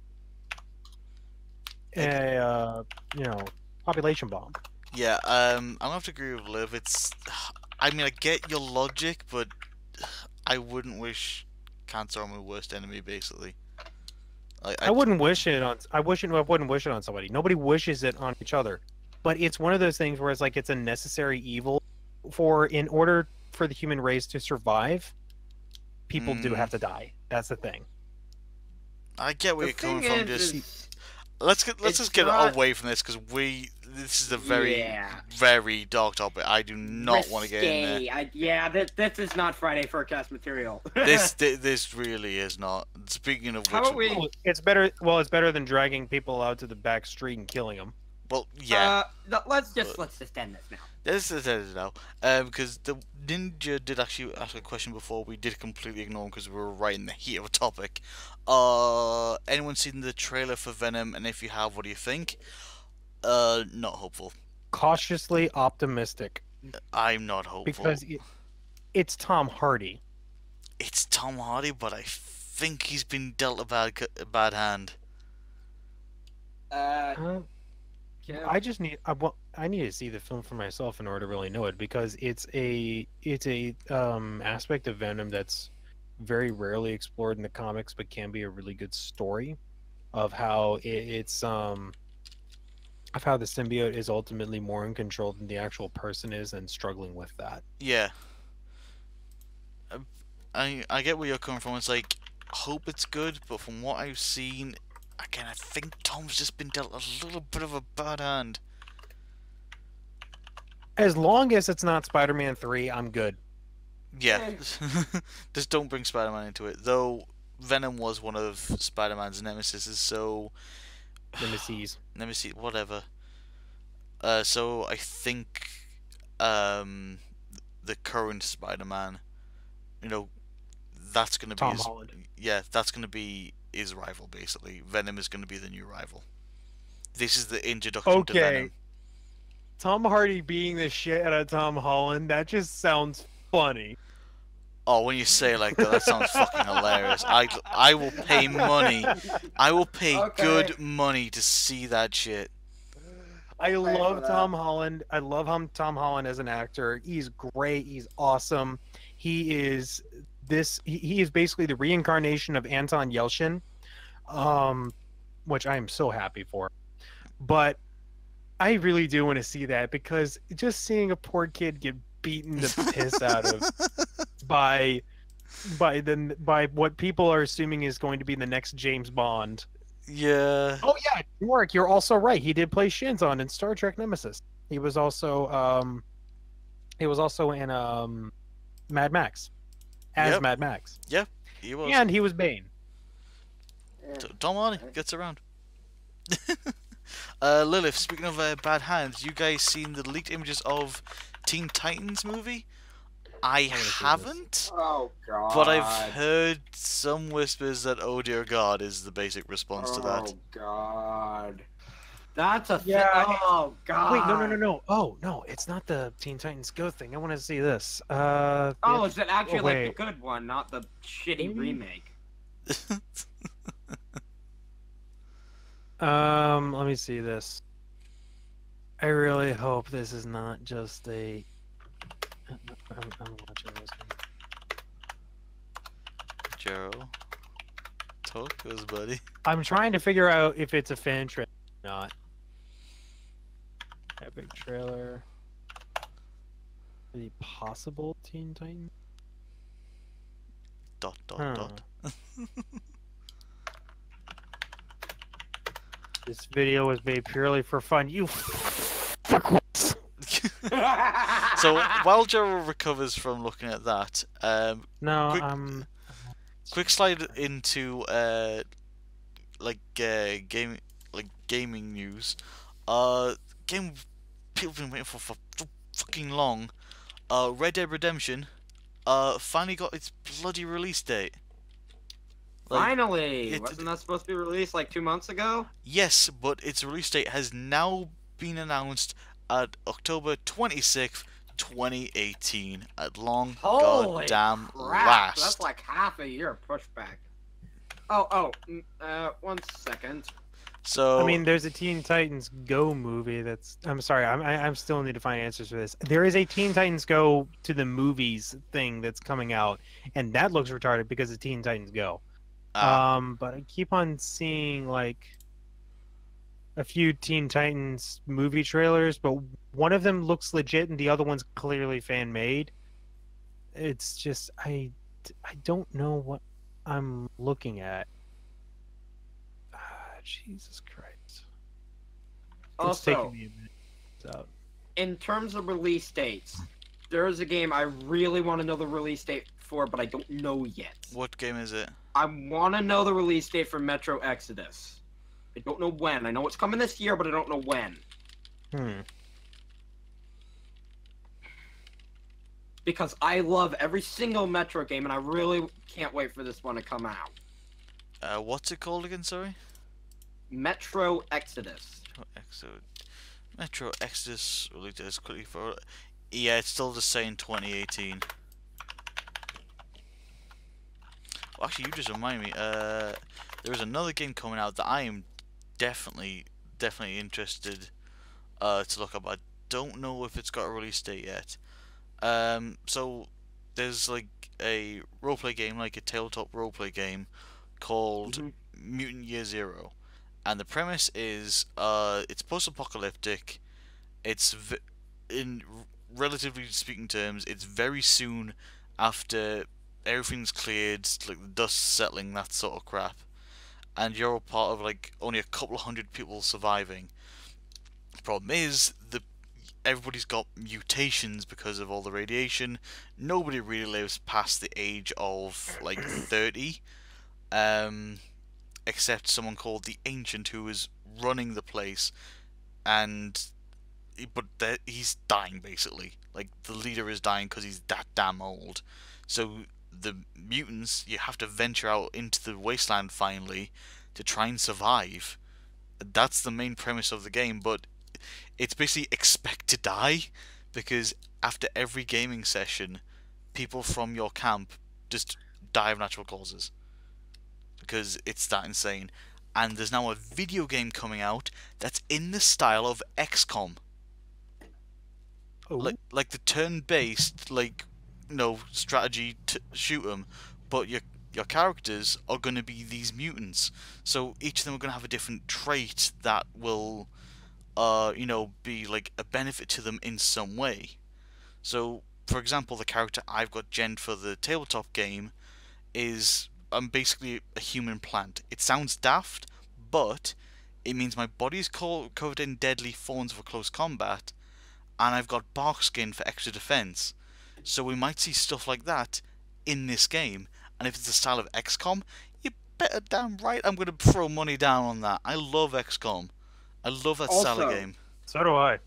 a uh, you know population bomb Yeah, um, I'm gonna have to agree with Liv. It's, I mean, I get your logic, but I wouldn't wish cancer on my worst enemy. Basically, I, I wouldn't wish it on. I wish it. I wouldn't wish it on somebody. Nobody wishes it on each other. But it's one of those things where it's like it's a necessary evil for in order for the human race to survive. People do Mm. have to die. That's the thing. I get where The you're coming thing from. is, Just is- let's get let's just get not- away from this because we this is a very Yeah. very dark topic. I do not want to get in there. risque. I, yeah, this, this is not Friday Furcast material. This thi- this really is not. Speaking of How which, about we- Well, It's better. Well, it's better than dragging people out to the back street and killing them. well, yeah. Uh, let's just let's just end this now. This is it now, um, because the ninja did actually ask a question before. We did completely ignore him because we were right in the heat of a topic. Uh, anyone seen the trailer for Venom? And if you have, what do you think? Uh, not hopeful. Cautiously optimistic I'm not hopeful. because it, it's Tom Hardy. it's Tom Hardy, but I think he's been dealt a bad c- a bad hand. Uh, Uh, I just need I want I need to see the film for myself in order to really know it because it's a it's a um aspect of Venom that's very rarely explored in the comics but can be a really good story of how it, it's um of how the symbiote is ultimately more in control than the actual person is and struggling with that. Yeah. I I get where you're coming from. It's like hope it's good, but from what I've seen, again, I think Tom's just been dealt a little bit of a bad hand. As long as it's not Spider-Man 3, I'm good. Yeah, just don't bring Spider-Man into it. Though Venom was one of Spider-Man's nemesis, so Nemesis. nemesis, whatever. Uh, so I think um, the current Spider-Man, you know, that's gonna be his, Holland. yeah, that's gonna be his rival basically. Venom is gonna be the new rival. This is the introduction to Venom. Tom Hardy being the shit out of Tom Holland, that just sounds funny. Oh, when you say it like that, that sounds fucking hilarious. I I will pay money. I will pay Okay. good money to see that shit. I love that. Tom Holland. I love him, Tom Holland as an actor. He's great. He's awesome. He is this. He, he is basically the reincarnation of Anton Yelchin, um, which I am so happy for. But I really do want to see that because just seeing a poor kid get beaten the piss out of by by the by what people are assuming is going to be the next James Bond. Yeah. Oh yeah, Warwick, you're also right. He did play Shinzon in Star Trek Nemesis. He was also um he was also in um Mad Max. As Yep. Mad Max. Yeah. He was. And he was Bane. T- Tom Hardy gets around. uh, Lilith, speaking of uh, bad hands, you guys seen the leaked images of Teen Titans movie? I wanna see this. haven't, Oh god. but I've heard some whispers that "Oh dear God" is the basic response to that. Oh god. That's a thi- Yeah, Oh god. Wait, no no no no. Oh no, it's not the Teen Titans Go thing. I want to see this. Uh Oh, it- is it actually Oh, like the good one, not the shitty Maybe. remake? um let me see this. I really hope this is not just a I'm, I'm watching this one. Joe, talk to us, buddy. I'm trying to figure out if it's a fan trailer or not. Epic trailer. The possible Teen Titan? Dot dot Huh. dot. This video was made purely for fun. You. so while Gerald recovers from looking at that, um, No, Quick- um. quick slide into uh, like uh, game like gaming news. Uh, game people have been waiting for for fucking long. Uh, Red Dead Redemption, uh, finally got its bloody release date. Like, Finally, it- wasn't that supposed to be released like two months ago? Yes, but its release date has now been announced at October 26th, 2018. At long Holy goddamn Crap, last. that's like half a year pushback. Oh, oh, uh, one second. so I mean, there's a Teen Titans Go movie that's. I'm sorry, I'm I, I'm still need to find answers for this. There is a Teen Titans Go to the movies thing that's coming out, and that looks retarded because of Teen Titans Go. Uh, Um, but I keep on seeing like a few Teen Titans movie trailers, but one of them looks legit and the other one's clearly fan made. It's just I I don't know what I'm looking at. Ah, Jesus Christ. It's Also, taking me a minute. So, in terms of release dates, there is a game I really want to know the release date for, but I don't know yet. what game is it? I want to know the release date for Metro Exodus. I don't know when. I know it's coming this year, but I don't know when. hmm. Because I love every single Metro game, and I really can't wait for this one to come out. Uh, what's it called again? Sorry. Metro Exodus. Metro Exodus. Metro Exodus released as quickly for. Yeah, it's still the same 2018. Well, actually, you just remind me. Uh, there is another game coming out that I am definitely, definitely interested uh, to look up. I don't know if it's got a release date yet. Um, so there's like a roleplay game, like a tabletop roleplay game, called Mhm. Mutant Year Zero, and the premise is uh, it's post-apocalyptic. It's v- in r- relatively speaking terms, it's very soon after everything's cleared, like the dust settling, that sort of crap, and you're a part of like only a couple of hundred people surviving. The problem is the everybody's got mutations because of all the radiation. Nobody really lives past the age of like 30, um, except someone called the Ancient who is running the place, and but he's dying basically. Like the leader is dying because he's that damn old. So the mutants, you have to venture out into the wasteland finally to try and survive. That's the main premise of the game, but it's basically expect to die because after every gaming session, people from your camp just die of natural causes because it's that insane. And there's now a video game coming out that's in the style of XCOM, Oh, like like the turn-based, like you strategy to shoot them, but your your characters are going to be these mutants. So each of them are going to have a different trait that will, uh, you know, be like a benefit to them in some way. So, for example, the character I've got gen for the tabletop game is I'm basically a human plant. It sounds daft, but it means my body's co- covered in deadly thorns for close combat, and I've got bark skin for extra defense. So we might see stuff like that in this game. And if it's the style of XCOM, you better damn right I'm going to throw money down on that. I love XCOM. I love that style of game. so do I.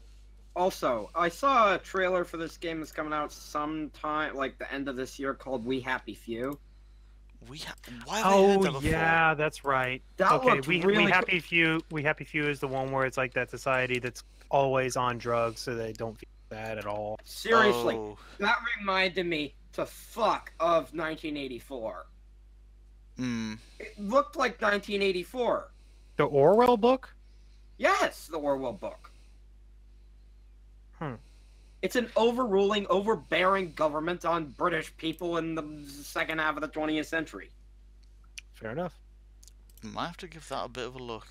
Also, I saw a trailer for this game that's coming out sometime, like the end of this year, called We Happy Few. We ha- why have oh, that Oh yeah, that's right. That okay, we really we cool. happy few we happy few is the one where it's like that society that's always on drugs, so they don't feel bad at all. Seriously, Oh, that reminded me to fuck of 1984. hmm. It looked like 1984. The Orwell book. Yes, the Orwell book. Hmm. It's an overruling, overbearing government on British people in the second half of the 20th century. Fair enough. I might have to give that a bit of a look.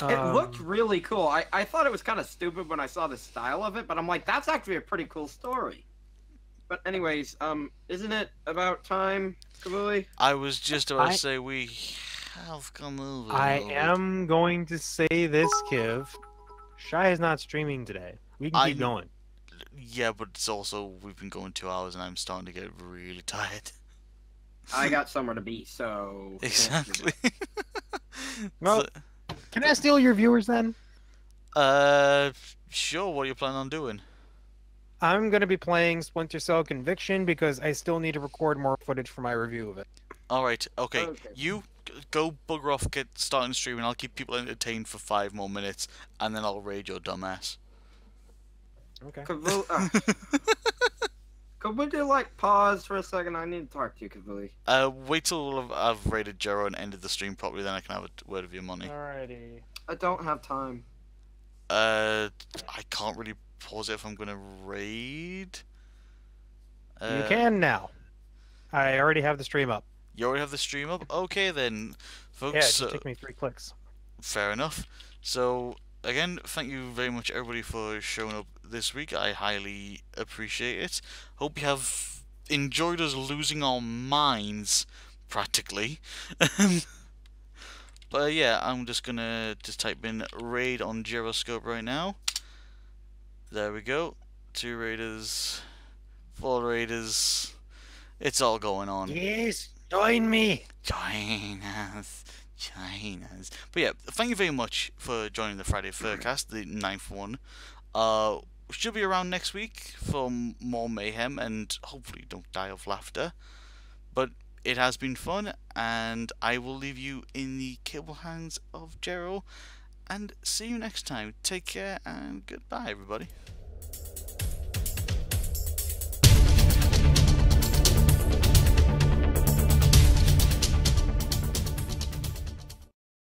It looked Um, really cool. I, I thought it was kind of stupid when I saw the style of it, but I'm like, that's actually a pretty cool story. But anyways, um, isn't it about time, Kivuli? I was just about I- to say we have come over. I am going to say this, Kiv. Shy is not streaming today. We can I keep going. Yeah, but it's also we've been going two hours and I'm starting to get really tired. I got somewhere to be, so. Exactly. Well- So- Can I steal your viewers then? uh, sure. What are you planning on doing? I'm going to be playing Splinter Cell Conviction because I still need to record more footage for my review of it. All right. Okay. Okay. You go bugger off, get starting streaming. I'll keep people entertained for five more minutes, and then I'll raid your dumbass. Okay. Kivuli, could we do like pause for a second? I need to talk to you, Kivuli. uh, wait till I've, I've raided Jero and ended the stream properly, then I can have a word of your money. Alrighty. I don't have time. Uh, I can't really pause it if I'm gonna raid. you Uh, can now. I already have the stream up. You already have the stream up? Okay then, folks. Yeah, it folks. uh, took me three clicks. fair enough. So, again, thank you very much, everybody, for showing up this week. I highly appreciate it. Hope you have enjoyed us losing our minds, practically. but uh, yeah, I'm just gonna just type in raid on Jeroscope right now. There we go. Two raiders, four raiders. It's all going on. Yes, join me. Join us. Join us. But yeah, thank you very much for joining the Friday Furcast, the ninth one. Uh, should be around next week for more mayhem and hopefully don't die of laughter. But it has been fun, and I will leave you in the capable hands of Gerald. And see you next time. Take care and goodbye, everybody.